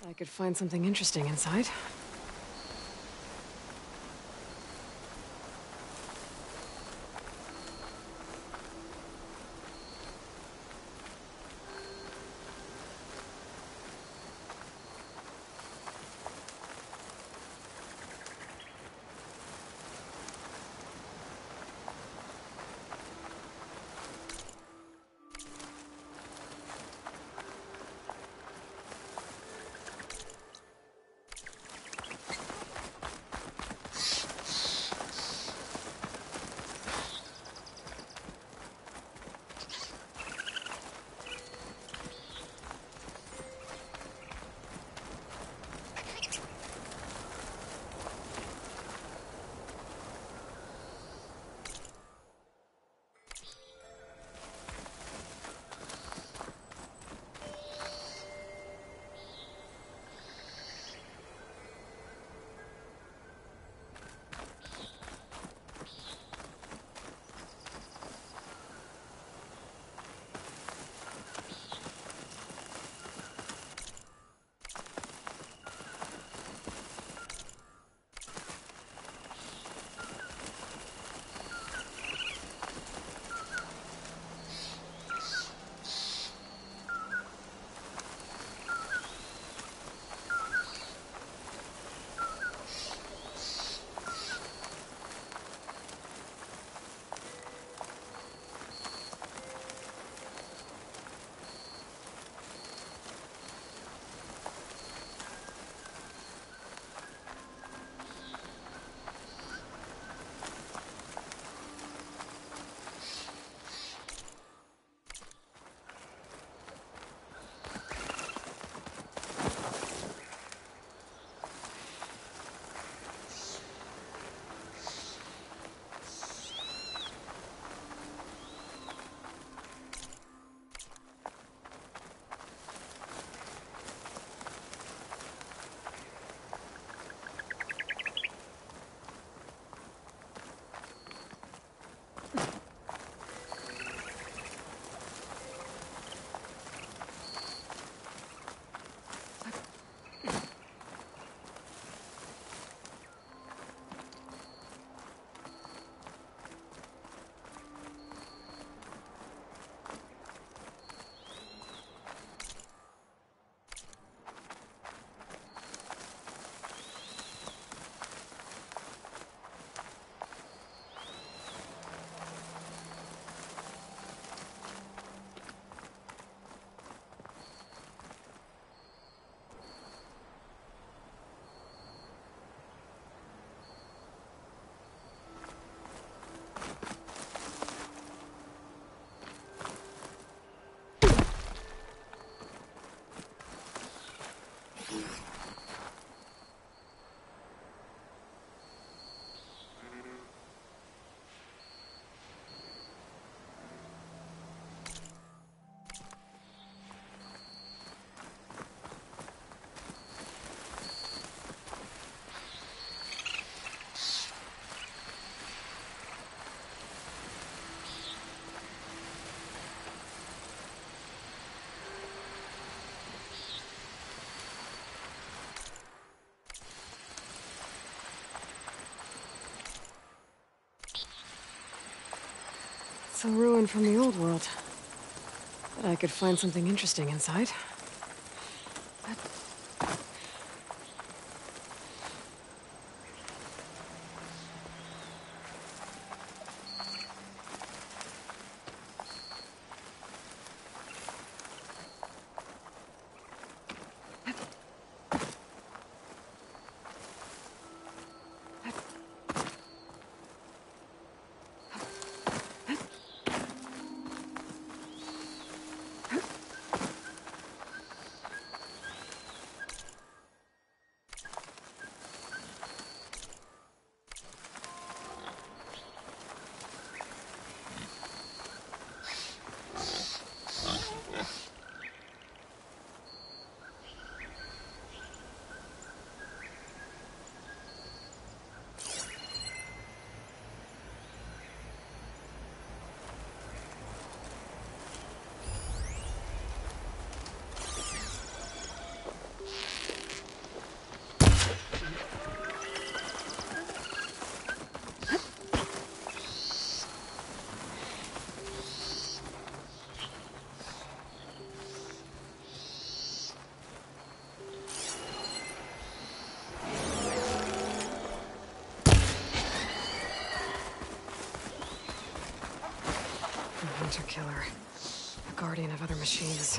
E: I could find something interesting inside. It's a ruin from the old world. But I could find something interesting inside. machines.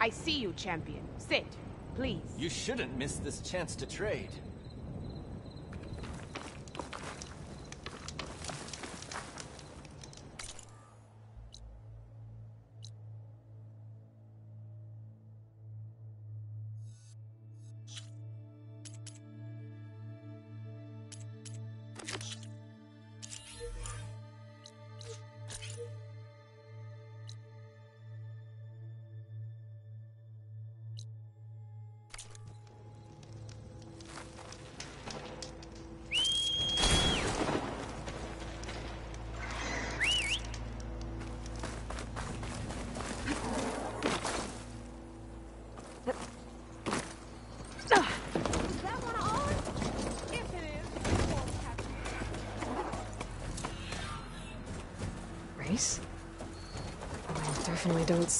H: I see you, champion.
D: Sit, please.
J: You shouldn't miss this chance to trade.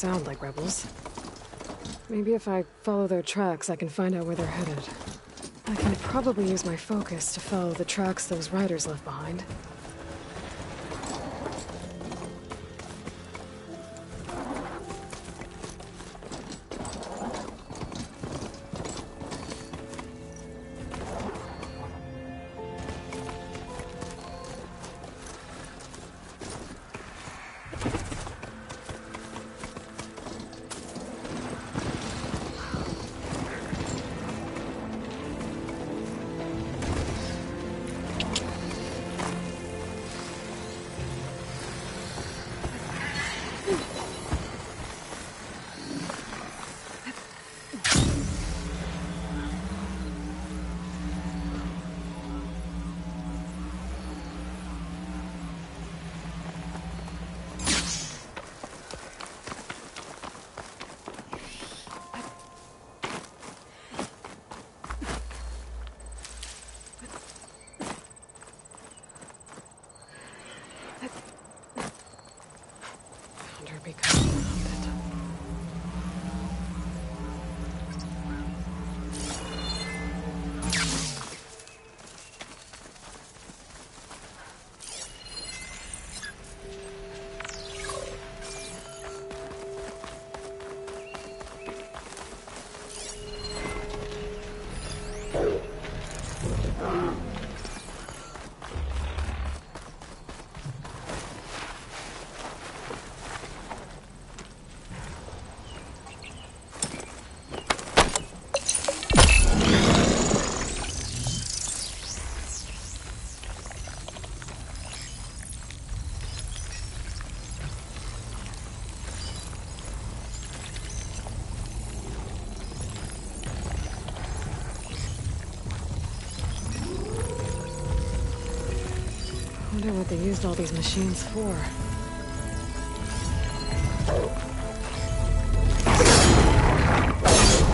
E: sound like rebels. Maybe if I follow their tracks, I can find out where they're headed. I can probably use my focus to follow the tracks those riders left behind. used all these machines for?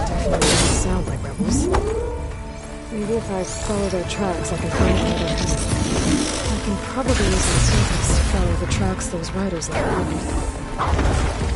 E: Definitely sound like rebels. Maybe if I follow their tracks, I can find another I can probably use the surface to follow the tracks those riders left behind.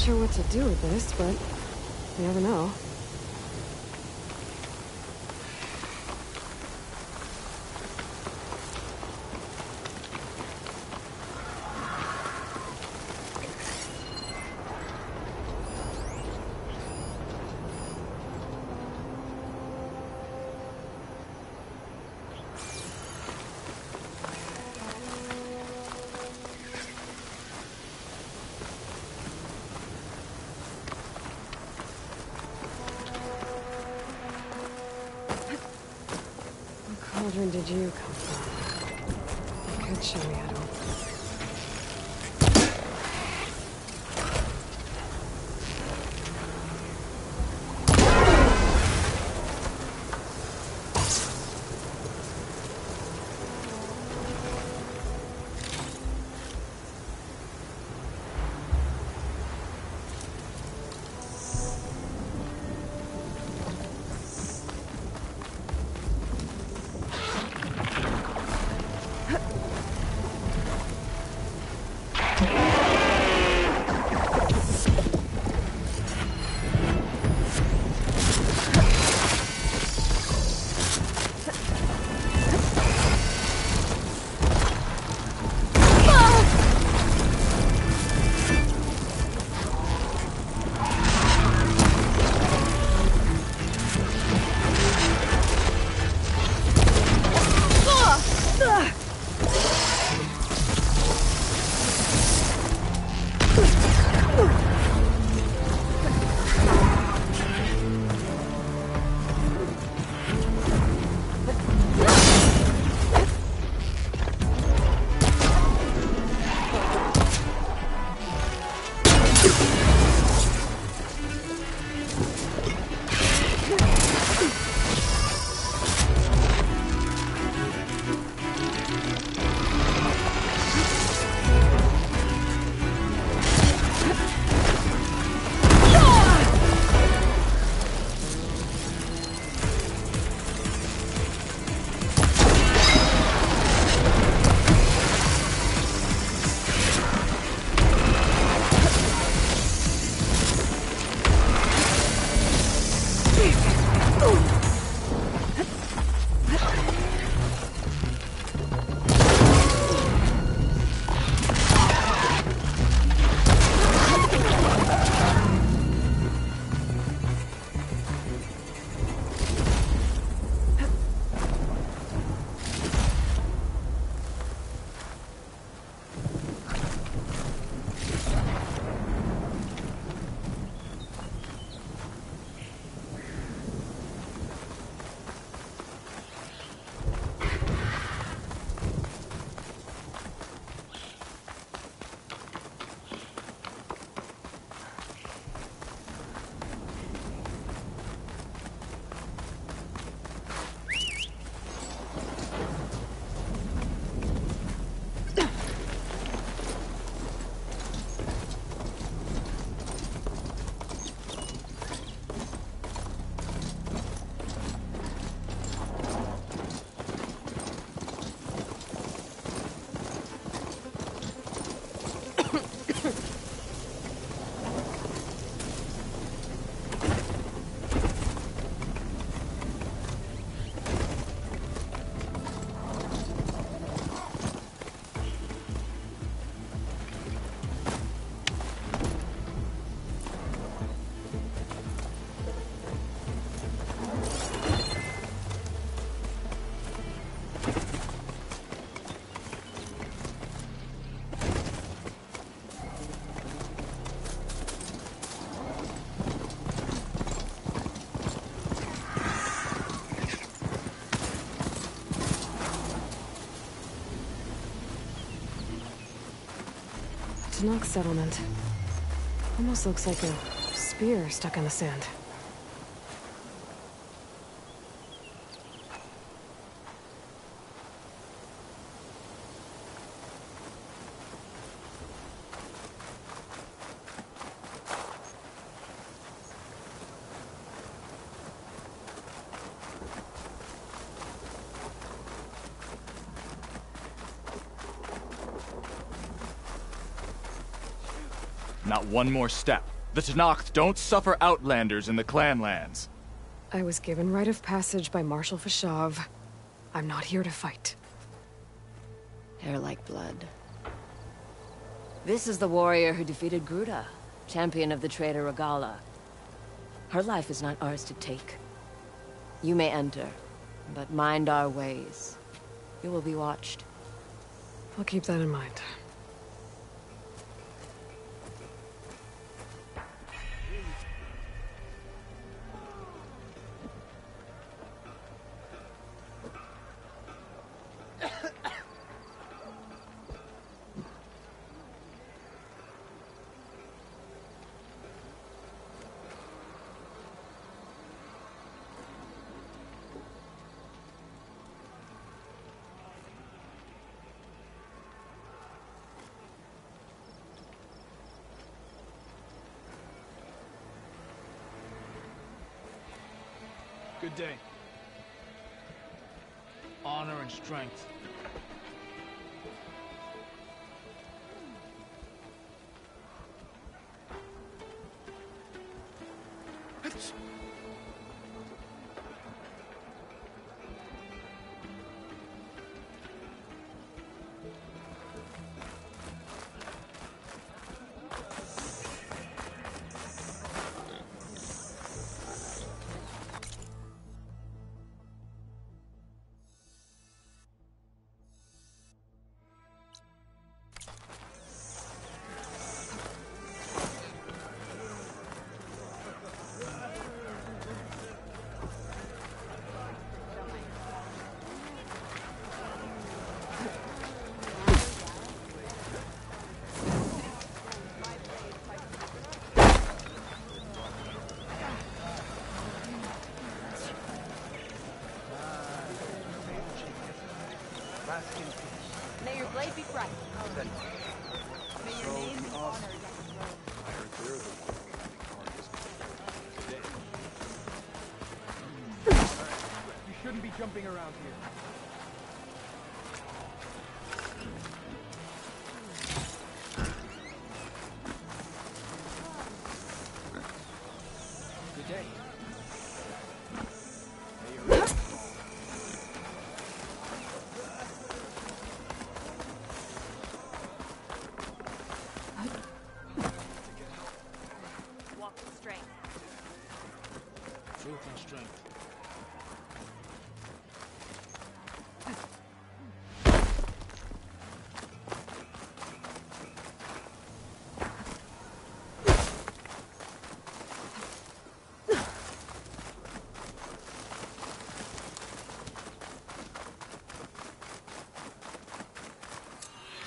E: sure what to do with this, but you never know. children did you come from? I could show you Knock settlement. Almost looks like a spear stuck in the sand.
C: one more step. The Tenakth don't suffer outlanders in the Clanlands.
E: I was given rite of passage by Marshal
F: Fashav. I'm not here
E: to fight.
C: Hair
F: like blood. This is the warrior who defeated Grudda, champion of the traitor Regalla. Her life is not ours to take. You may enter, but mind our ways. You will be watched. I'll keep that in mind.
I: strength.
A: jumping around.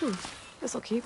D: Hmm, this'll keep.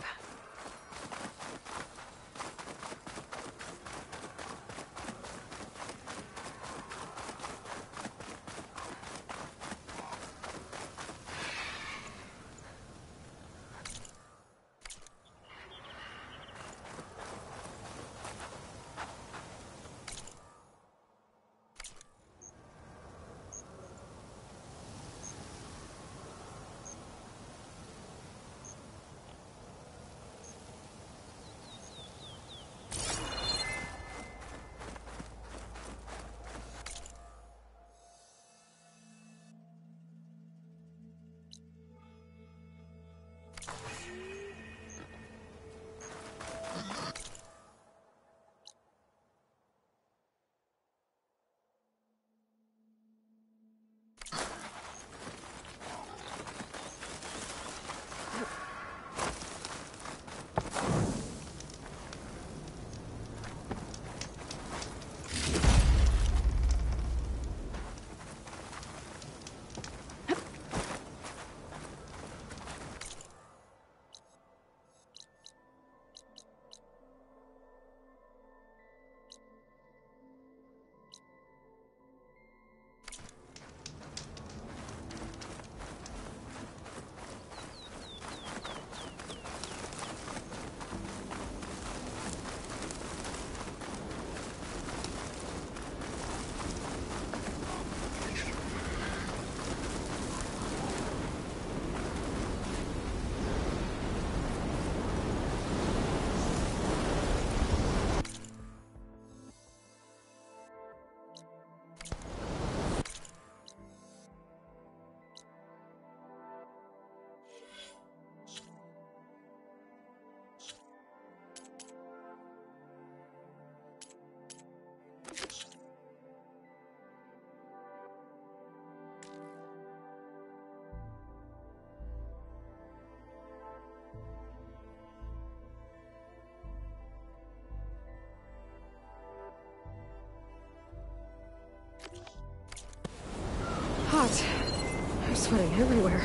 D: hot. I'm sweating everywhere.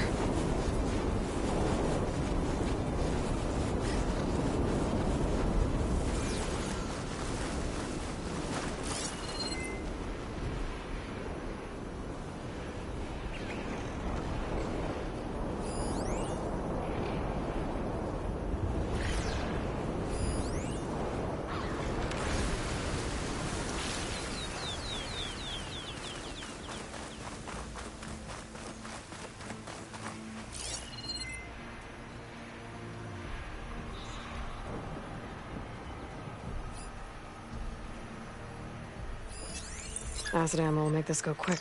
E: Mazda and we'll make this go quick.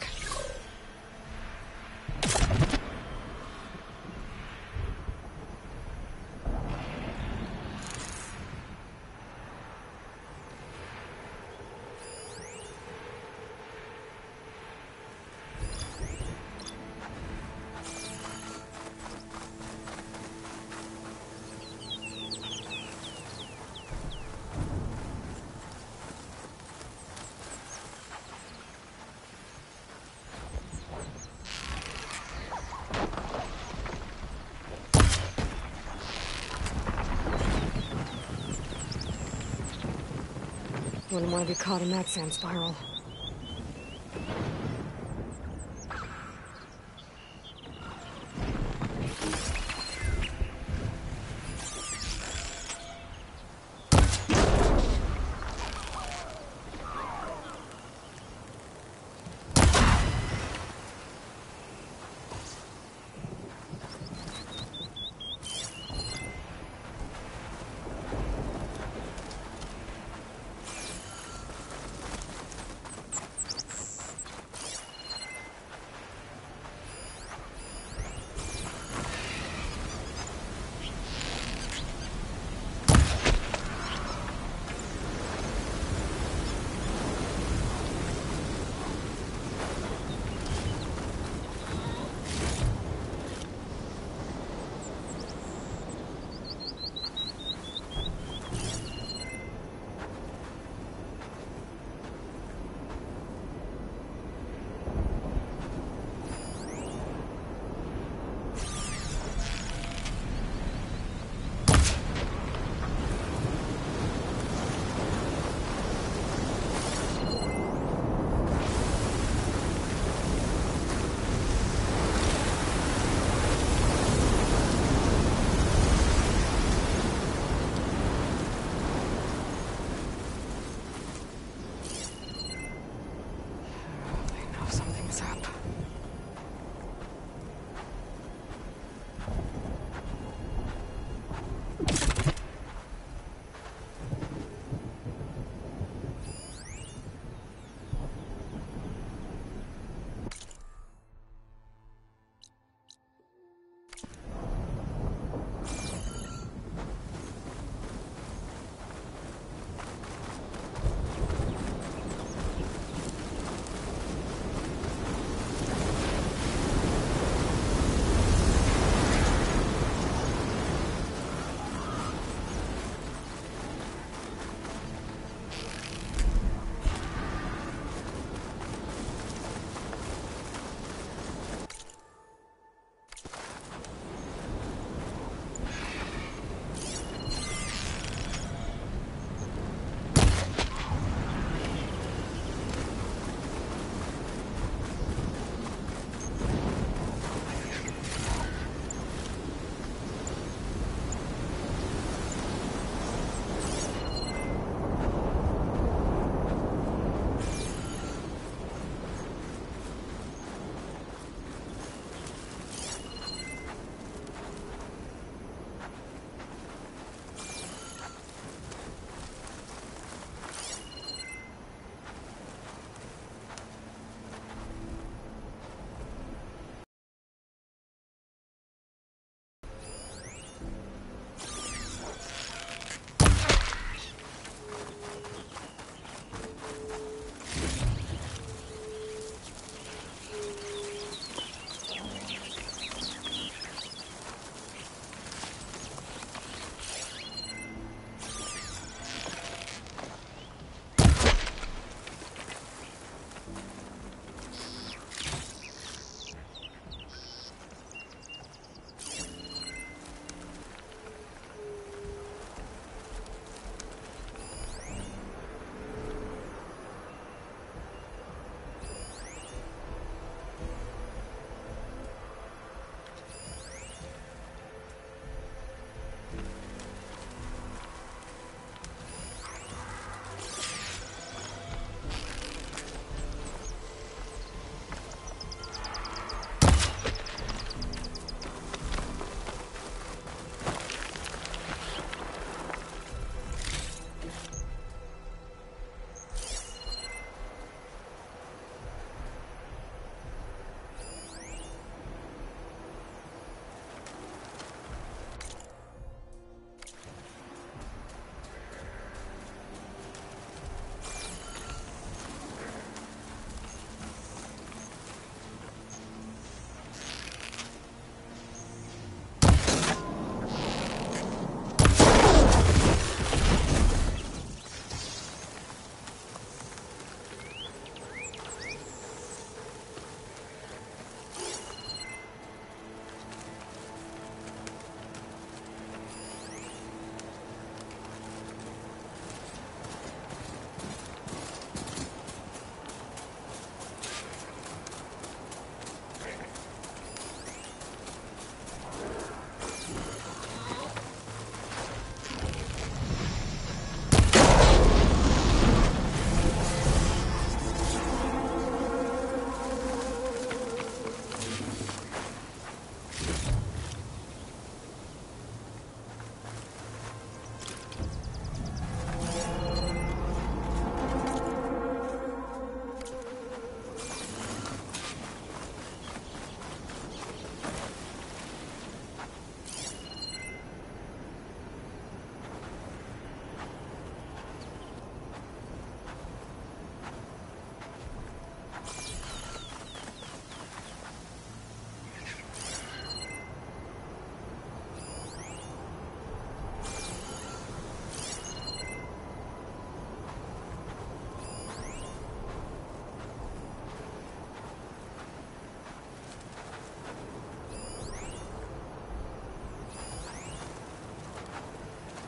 E: wouldn't want to be caught in that sand spiral.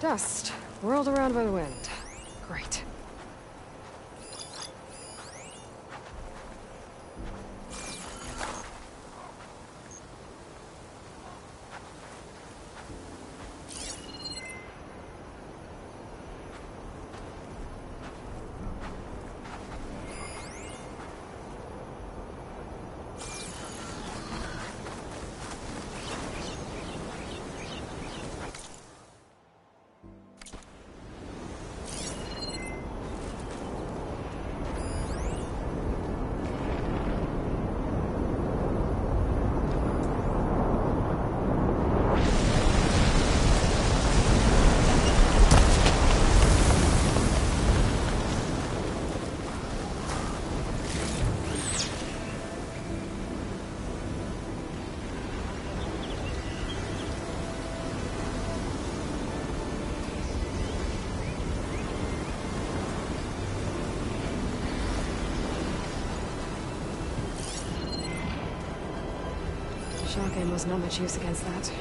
E: Dust, whirled around by the wind. Great. There's not much use against that.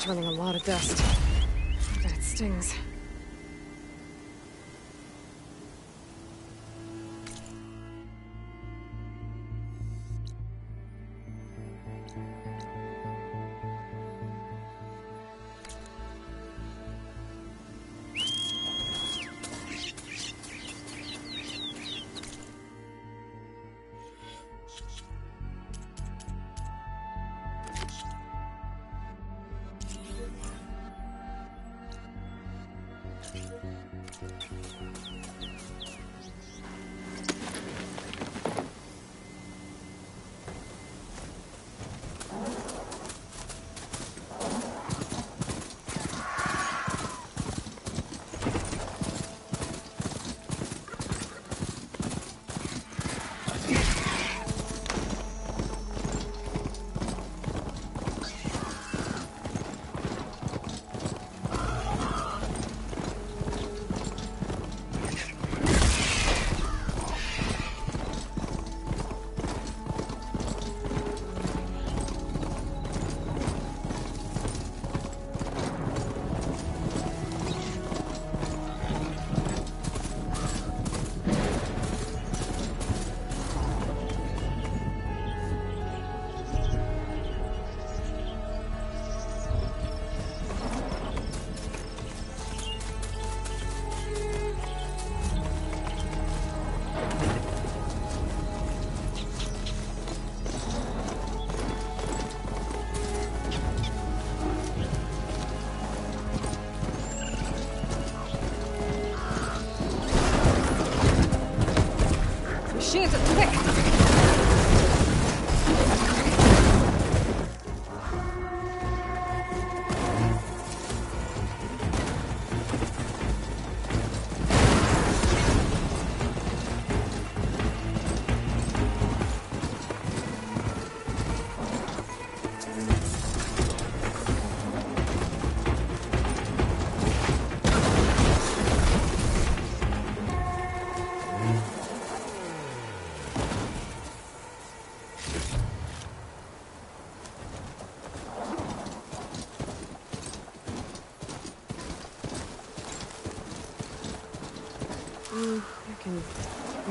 E: turning a lot of dust. That stings.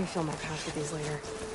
E: fill my pack with these later.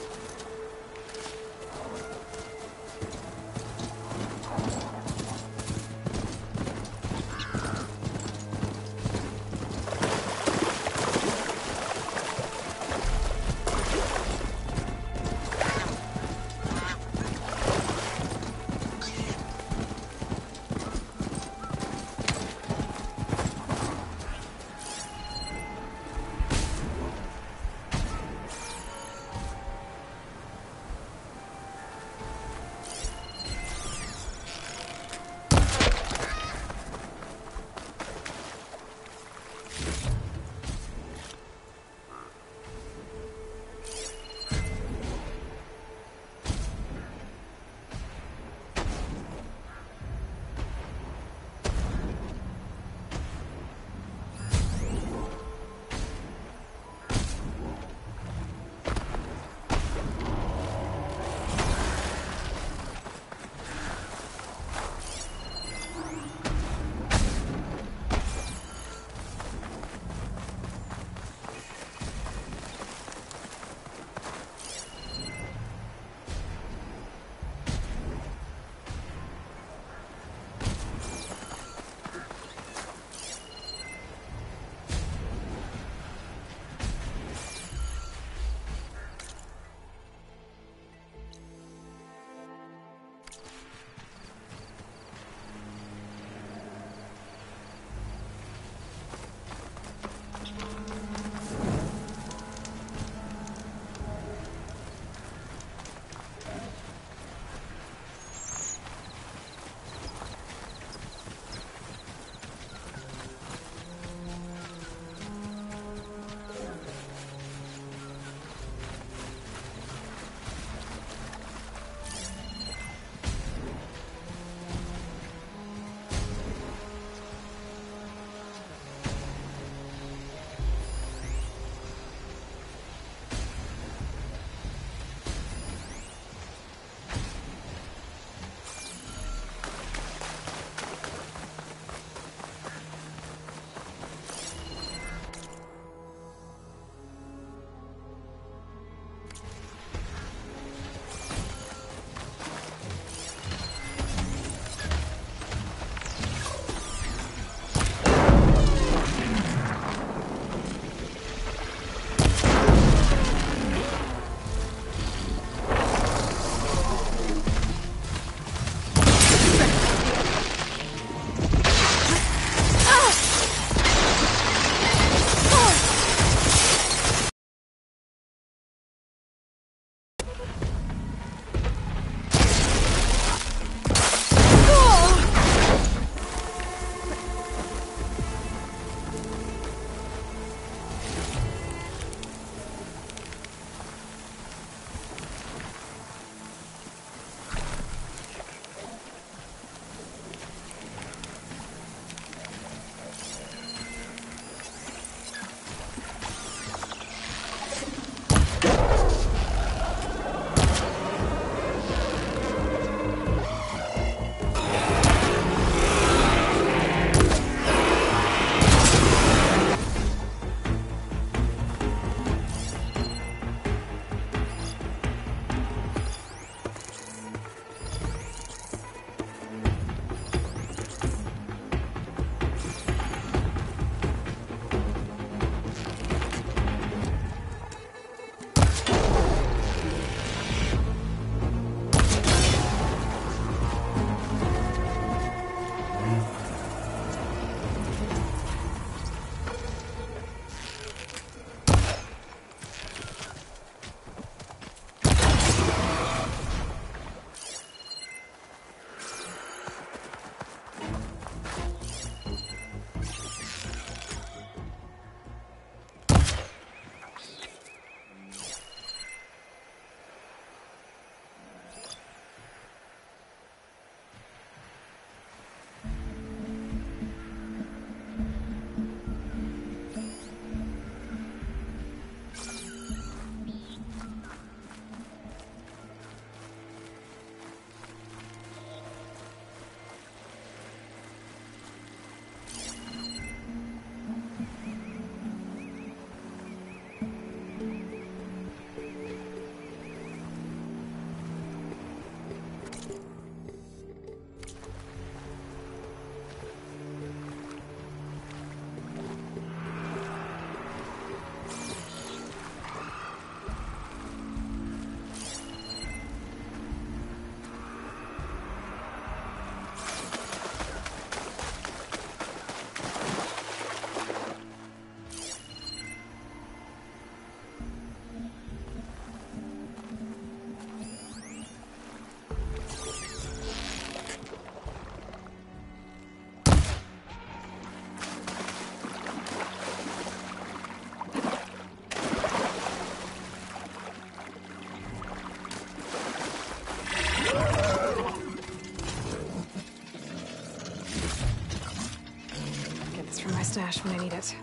E: stash when I need it.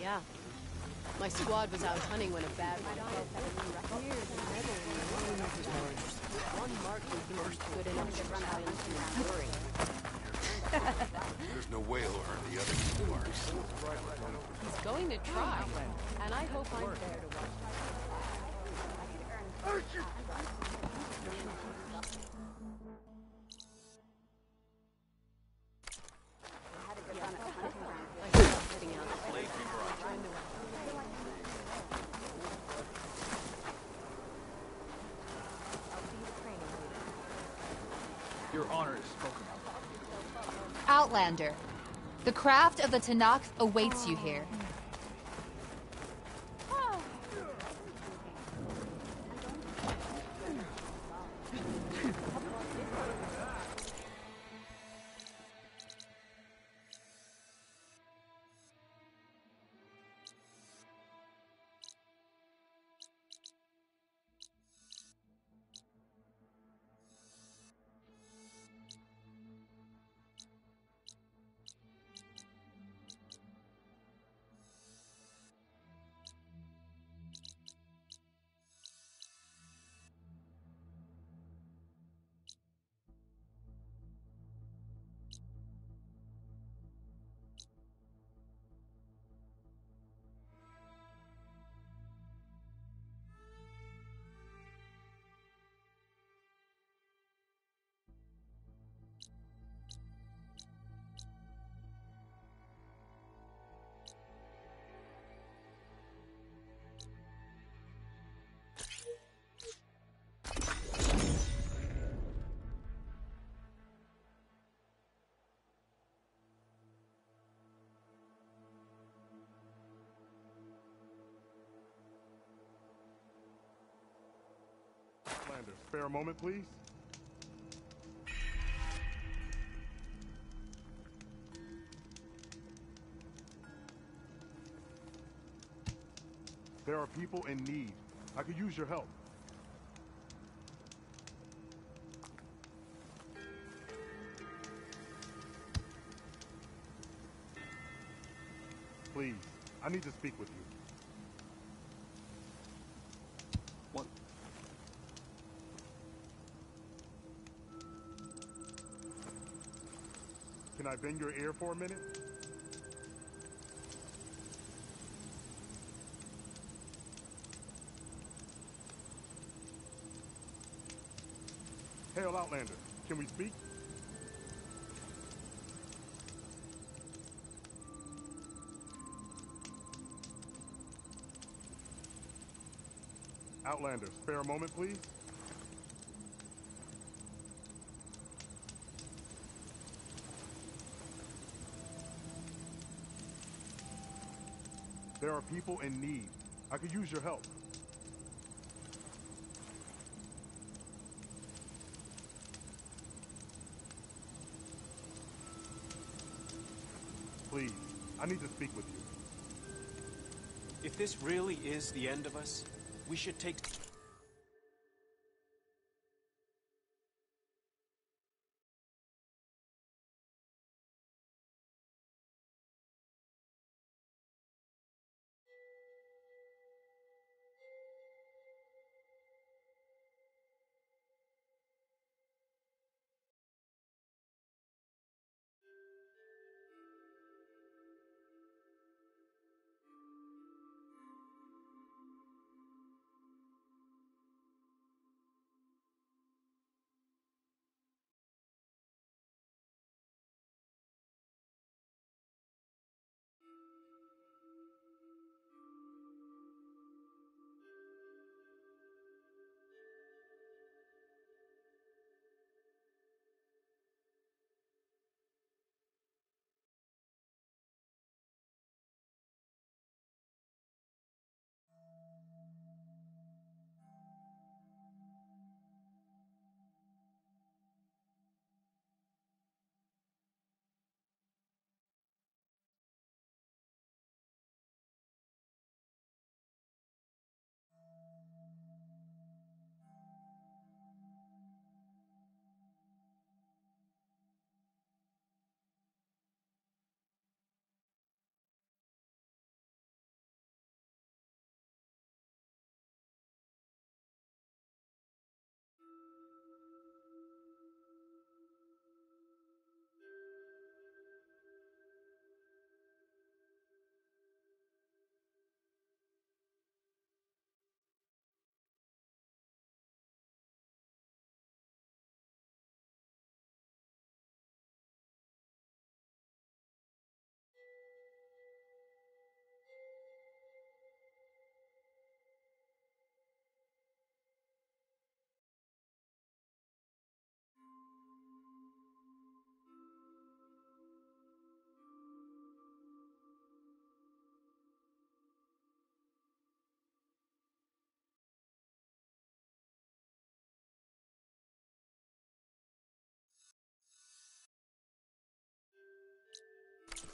E: Yeah. My squad was out hunting when a
D: bad one
A: good enough to run out into Missouri. There's no way he'll earn the other two marks.
H: He's going to try, and I hope I'm there to
F: Outlander. The craft of the
G: Tenakth awaits you here. spare moment, please? There are people in need. I could use your help. Please, I need to speak with you.
D: bend your ear for a minute?
J: Hail Outlander, can we speak?
G: Outlander, spare a moment, please. people in need. I could use your help. Please,
A: I need to speak with you. If this really is the end of us, we should take...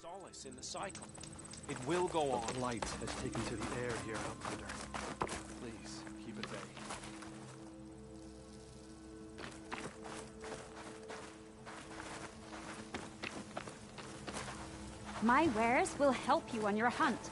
B: solace in the cycle.
A: It will go on. light has taken to the air here, Outlander. Please, keep it bay.
B: My wares will help you on your hunt.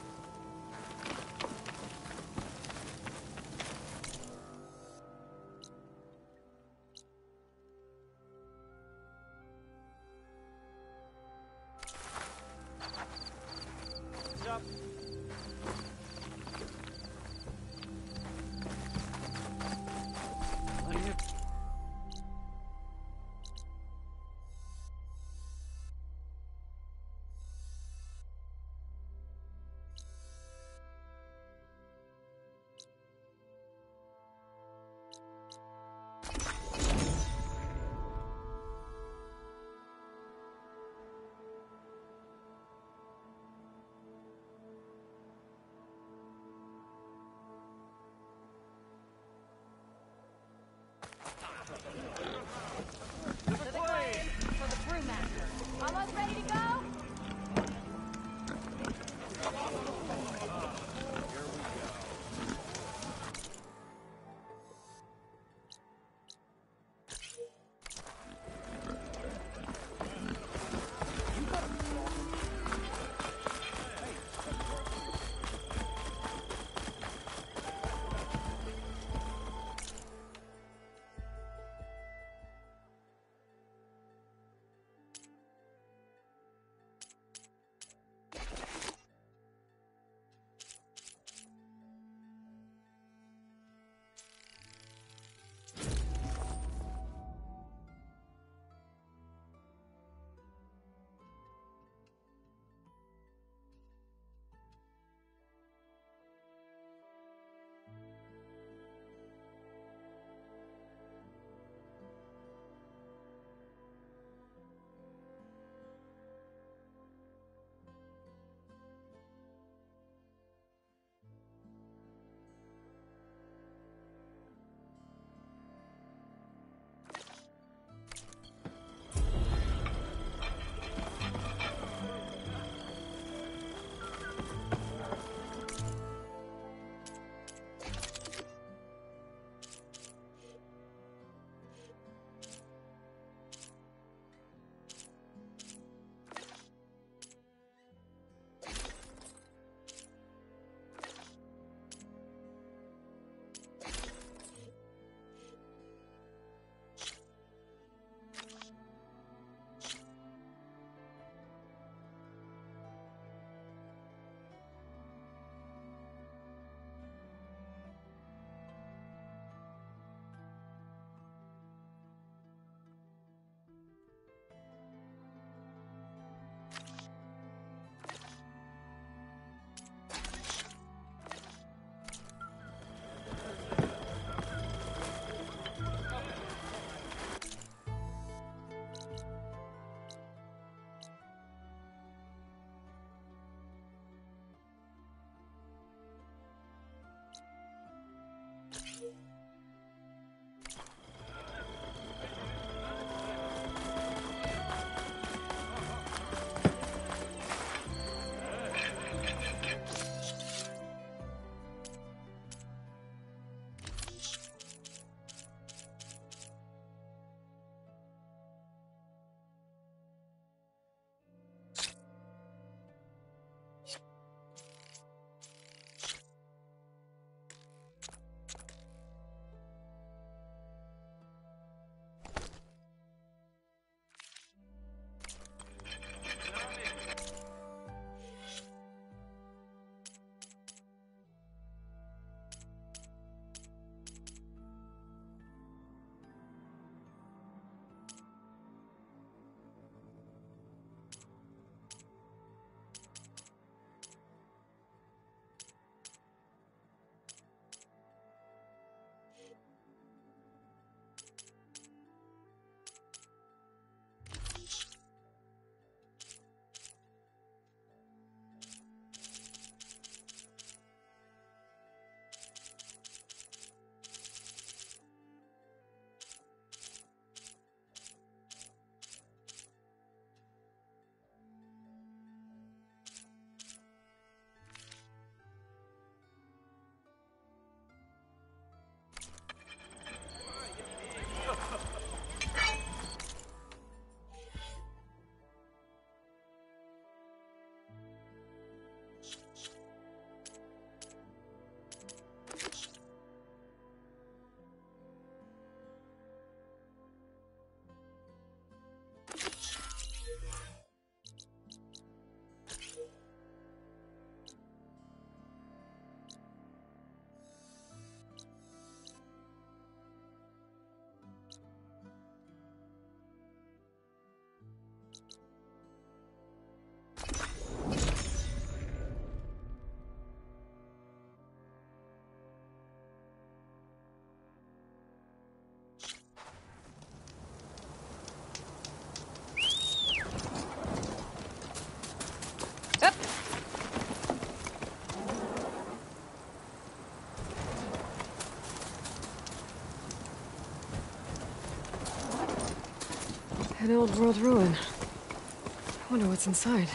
E: An old world ruin. I wonder what's inside.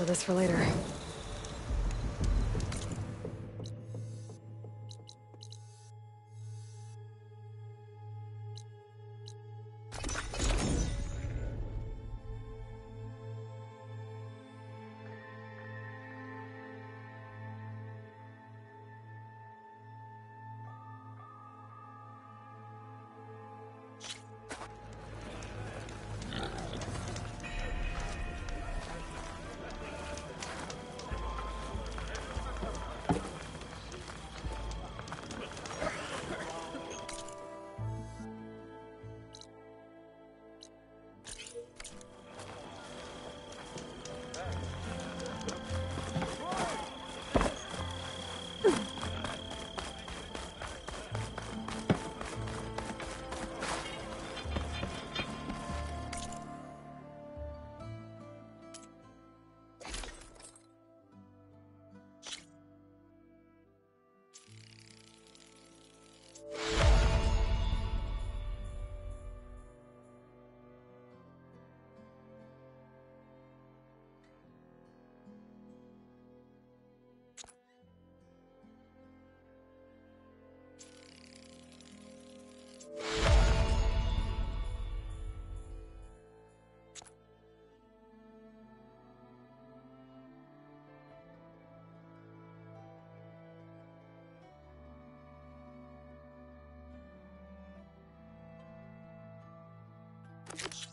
E: i this for later.
D: Thank you.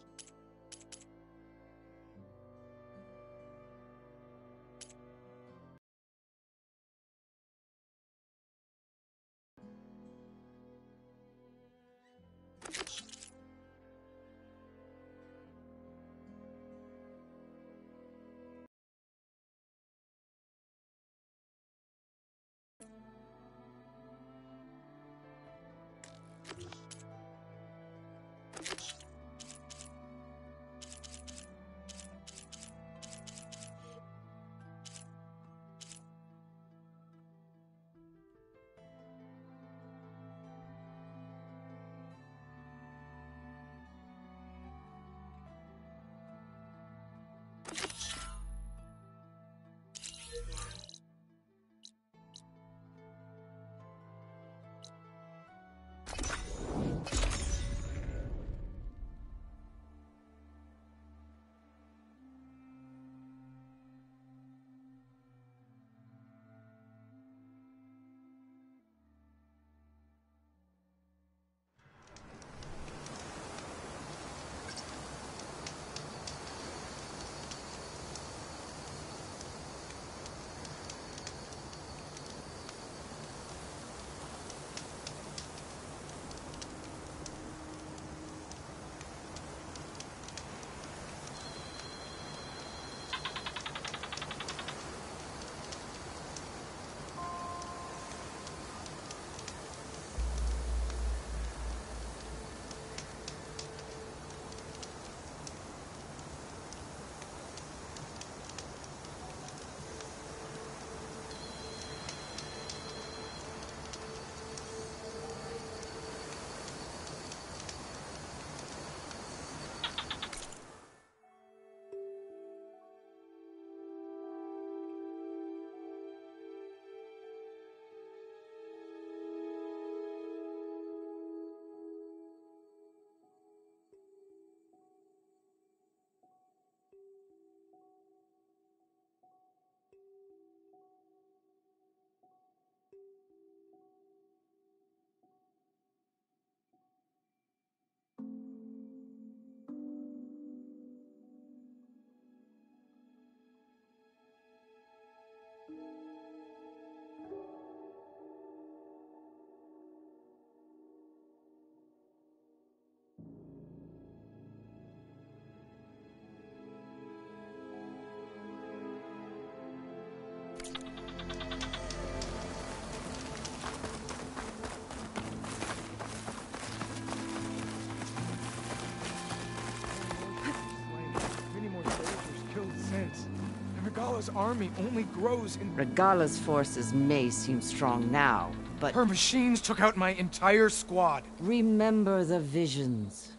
F: army only grows in... Regalla's forces may seem strong now, but... Her machines took out my entire squad. Remember the visions.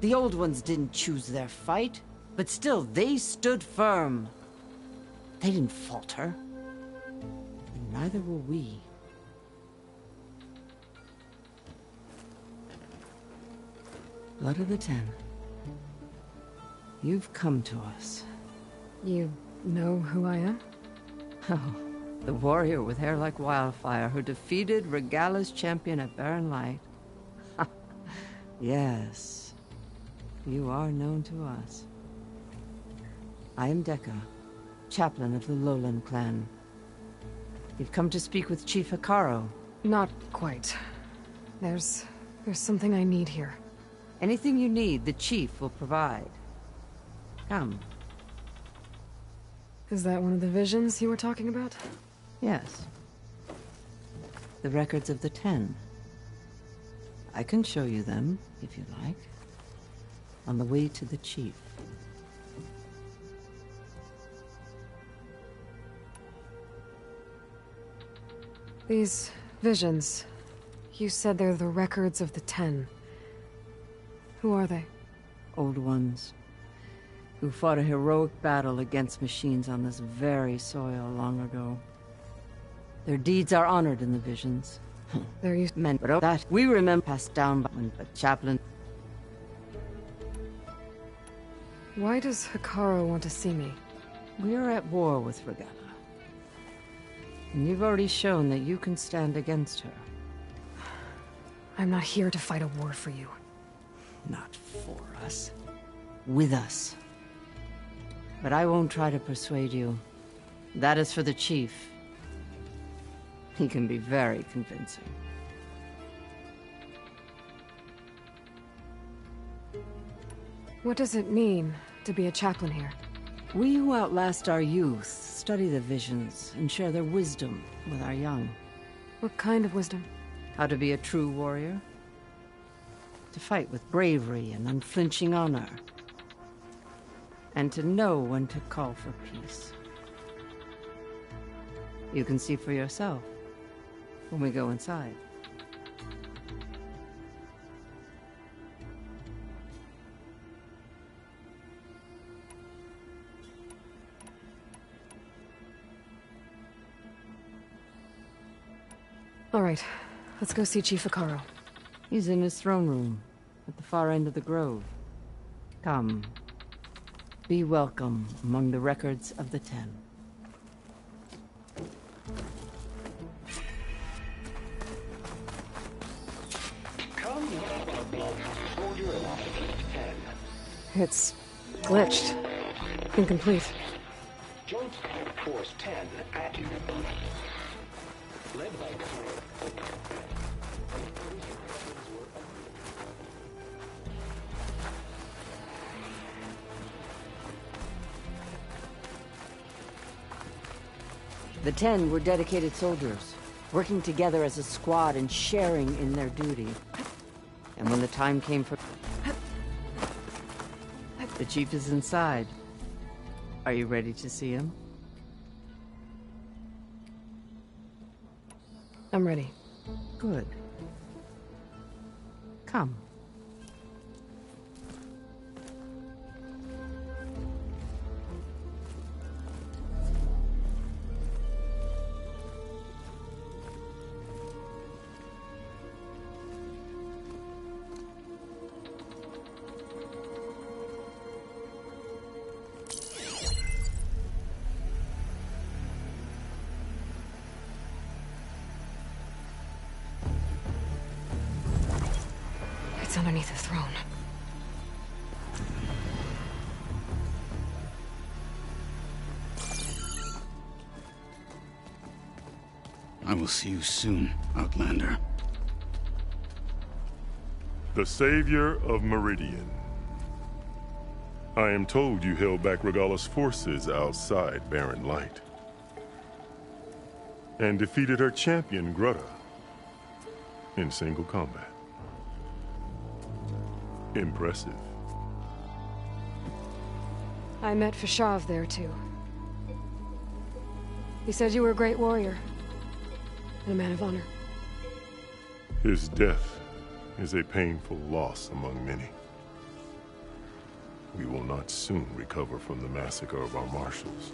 F: The old ones didn't choose their fight, but still they stood firm. They didn't falter. And neither will we. Blood of the Ten. You've come to us.
E: You know who I am? Oh,
F: the warrior with hair like wildfire who defeated Regalla's champion at Barren Light. yes, you are known to us. I am Dekka, chaplain of the Lowland clan. You've come to speak with Chief Hekarro. Not quite. There's... there's something I need here. Anything you need, the Chief will provide. Come, is that one of the visions you were talking about? Yes. The records of the Ten. I can show you them, if you like, on the way to the Chief.
E: These visions, you said they're the records of the Ten. Who
F: are they? Old ones who fought a heroic battle against machines on this very soil long ago. Their deeds are honored in the visions. Hmm. There you men, but that we remember passed down by the chaplain. Why does Hekarro want to see me? We're at war with Regalla. And you've already shown that you can stand against her.
E: I'm not here to fight a war for you.
F: Not for us. With us. But I won't try to persuade you. That is for the Chief. He can be very convincing.
E: What does it mean to be a chaplain here?
F: We who outlast our youth study the visions and share their wisdom with our young. What kind of wisdom? How to be a true warrior. To fight with bravery and unflinching honor and to know when to call for peace. You can see for yourself when we go inside. All right, let's go see Chief Hekarro. He's in his throne room, at the far end of the grove. Come. Be welcome among the records of the Ten.
A: Come, soldier Ten.
E: It's glitched. Incomplete.
A: Joint Force 10 at led by
F: The ten were dedicated soldiers, working together as a squad and sharing in their duty. And when the time came for... The chief is inside. Are you ready to see him? I'm ready. Good. Come.
G: will see you soon, Outlander. The Savior of Meridian. I am told you held back Regalla's forces outside Barren Light. And defeated her champion, Grudda, in single combat. Impressive.
E: I met Fashav there, too. He said you were a great warrior and a man of honor.
G: His death is a painful loss among many. We will not soon recover from the massacre of our marshals.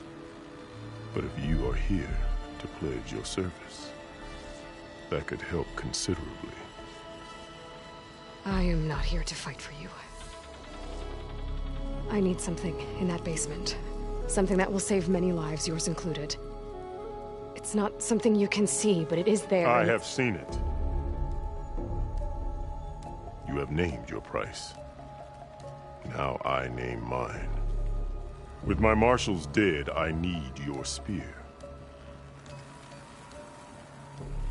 G: But if you are here to pledge your service, that could help considerably.
E: I am not here to fight for you. I need something in that basement. Something that will save many lives, yours included. It's not something you can see, but it is there. I have
G: seen it. You have named your price. Now I name mine. With my marshals dead, I need your spear.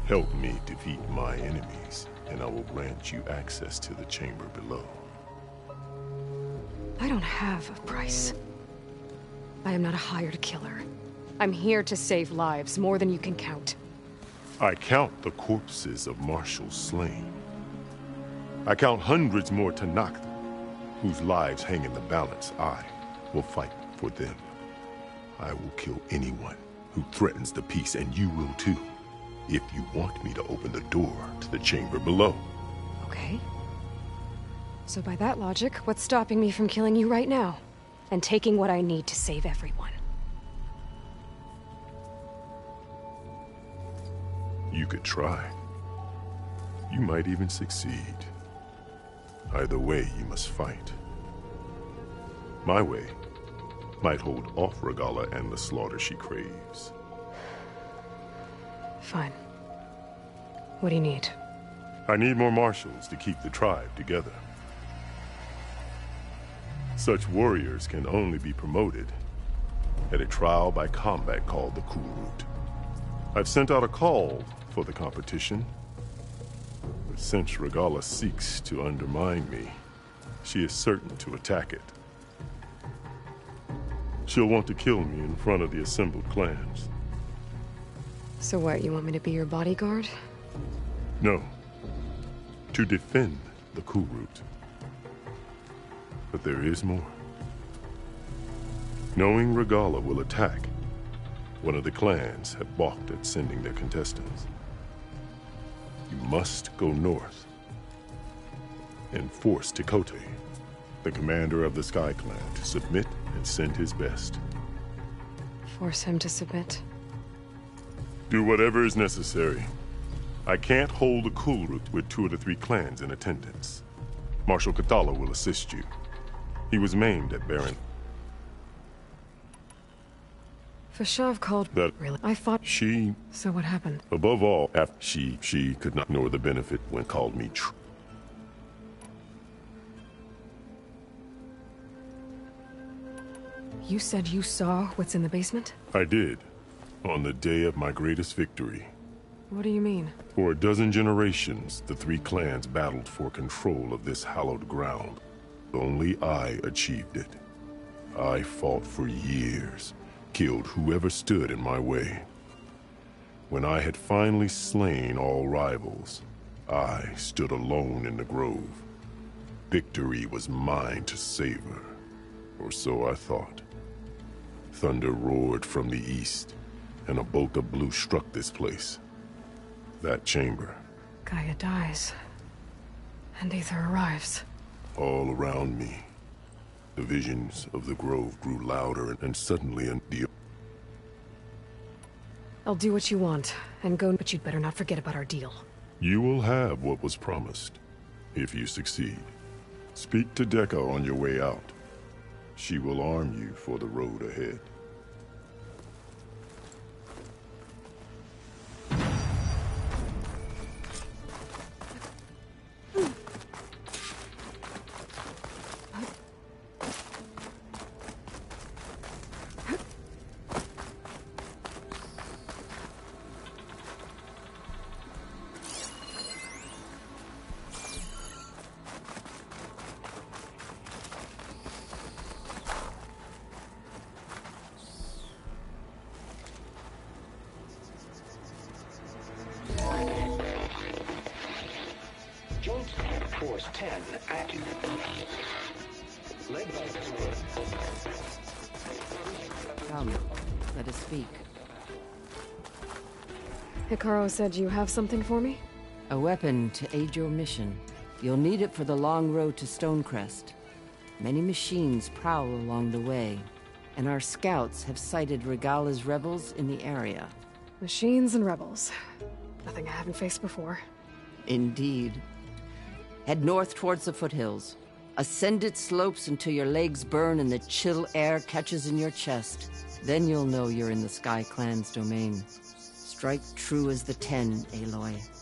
G: Help me defeat my enemies, and I will grant you access to the chamber below.
E: I don't have a price. I am not a hired killer. I'm here to save lives, more than you can count.
G: I count the corpses of marshals slain. I count hundreds more Tenakth, whose lives hang in the balance. I will fight for them. I will kill anyone who threatens the peace, and you will too, if you want me to open the door to the chamber below. Okay.
E: So by that logic, what's stopping me from killing you right now? And taking what I need to save everyone?
G: You could try. You might even succeed. Either way, you must fight. My way might hold off Regalla and the slaughter she craves.
E: Fine. What do you need?
G: I need more marshals to keep the tribe together. Such warriors can only be promoted at a trial by combat called the Kulrut. I've sent out a call for the competition. But since Regalla seeks to undermine me, she is certain to attack it. She'll want to kill me in front of the assembled clans.
E: So what, you want me to be your bodyguard?
G: No. To defend the Kulrut. But there is more. Knowing Regalla will attack, one of the clans have balked at sending their contestants. You must go north and force Tekotteh, the commander of the Sky Clan, to submit and send his best.
E: Force him to submit?
G: Do whatever is necessary. I can't hold a Kulrut with two of the three clans in attendance. Marshal Kotallo will assist you. He was maimed at Barren
E: Fashav called that really. I thought
G: she. So what happened? Above all, after she she could not know the benefit when called me. Tr
E: you said you saw what's in the basement.
G: I did, on the day of my greatest victory.
E: What do you mean?
G: For a dozen generations, the three clans battled for control of this hallowed ground. Only I achieved it. I fought for years, killed whoever stood in my way. When I had finally slain all rivals, I stood alone in the grove. Victory was mine to savor, or so I thought. Thunder roared from the east, and a bolt of blue struck this place. That chamber.
E: Gaia dies, and Aether arrives.
G: All around me, the visions of the grove grew louder, and suddenly and the...
E: I'll do what you want, and go, but you'd better not forget about our deal.
G: You will have what was promised, if you succeed. Speak to Decca on your way out. She will arm you for the road ahead.
E: Morrow said you have something for me?
F: A weapon to aid your mission. You'll need it for the long road to Stonecrest. Many machines prowl along the way, and our scouts have sighted Regalla's rebels in the area.
E: Machines and rebels. Nothing I haven't faced before.
F: Indeed. Head north towards the foothills. Ascend its slopes until your legs burn and the chill air catches in your chest. Then you'll know you're in the Sky Clan's domain strike true as the ten, Aloy.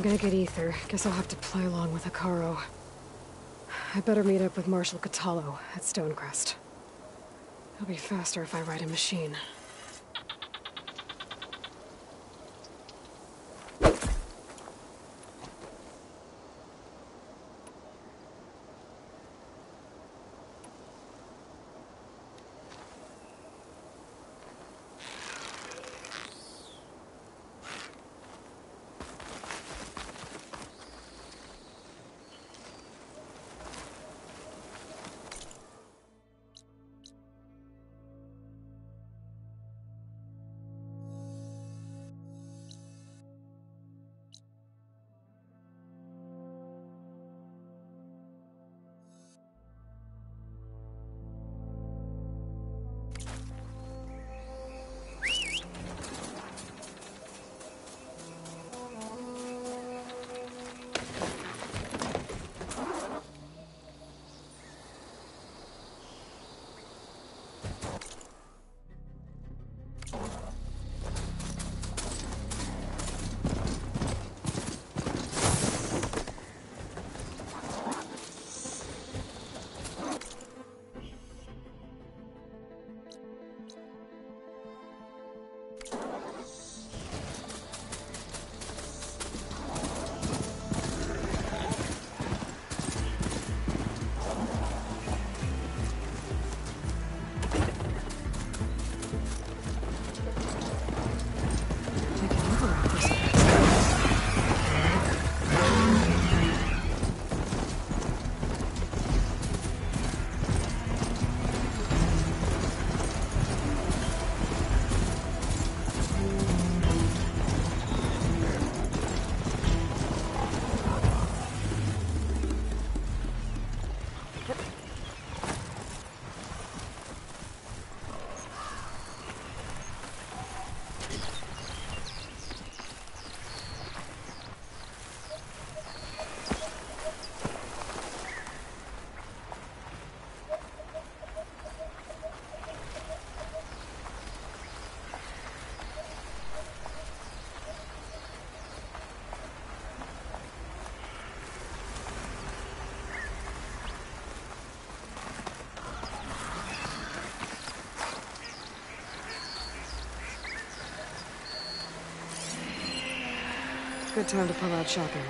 E: I'm gonna get Aether. Guess I'll have to play along with Hekarro. I better meet up with Marshal Kotallo at Stonecrest. i will be faster if I ride a machine. Good time to pull out shopping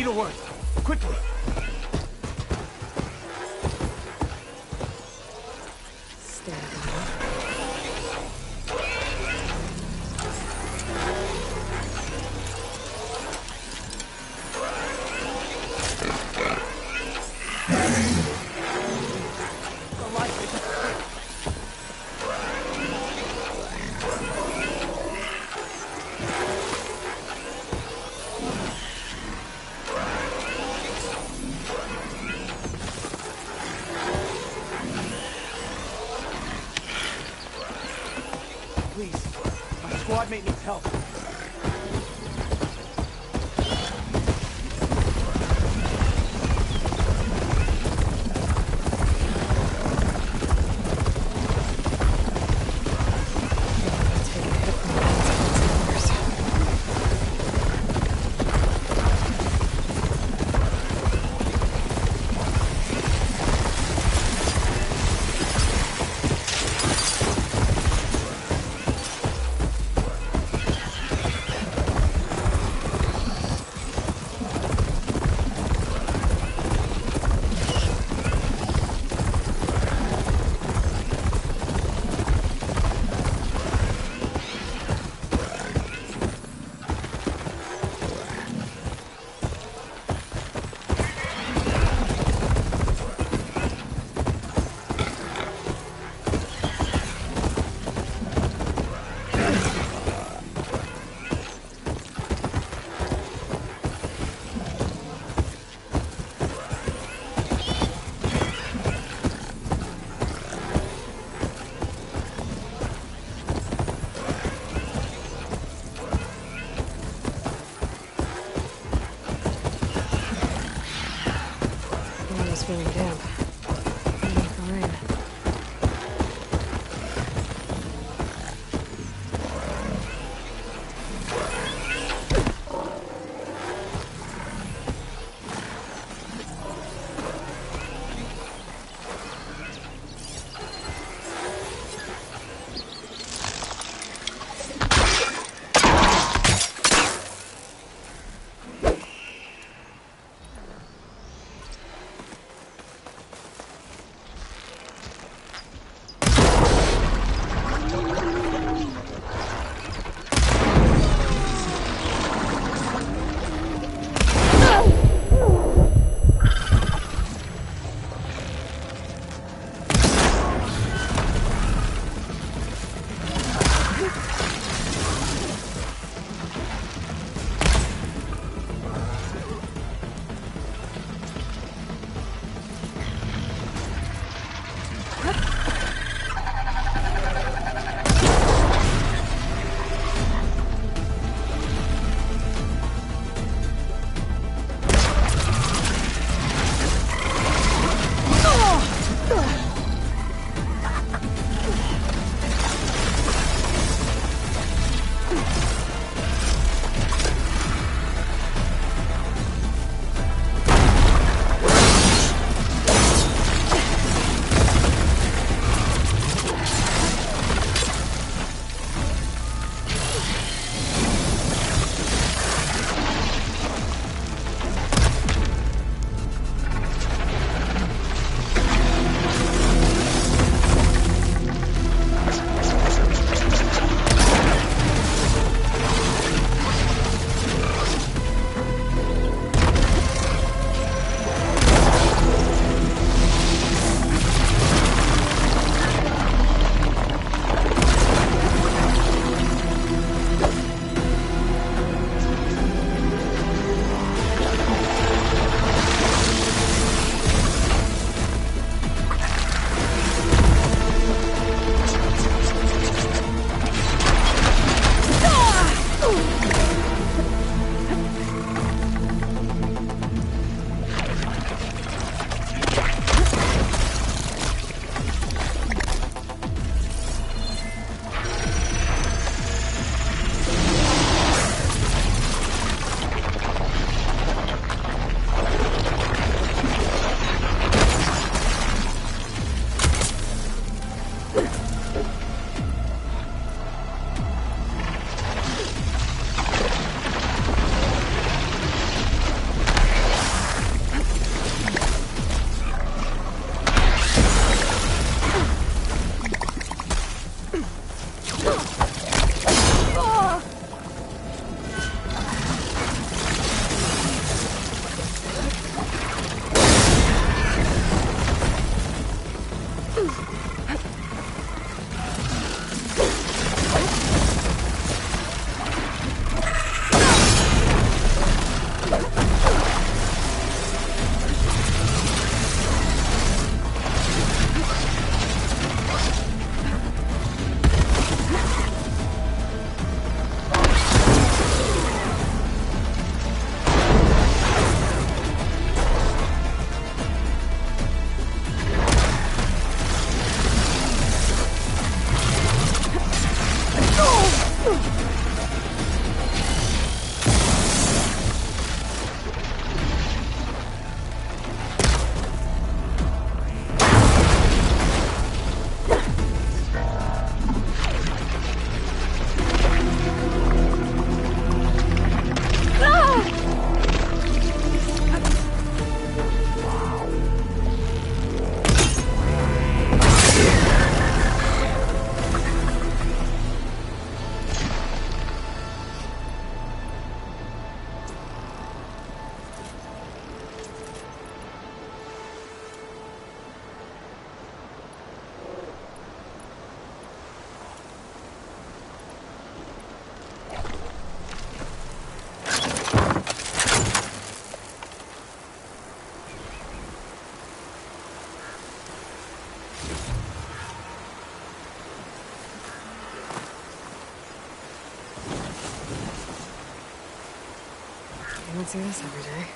E: need a word. see this every day.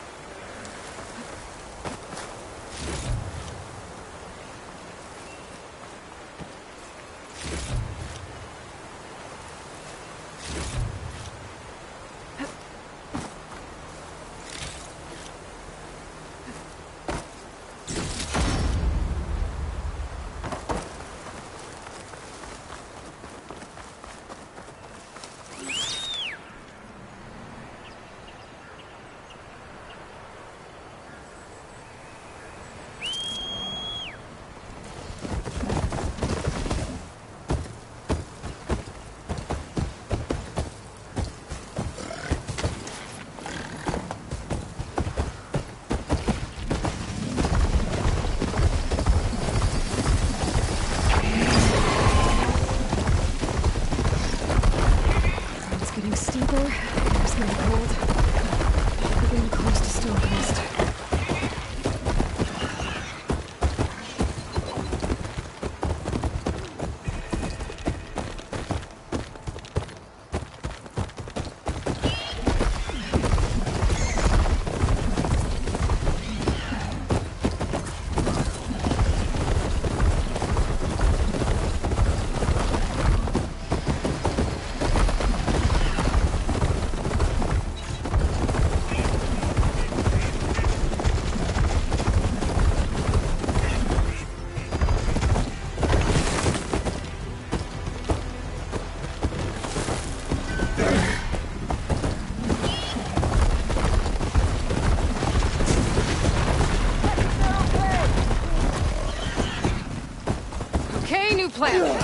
E: plan.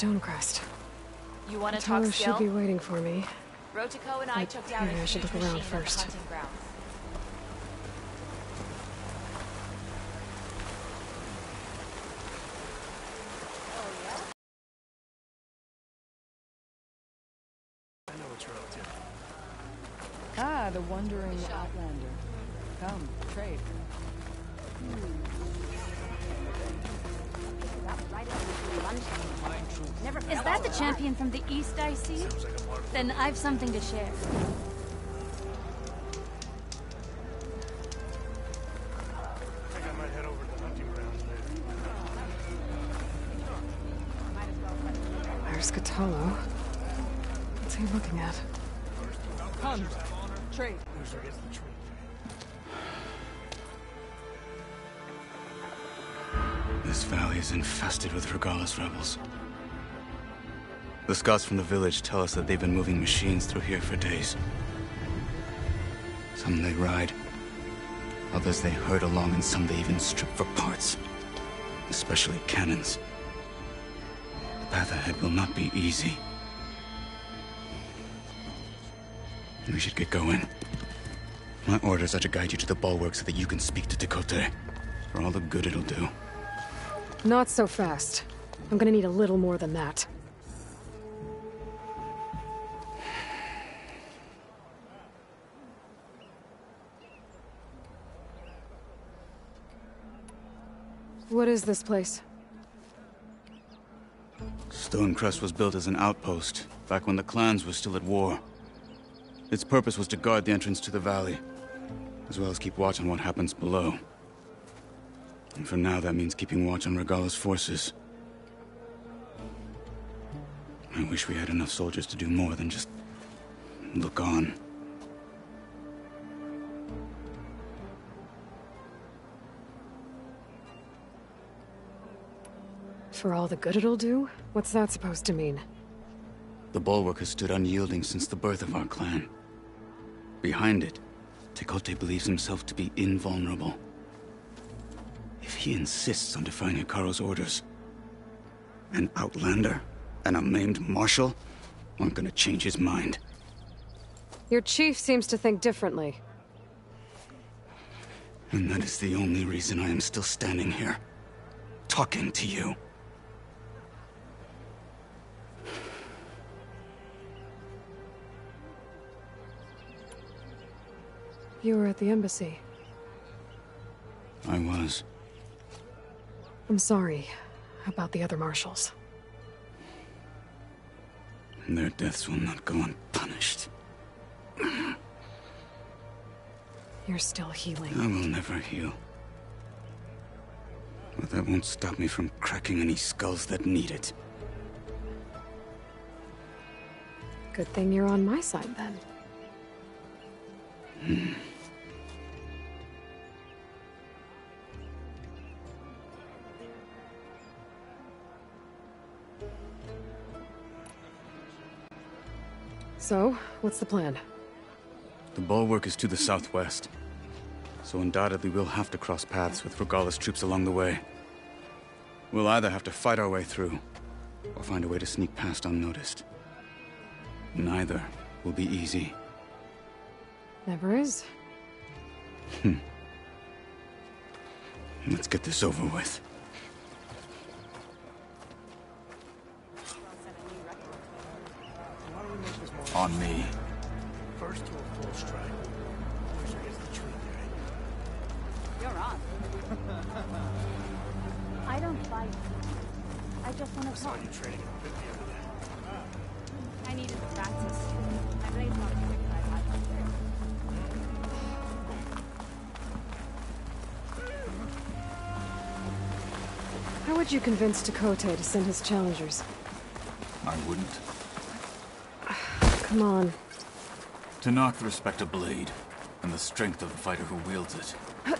E: Stonecrest.
F: You want to talk Skill? should be
E: waiting for me.
F: Rotico and I, I took
E: down. Maybe I should look around first.
C: Like then I've something to share.
E: There's Kotallo. What's he looking at?
I: Come, trade.
C: This valley is infested with Regalla's rebels. The Scots from the village tell us that they've been moving machines through here for days. Some they ride, others they herd along, and some they even strip for parts. Especially cannons. The path ahead will not be easy. We should get going. My orders are to guide you to the bulwark so that you can speak to Tekotteh. For all the good it'll do.
E: Not so fast. I'm gonna need a little more than that. What is this place?
C: Stonecrest was built as an outpost, back when the clans were still at war. Its purpose was to guard the entrance to the valley, as well as keep watch on what happens below. And for now, that means keeping watch on Regalla's forces. I wish we had enough soldiers to do more than just look on.
E: for all the good it'll do? What's that supposed to mean?
C: The bulwark has stood unyielding since the birth of our clan. Behind it, Tekotteh believes himself to be invulnerable. If he insists on defying Hekarro's orders, an outlander and a maimed marshal aren't gonna change his mind.
E: Your chief seems to think differently.
C: And that is the only reason I am still standing here, talking to you.
E: You were at the embassy. I was. I'm sorry about the other marshals.
C: Their deaths will not go unpunished.
E: You're still healing. I
C: will never heal. But that won't stop me from cracking any skulls that need it.
E: Good thing you're on my side, then. Hmm. So, what's the plan?
C: The bulwark is to the southwest. So undoubtedly we'll have to cross paths with Regalla's troops along the way. We'll either have to fight our way through, or find a way to sneak past unnoticed. Neither will be easy. Never is. Hmm. Let's get this over with. on me. First to a full strike.
A: the You're on.
D: I don't fight. I just want to I
A: saw talk. you training a bit the other day.
D: I needed the practice. My blade's not as quick as I had last year.
E: How would you convince Tekotteh to send his challengers? I wouldn't. Come on.
C: To knock the respect of blade, and the strength of the fighter who wields it. No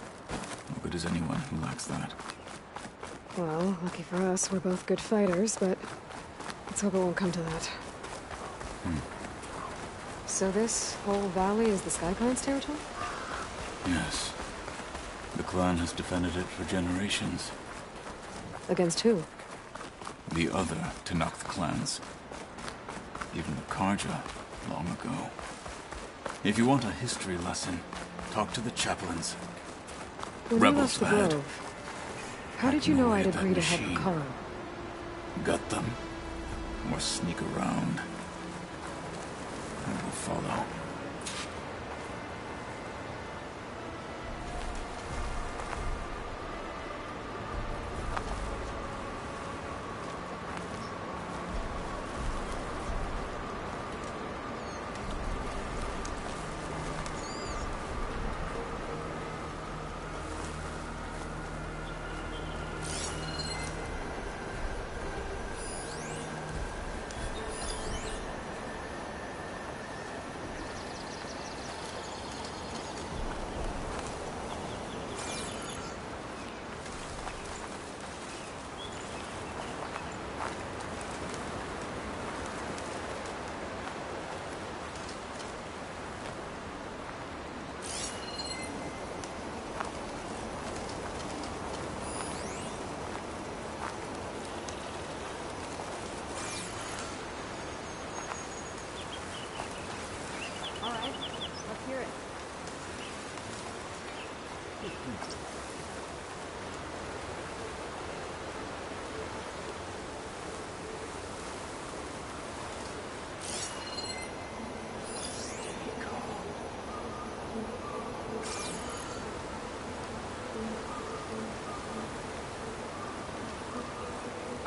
C: good is anyone who lacks that.
E: Well, lucky for us, we're both good fighters, but let's hope it won't come to that. Hmm. So this whole valley is the Sky Clan's territory?
C: Yes. The clan has defended it for generations. Against who? The other Tenakth clans. Even the Carja long ago. If you want a history lesson, talk to the chaplains. When Rebels you left the grove,
E: how did you know I'd agree to help Carl?
C: Gut them,
B: or sneak around. I will follow.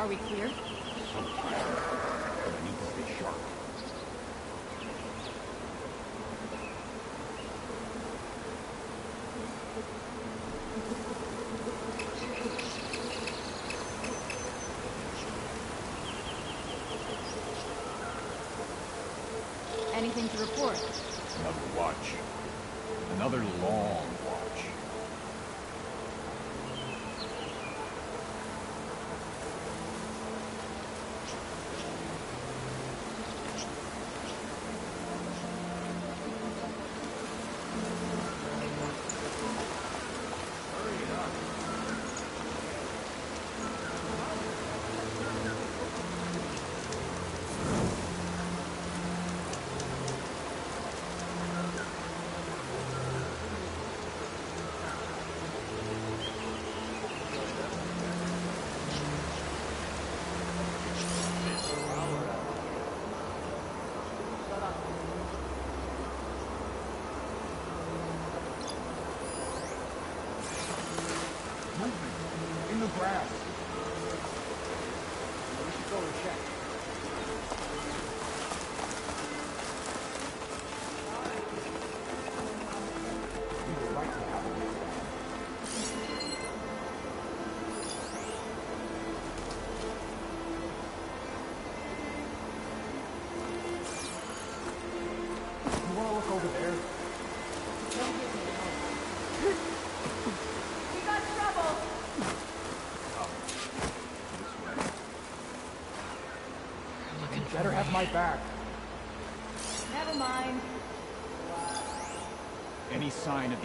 B: Are we clear? So clear. I need to stay sharp.
C: Anything to report?
A: my back.
D: Never mind.
C: Any sign of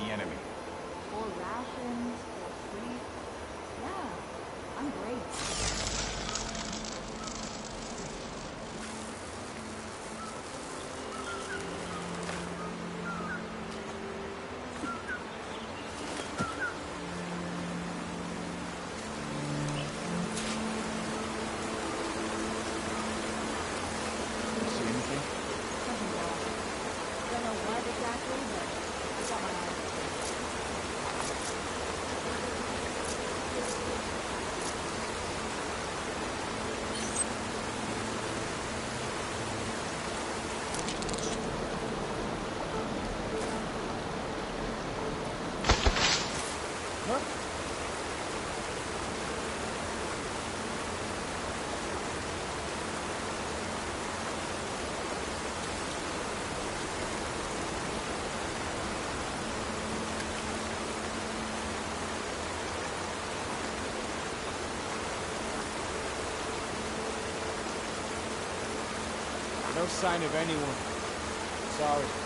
A: sign of anyone. Sorry.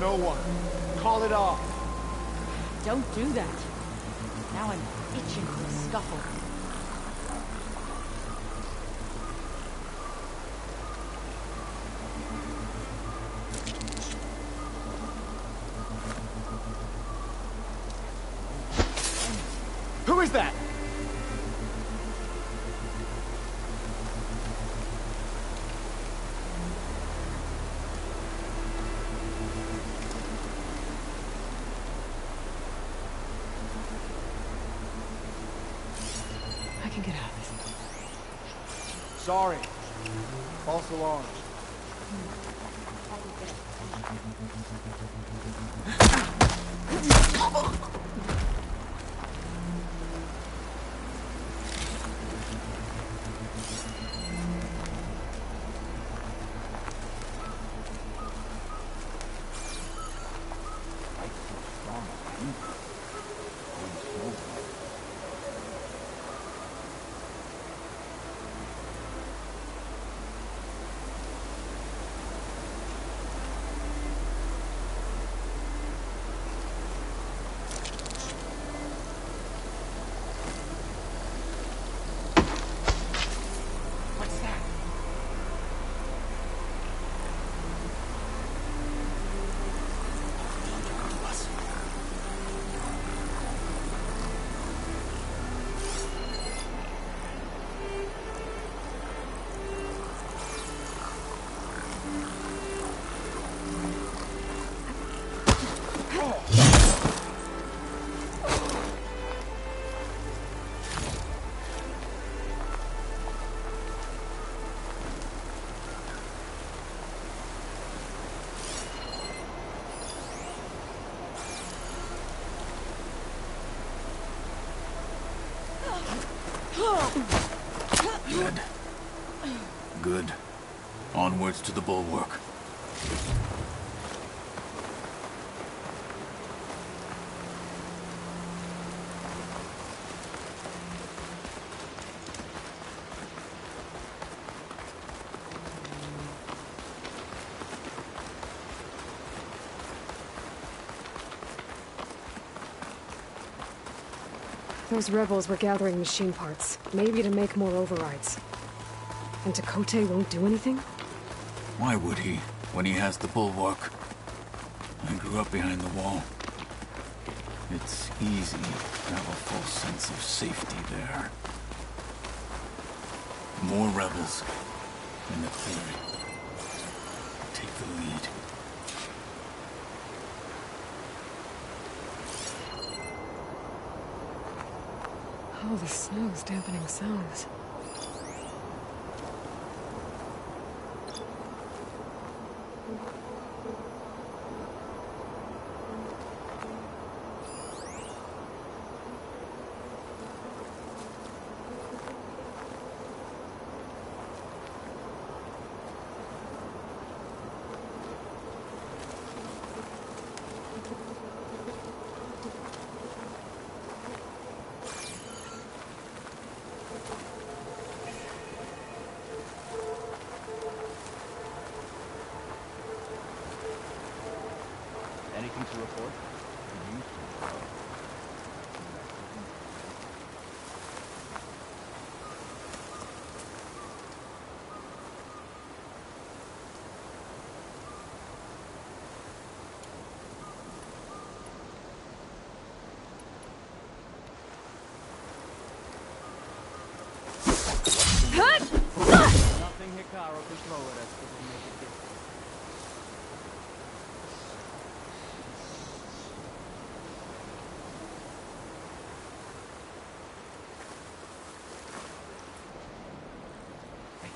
A: no one. Call it off.
J: Don't do that.
E: orange. False alarm.
C: Good. Onwards to the bulwark.
E: Those rebels were gathering machine parts, maybe to make more overrides. And Tekotteh won't do anything?
C: Why would he, when he has the bulwark? I grew up behind the wall. It's easy to have a false sense of safety there. More rebels in the clearing.
E: the snow's dampening
D: sounds.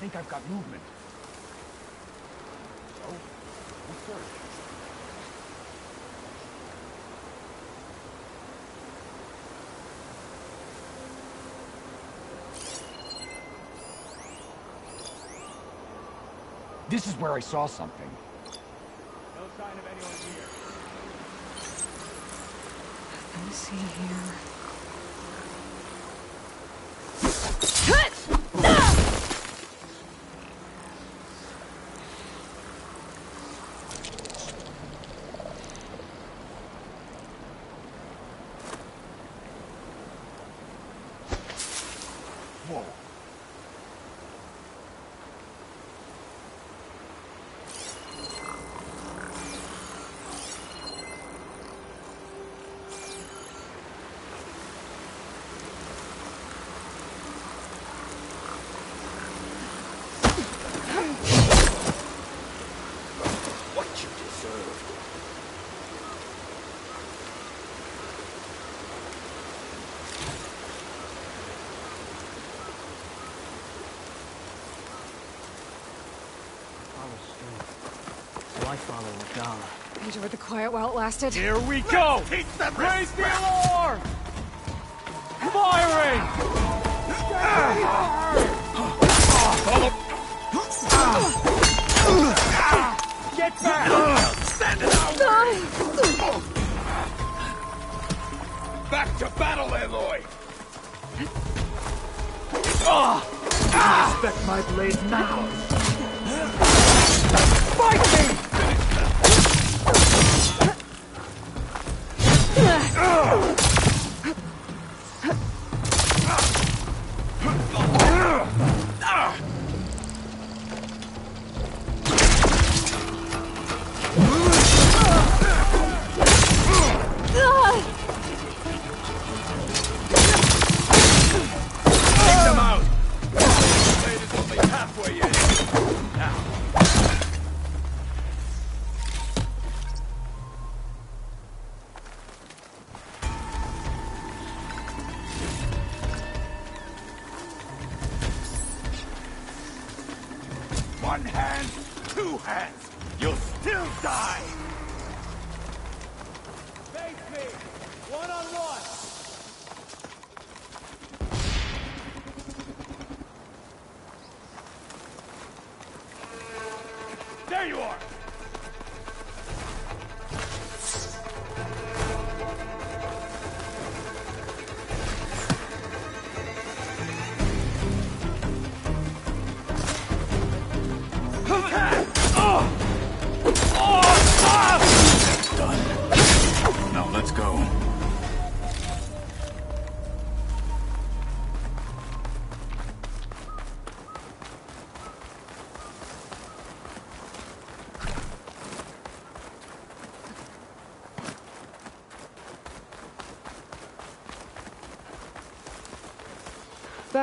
B: think I've got movement.
C: So, search. This is where I saw something. No sign of anyone
D: here. see here. follow Adala.
E: Endured the quiet while it lasted. Here we go! Let's teach them Raise the alarm!
J: Firing!
D: Get back! Stand it out!
B: Back to battle, Aloy!
A: Ah! Ah! Respect my blade now!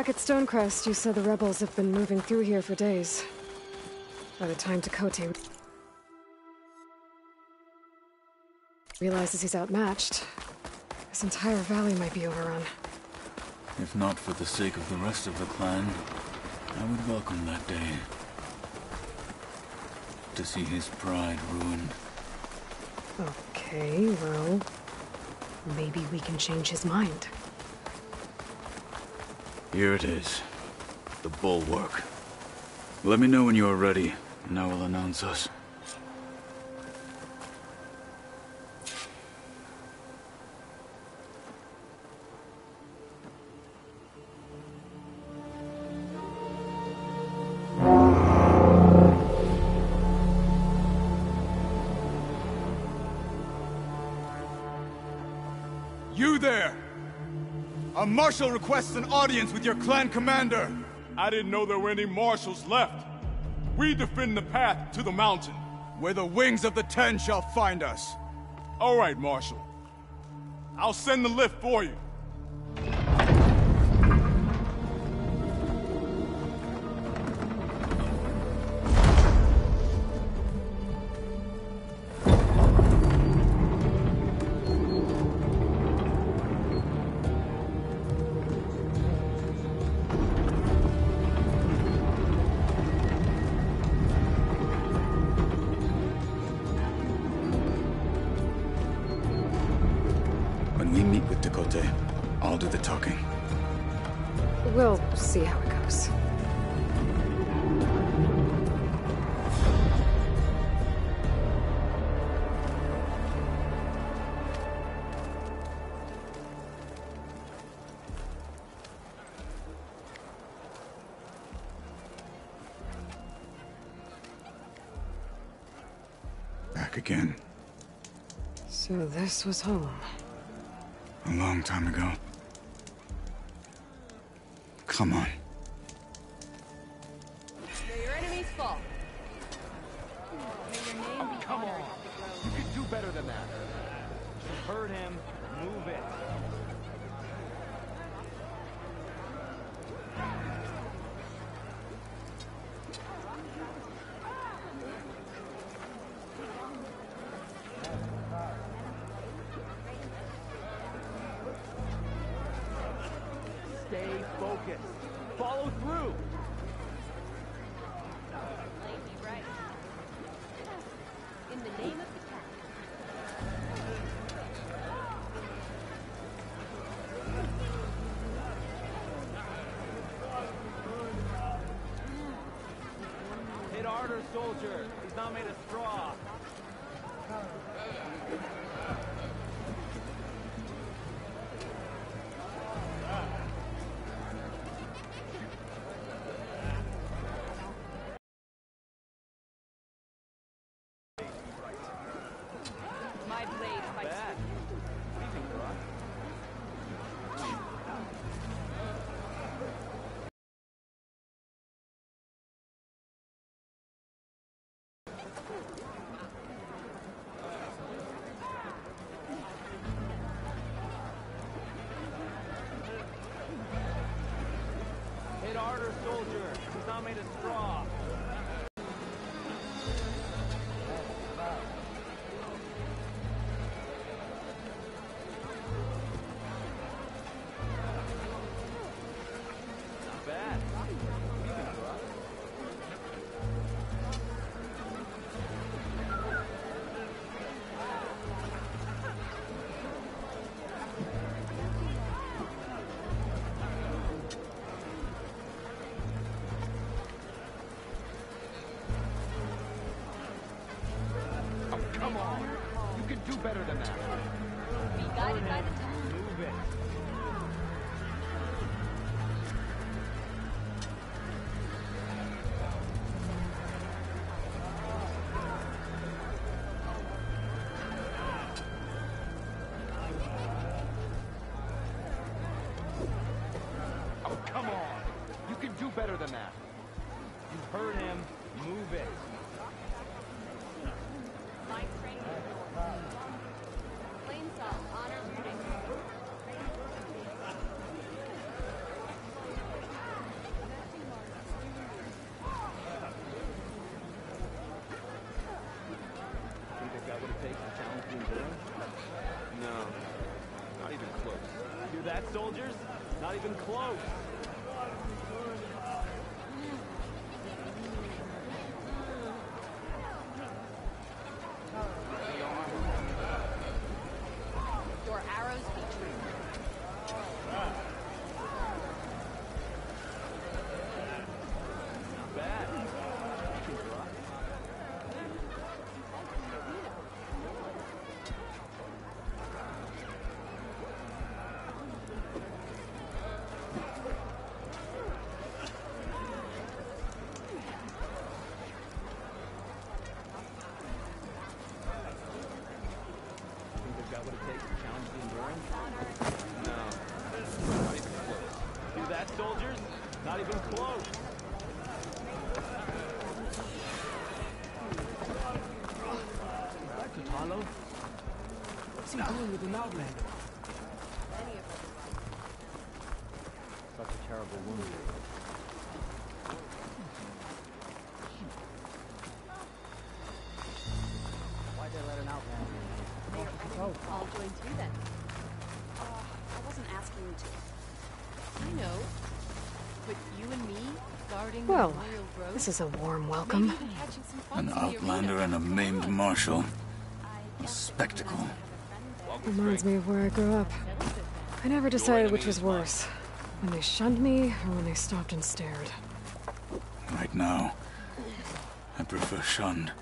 E: back at Stonecrest, you said the rebels have been moving through here for days. By the time Tekotteh realizes he's outmatched, this entire valley might be overrun.
C: If not for the sake of the rest of the clan, I would welcome that day. To see his pride ruined.
E: Okay, well... Maybe we can change his mind.
C: Here it is. The bulwark. Let me know when you are ready, and I will announce us.
A: Marshal requests an audience with your clan commander. I didn't know there were any marshals left. We defend the path to the mountain. Where the wings of the Ten shall find us. All right, Marshal.
G: I'll send the lift for you.
E: So this was home.
C: A long time ago. Come on.
J: Hit harder, soldier. He's not made of straw.
A: better than that.
J: close.
D: What's he doing with an outlander?
E: Well, this is a warm welcome. An outlander
C: and a maimed marshal. A spectacle.
E: Reminds me of where I grew up. I never decided which was worse. When they shunned me, or when they stopped and stared.
C: Right now, I prefer shunned.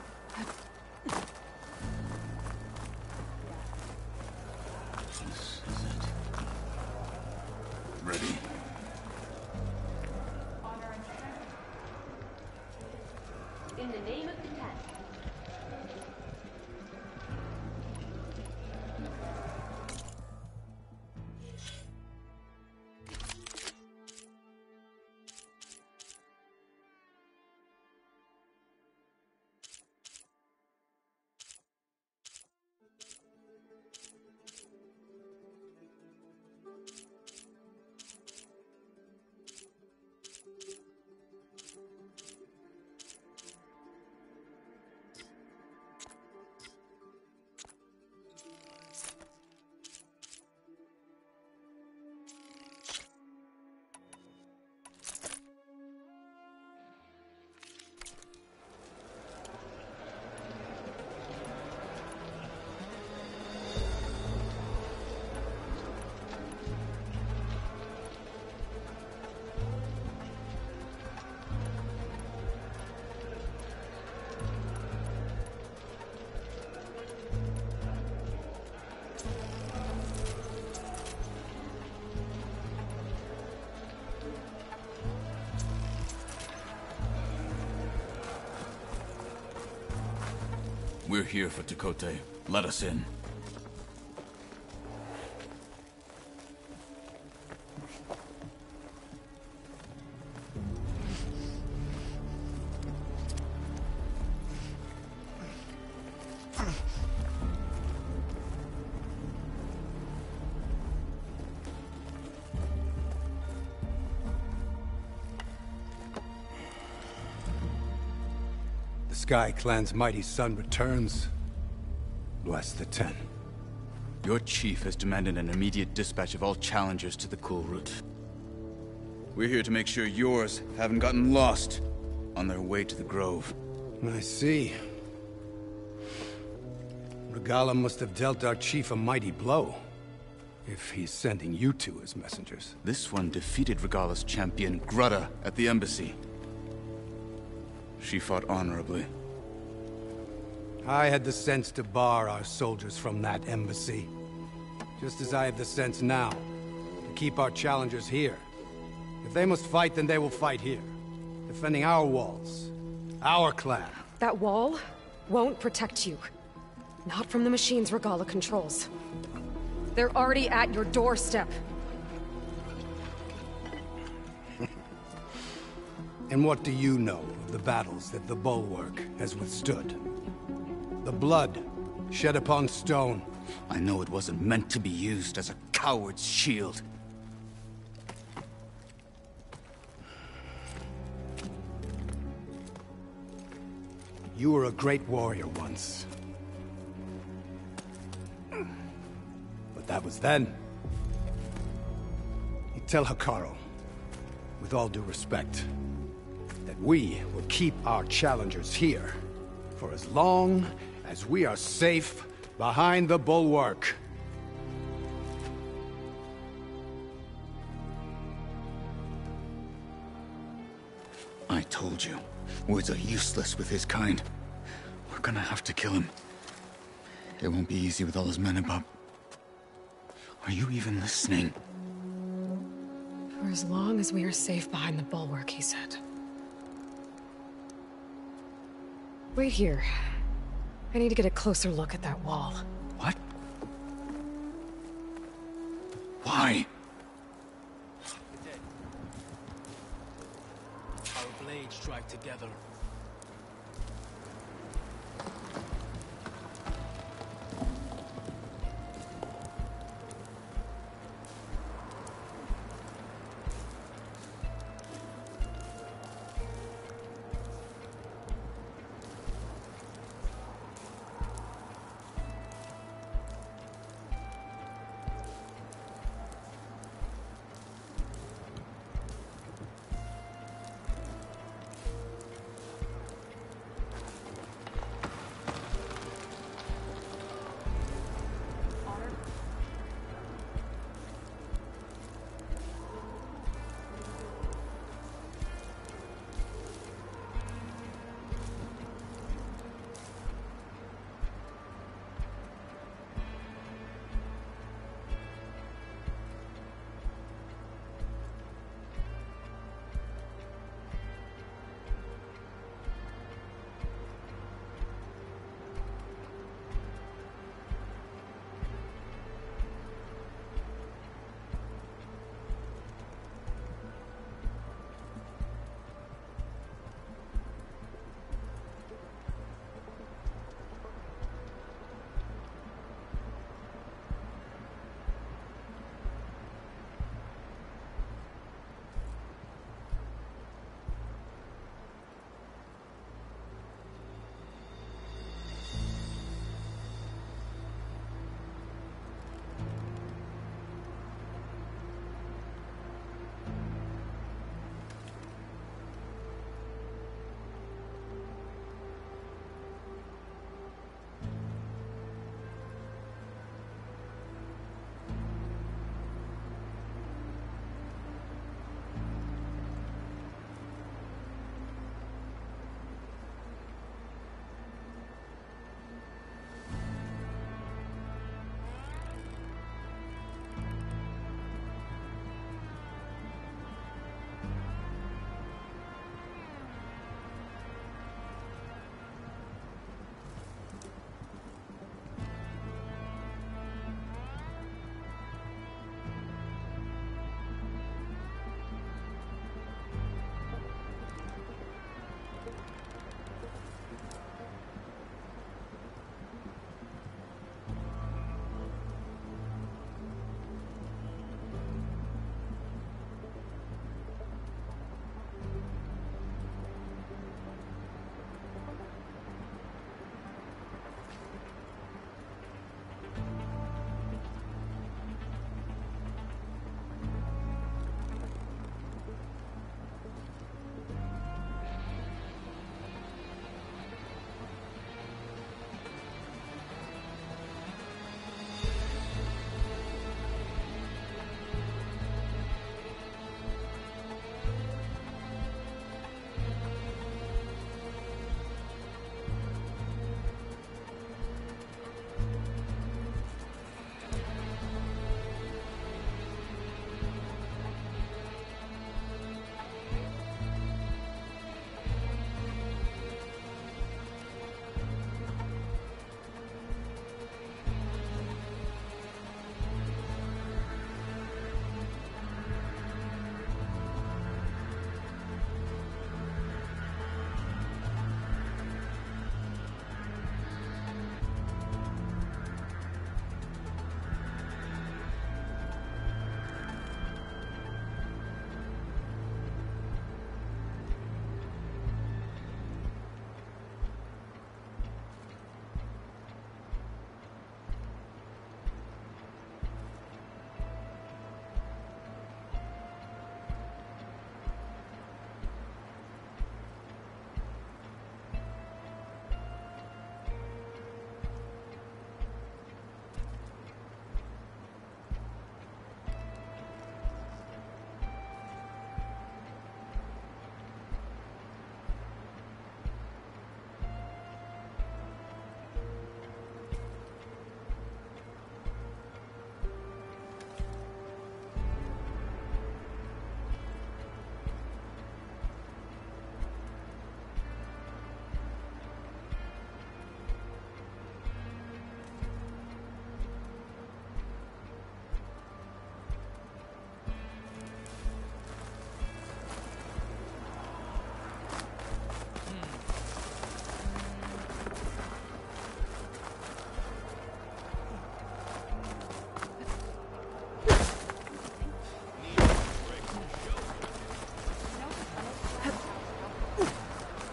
C: We're here for Tekotteh. Let us in.
A: Sky Clan's mighty son returns, bless the Ten. Your chief has demanded an
C: immediate dispatch of all challengers to the Cool We're here to make sure yours
A: haven't gotten lost on their way to the Grove. I see. Regalla must have dealt our chief a mighty blow. If he's sending you two as messengers.
C: This one defeated Regalla's champion, Grudda, at the embassy. She fought honorably.
A: I had the sense to bar our soldiers from that embassy. Just as I have the sense now to keep our challengers here. If they must fight, then they will fight here. Defending our walls. Our clan. That wall won't
E: protect you. Not from the machines Regalla controls. They're already at your doorstep.
A: and what do you know of the battles that the Bulwark has withstood? The blood shed upon stone. I know it wasn't meant to be used as a coward's shield. You were a great warrior once. But that was then. You tell Hekarro, with all due respect, that we will keep our challengers here for as long as we are safe behind the bulwark.
C: I told you, words are useless with his kind. We're gonna have to kill him. It won't be easy with all his men above. Are you even listening?
E: For as long as we are safe behind the bulwark, he said. Wait here. I need to get a closer look at that wall.
C: What? Why?
A: Our blades strike together.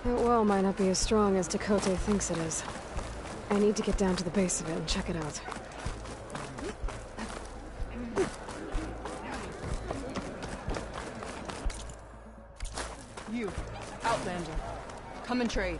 E: That well might not be as strong as Tekotteh thinks it is. I need to get down to the base of it and check it out.
I: You, Outlander, come and trade.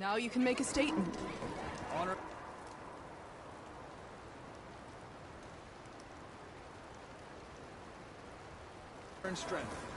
D: Now you can make a statement. Honor.
I: And strength.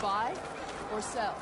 D: Buy or sell?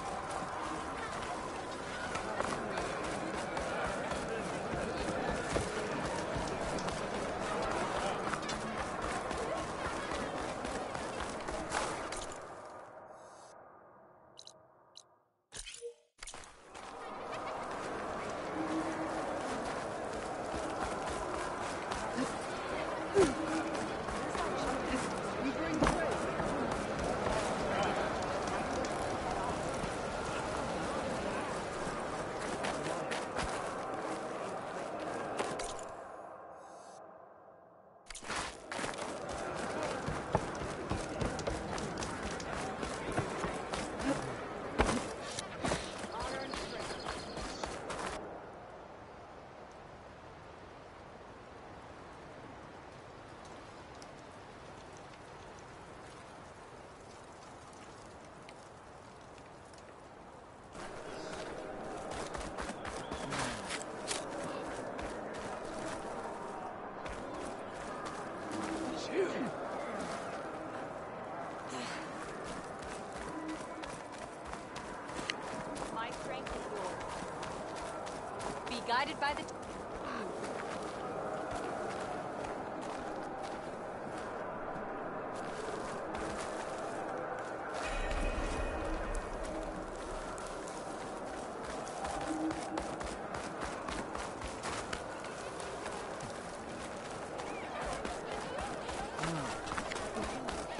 I: by the...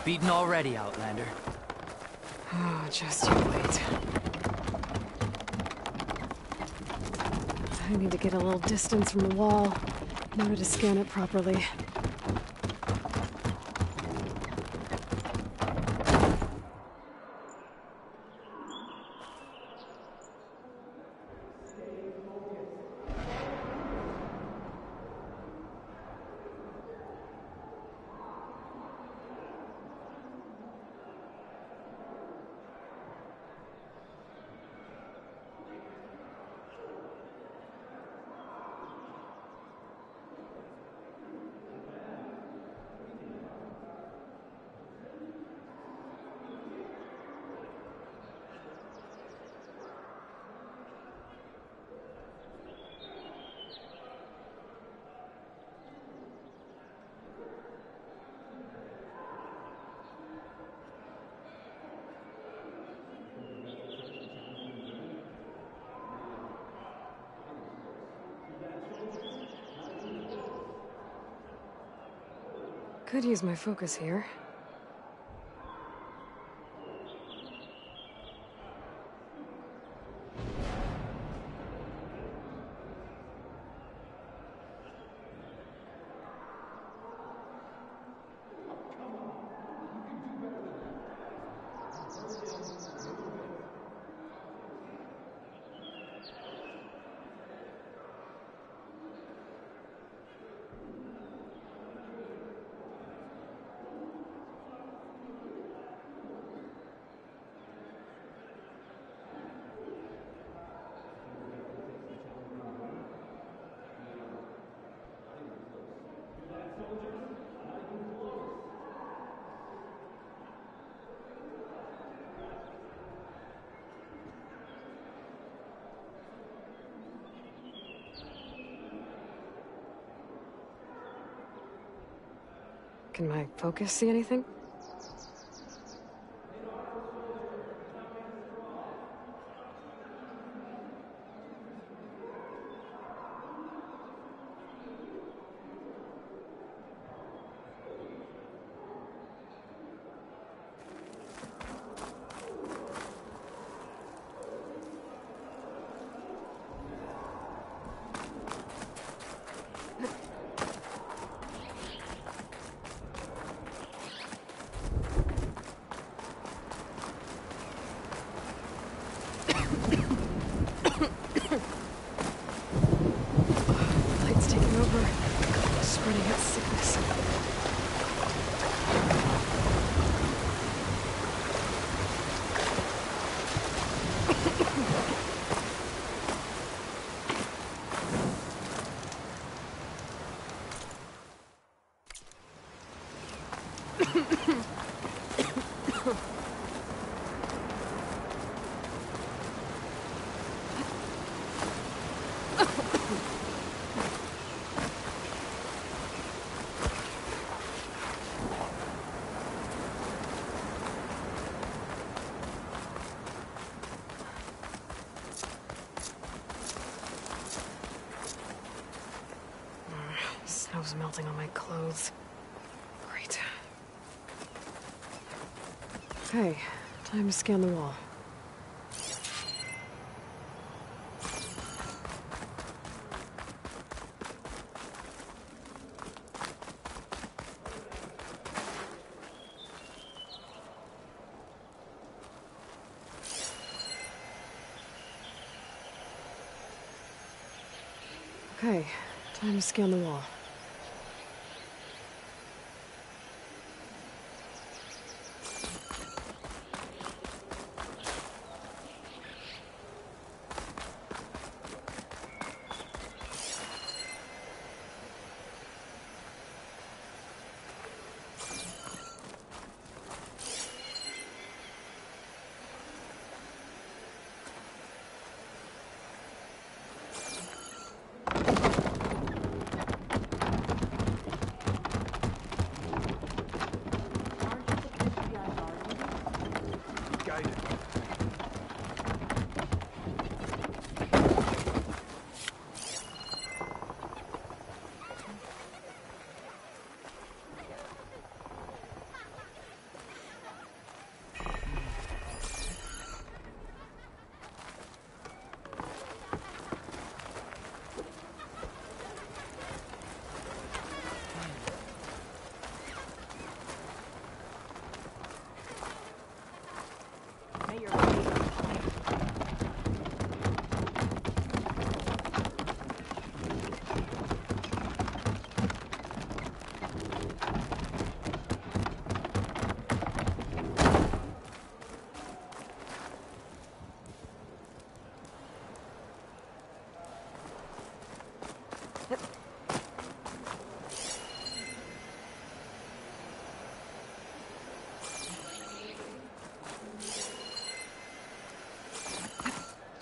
H: Beaten already, Outlander. Oh, just you wait.
E: I need to get a little distance from the wall in order to scan it properly. Could use my focus here. Can my focus see anything? snow's melting on my clothes. Great. Hey, time to scan the wall. Okay, time to scan the wall.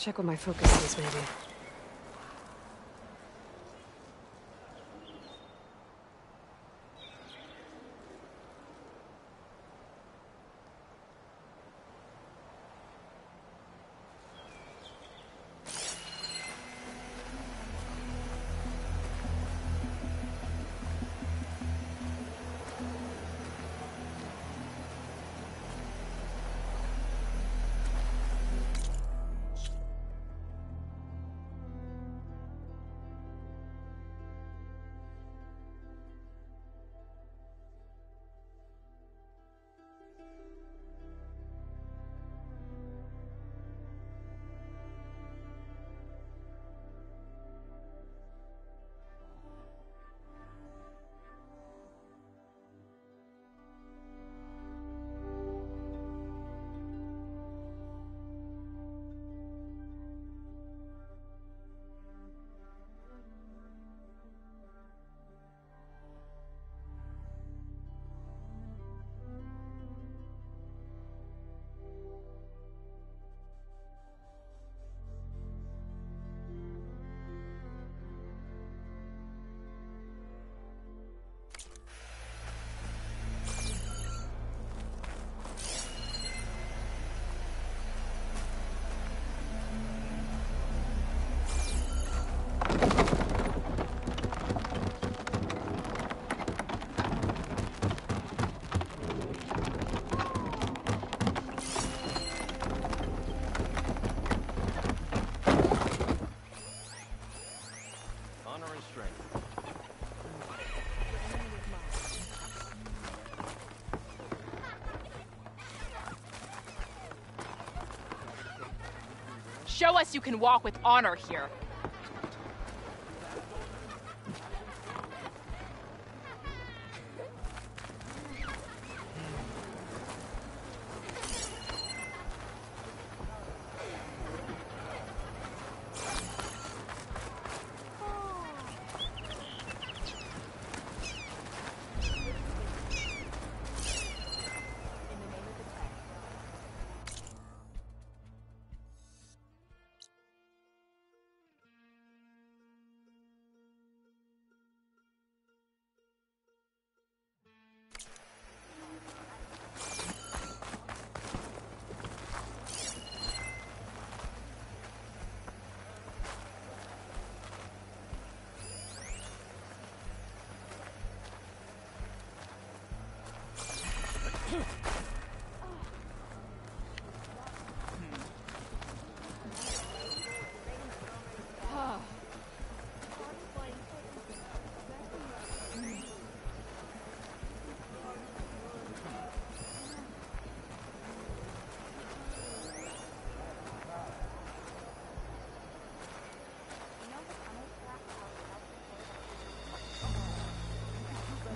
E: Check what my focus is, maybe.
H: Show us you can
I: walk with honor here.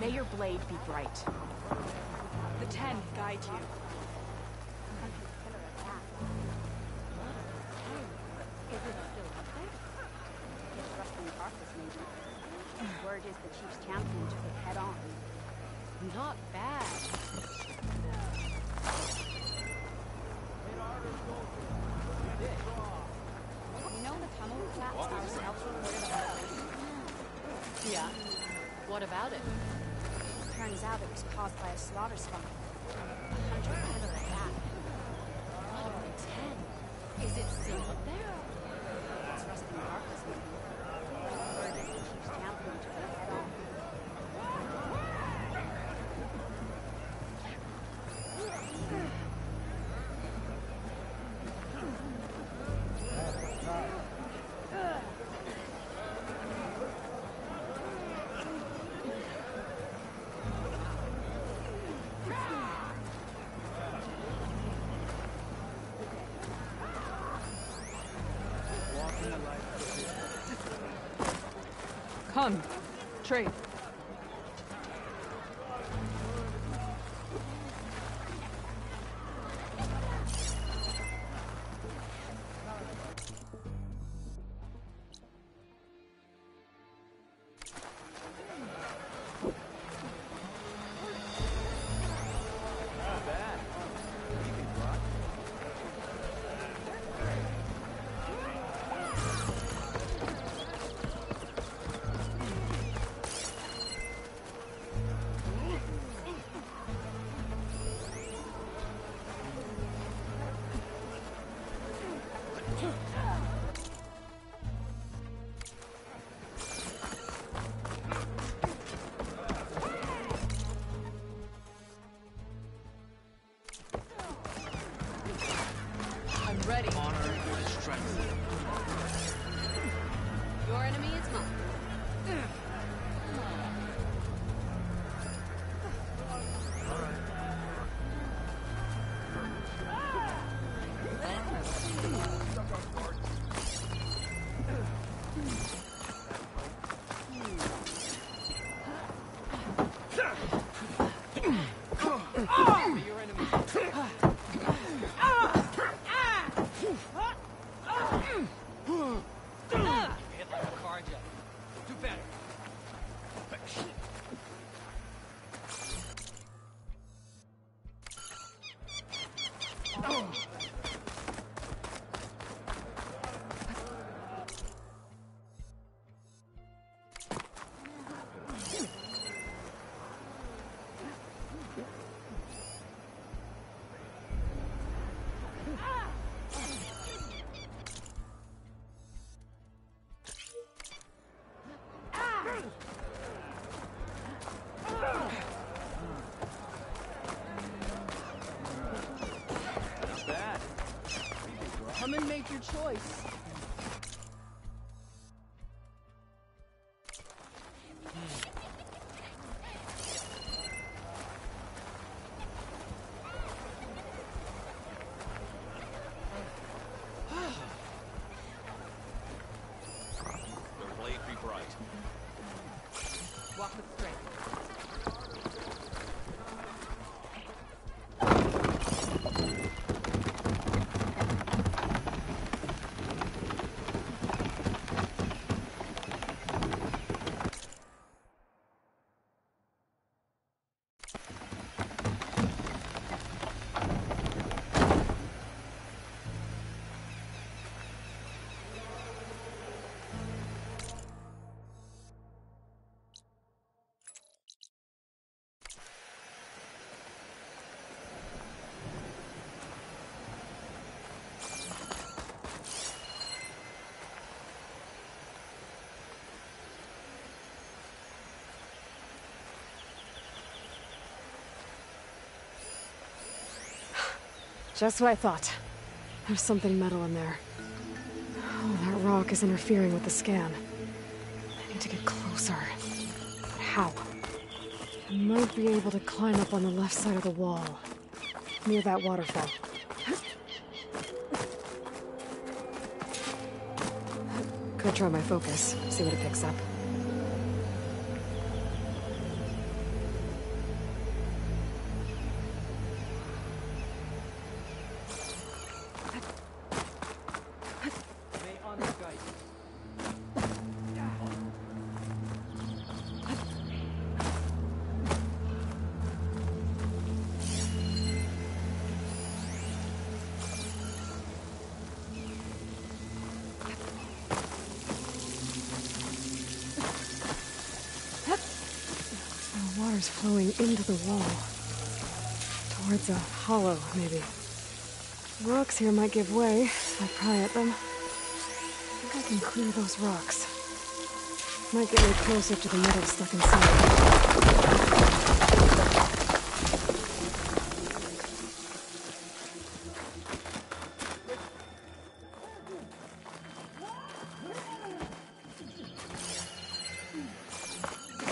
B: May your blade be bright.
I: The Ten guide you.
G: Word is the chief's
D: champion took it head on. Not bad.
A: You know the tunnel Yeah. What about it? turns out it was caused by a slaughter spot. A hundred ten. Is it
I: Come, trade.
D: choice.
E: Just what I thought. There's something metal in there. Oh, that rock is interfering with the scan. I need to get closer. But how? I might be able to climb up on the left side of the wall. Near that waterfall. Could try my focus, see what it picks up. hollow, maybe. Rocks here might give way if I pry at them. I think I can clear those rocks. Might get me closer to the metal stuck inside.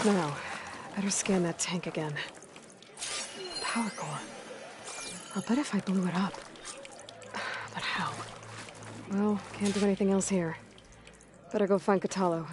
E: Now, better scan that tank again. I'll bet if I blew it up. But how? Well, can't do anything else here. Better go find Kotallo.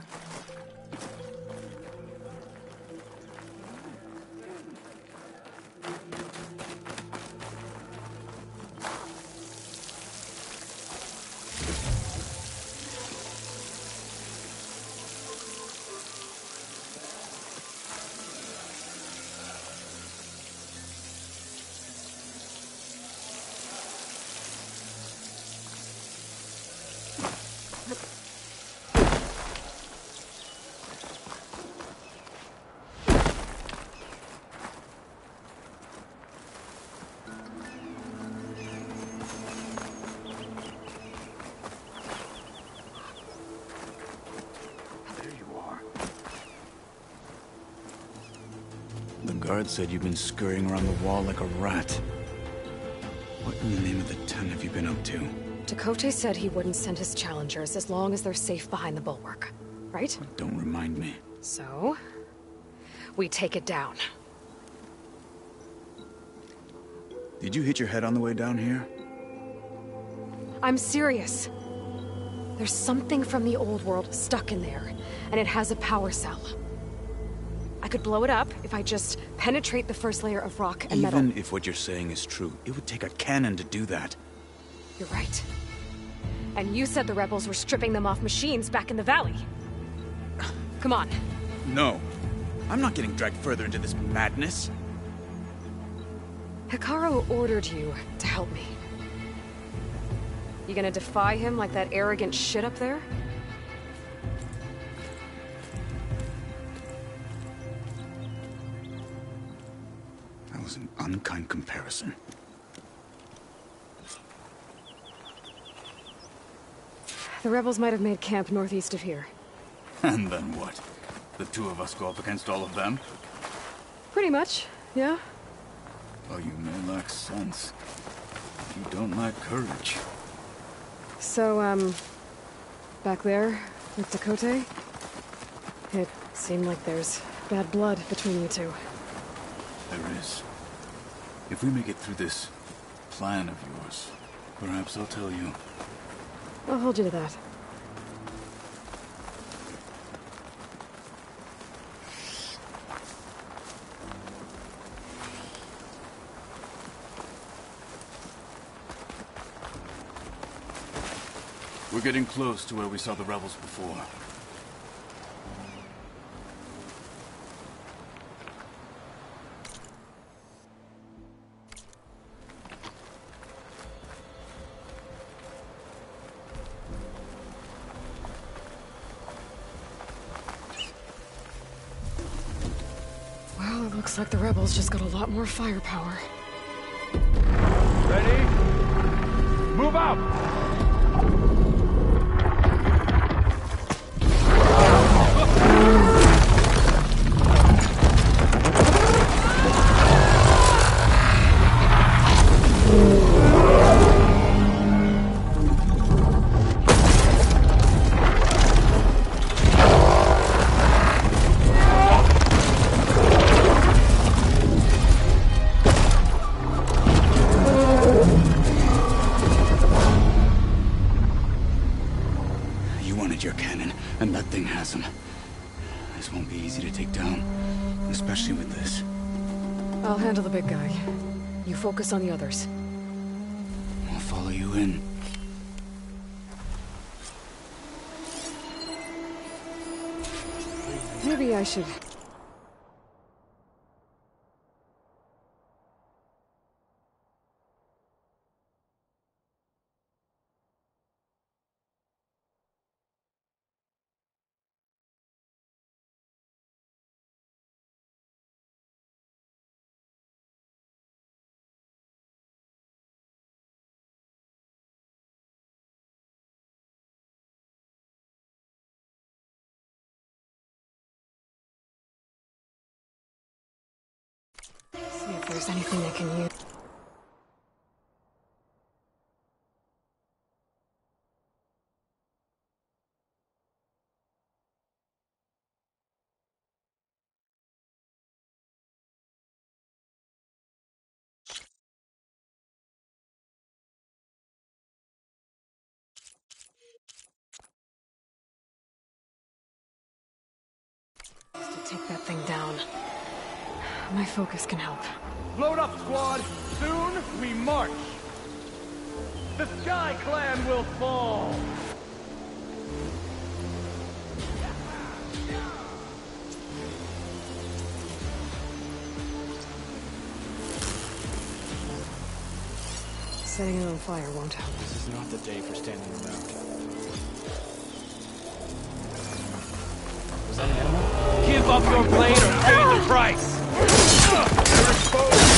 C: guard said you've been scurrying around the wall like a rat. What in the name of the Ten have you been up to?
E: Dakoté said he wouldn't send his challengers as long as they're safe behind the bulwark, right?
C: don't remind me.
E: So, we take it down.
C: Did you hit your head on the way down here?
E: I'm serious. There's something from the old world stuck in there, and it has a power cell. I could blow it up if I just penetrate the first layer of rock and Even metal. Even
C: if what you're saying is true, it would take a cannon to do that.
E: You're right. And you said the rebels were stripping them off machines back in the valley. Come on.
C: No. I'm not getting dragged further into this madness.
E: Hekarro ordered you to help me. You gonna defy him like that arrogant shit up there? rebels might have made camp northeast of here.
C: And then what? The two of us go up against all of them?
E: Pretty much, yeah.
C: Well, oh, you may lack sense. You don't lack courage.
E: So, um... Back there, with Dakote? It seemed like there's bad blood between you two.
C: There is. If we make it through this plan of yours, perhaps I'll tell you.
E: I'll hold you to that.
C: We're getting close to where we saw the rebels before.
E: Rebels just got a lot more firepower. Ready?
B: Move out!
E: focus on the others.
D: there's anything they can use. take that thing down.
A: My focus can help. Load up, squad. Soon we march. The Sky Clan will fall.
E: Setting it on fire won't help. This
C: is not the day for standing around. Was that an animal? Give up your blade or pay
J: the price! exposed.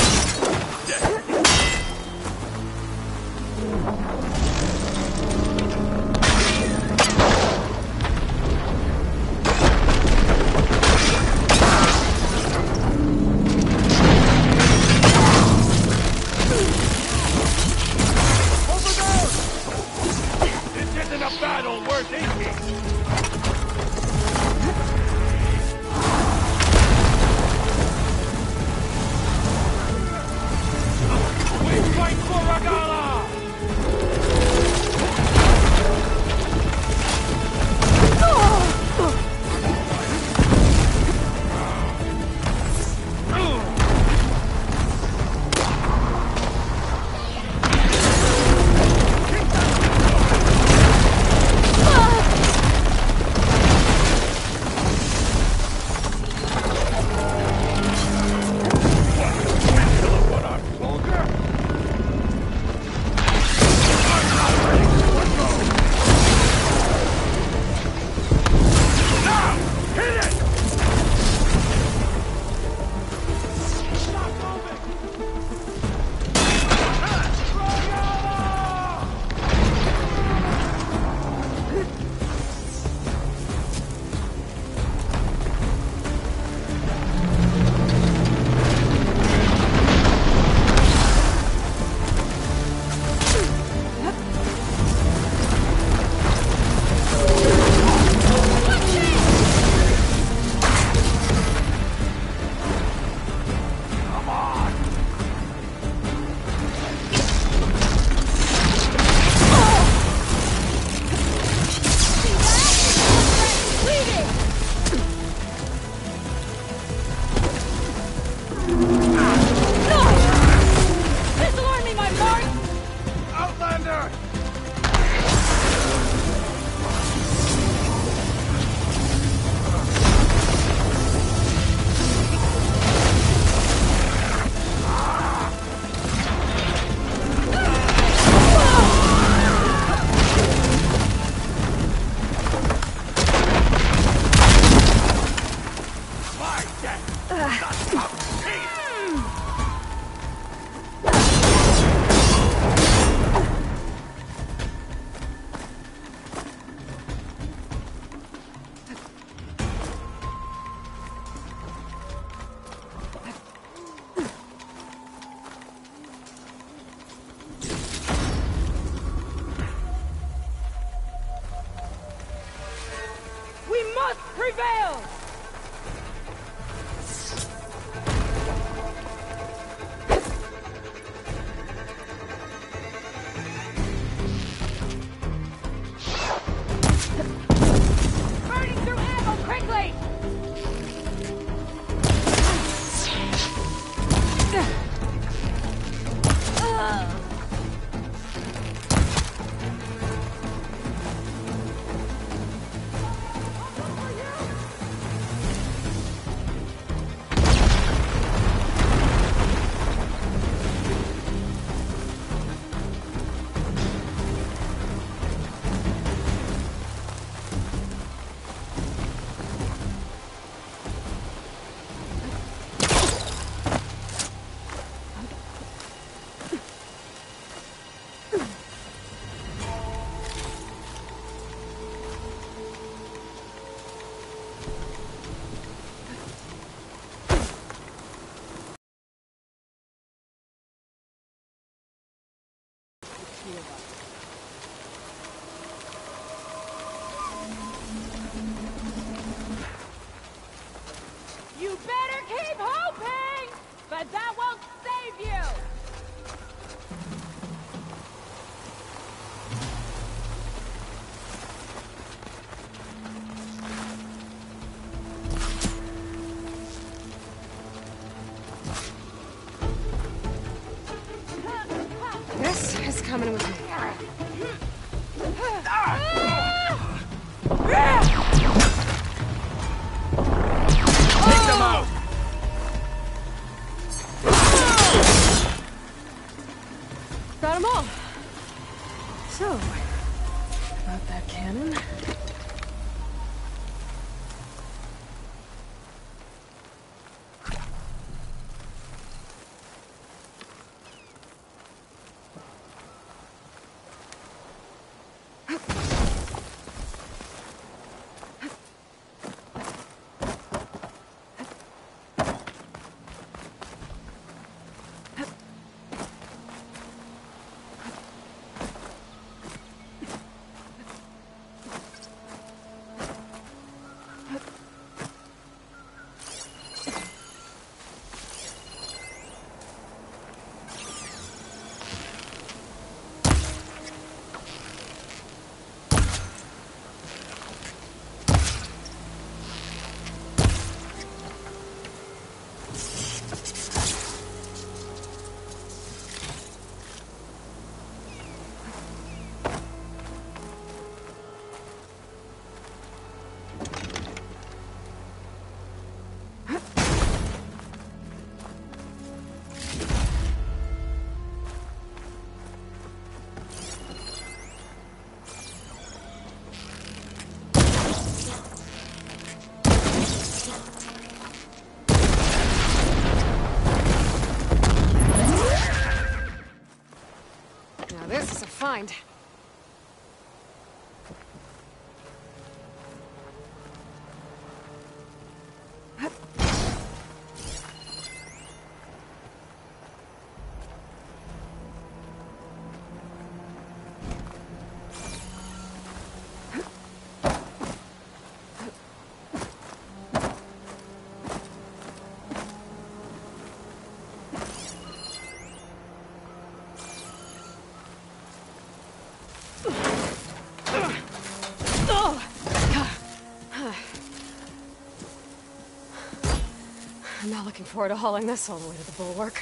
E: looking forward to hauling this all the way to the bulwark.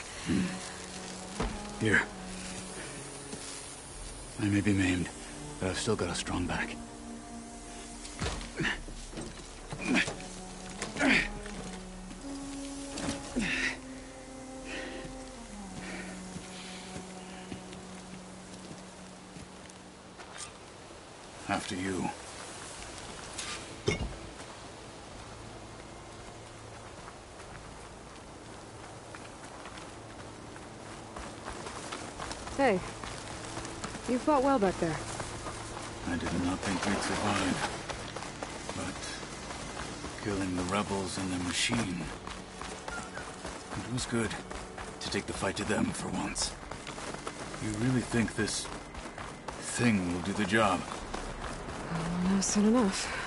C: Here. I may be maimed, but I've still got a strong back.
E: Hey, you fought well back there.
C: I did not think we'd survive. But killing the rebels and the machine... It was good to take the fight to them for once. You really think this thing will do the job?
E: i no, soon enough.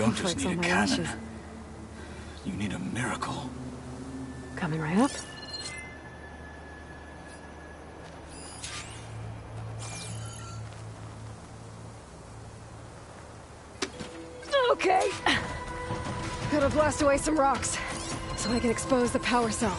C: don't just need a cannon. Lashes. You need a miracle.
E: Coming right up.
D: Okay. Gotta
E: blast away some rocks so I can expose the power cell.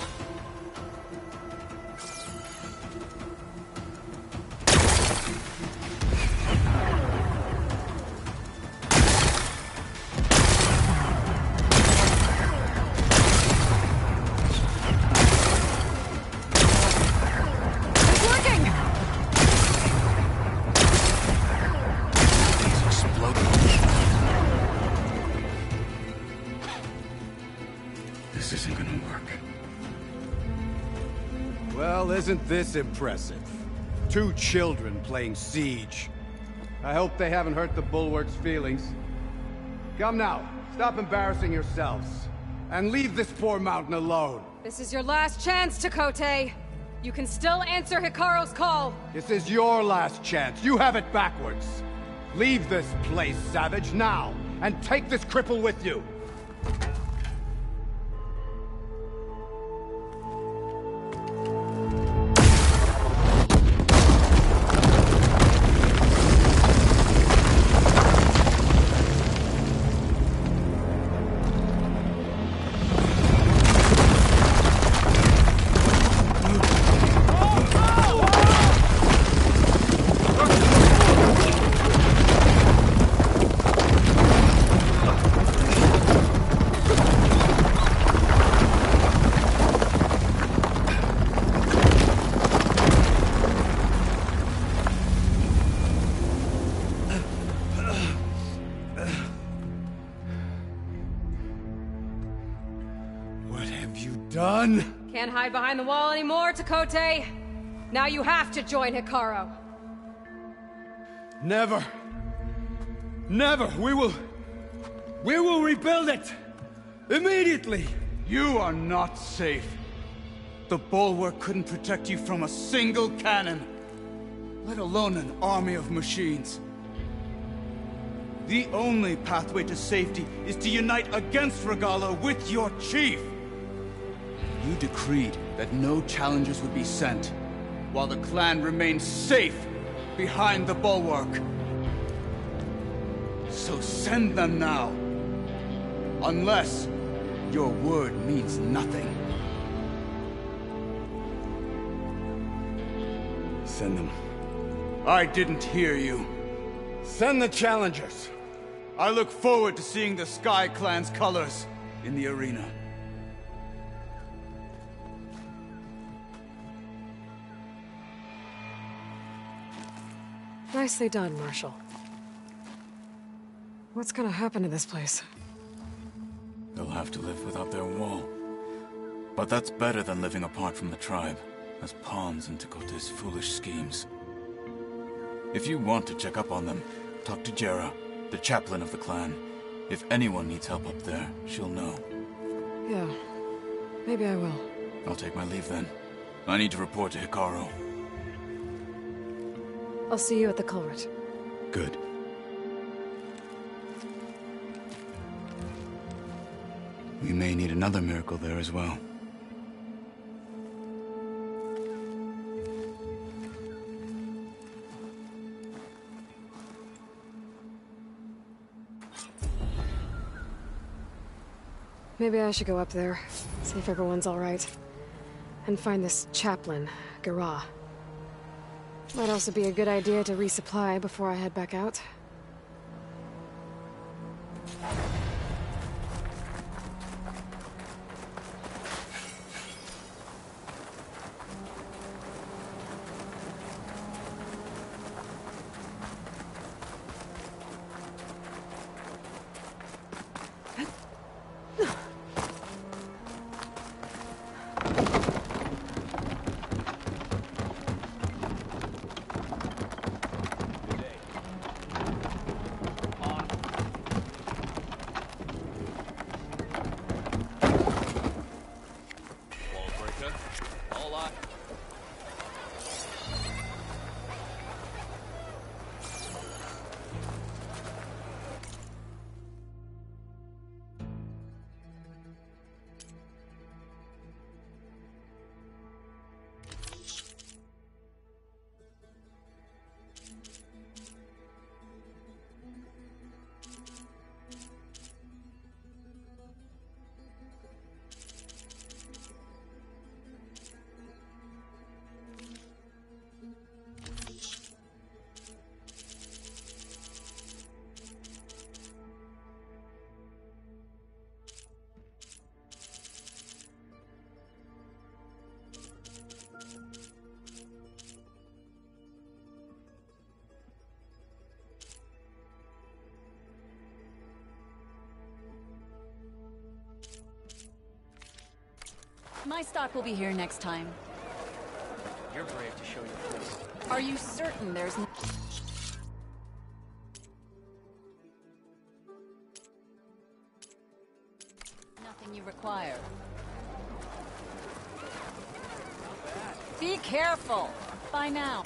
A: Isn't this impressive? Two children playing Siege. I hope they haven't hurt the Bulwark's feelings. Come now, stop embarrassing yourselves. And leave this poor mountain alone.
E: This is your last chance, Tekotteh. You can still answer Hekarro's call.
A: This is your last chance. You have it backwards. Leave this place, Savage, now, and take this cripple with you.
E: Kote, now you have to join Hekarro.
A: Never. Never. We will... We will rebuild it! Immediately! You are not safe. The Bulwark couldn't protect
C: you from a single cannon, let alone an army of machines. The only pathway to safety is to unite against Regalla with your chief. You decreed that no challengers would be sent, while the clan remained safe behind the bulwark. So send them now. Unless your word means nothing. Send them. I didn't hear you. Send the challengers. I look forward to seeing the Sky Clan's colors in the arena.
E: Nicely done, Marshal. What's gonna happen to this place?
C: They'll have to live without their wall. But that's better than living apart from the tribe, as pawns in Tekotteh's foolish schemes. If you want to check up on them, talk to Jera, the chaplain of the clan. If anyone needs help up there, she'll know.
E: Yeah, maybe I will.
C: I'll take my leave then. I need to report to Hekarro.
E: I'll see you at the culvert.
C: Good. We may need another miracle there as well.
E: Maybe I should go up there, see if everyone's all right, and find this chaplain, Garah. Might also be a good idea to resupply before I head back out.
F: we will be here next time.
J: You're brave to show your face. Are you certain
F: there's no... Nothing you require. Be careful! By now.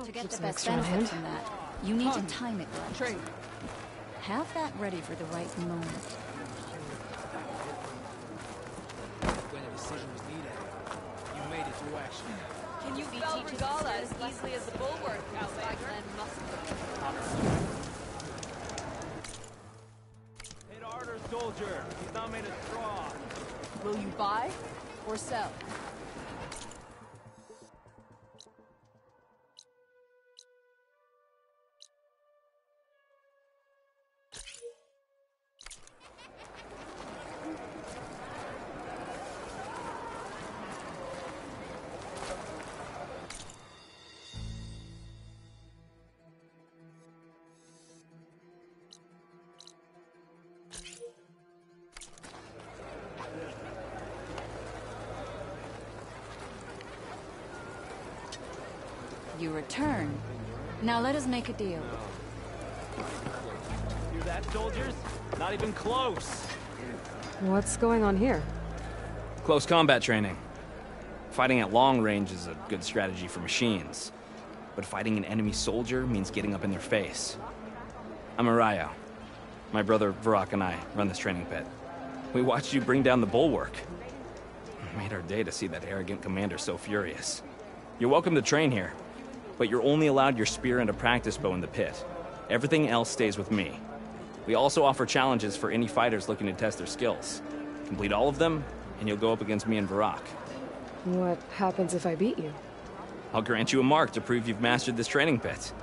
A: Oh, to
D: get the best benefit hand. from
F: that, you need to time it right. Have that ready for the right moment.
I: When a decision was needed, you made it through action.
A: Can you BT fell Regalla as easily as the bulwark out by Glenn
J: Hit harder, soldier. He's not made of straw. Will you
D: buy or sell?
G: Now let
F: us make a deal.
J: Hear that, soldiers? Not even close.
E: What's going on here?
J: Close combat training. Fighting at long range is a good strategy for machines. But fighting an enemy soldier means getting up in their face. I'm Araya. My brother, Varrock, and I run this training pit. We watched you bring down the bulwark. It made our day to see that arrogant commander so furious. You're welcome to train here but you're only allowed your spear and a practice bow in the pit. Everything else stays with me. We also offer challenges for any fighters looking to test their skills. Complete all of them, and you'll go up against me and Varrock.
E: What happens if I beat you?
J: I'll grant you a mark to prove you've mastered this training pit.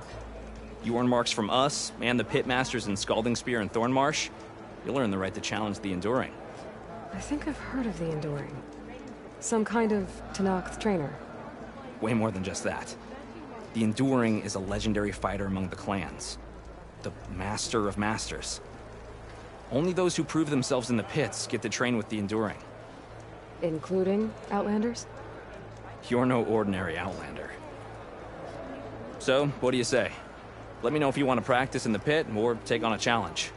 J: You earn marks from us and the pit masters in Scalding Spear and Thornmarsh. You'll earn the right to challenge the Enduring.
E: I think I've heard of the Enduring. Some kind of Tenakth trainer.
J: Way more than just that. The Enduring is a legendary fighter among the clans, the master of masters. Only those who prove themselves in the pits get to train with the Enduring.
E: Including Outlanders?
J: You're no ordinary Outlander. So, what do you say? Let me know if you want to practice in the pit or take on a challenge.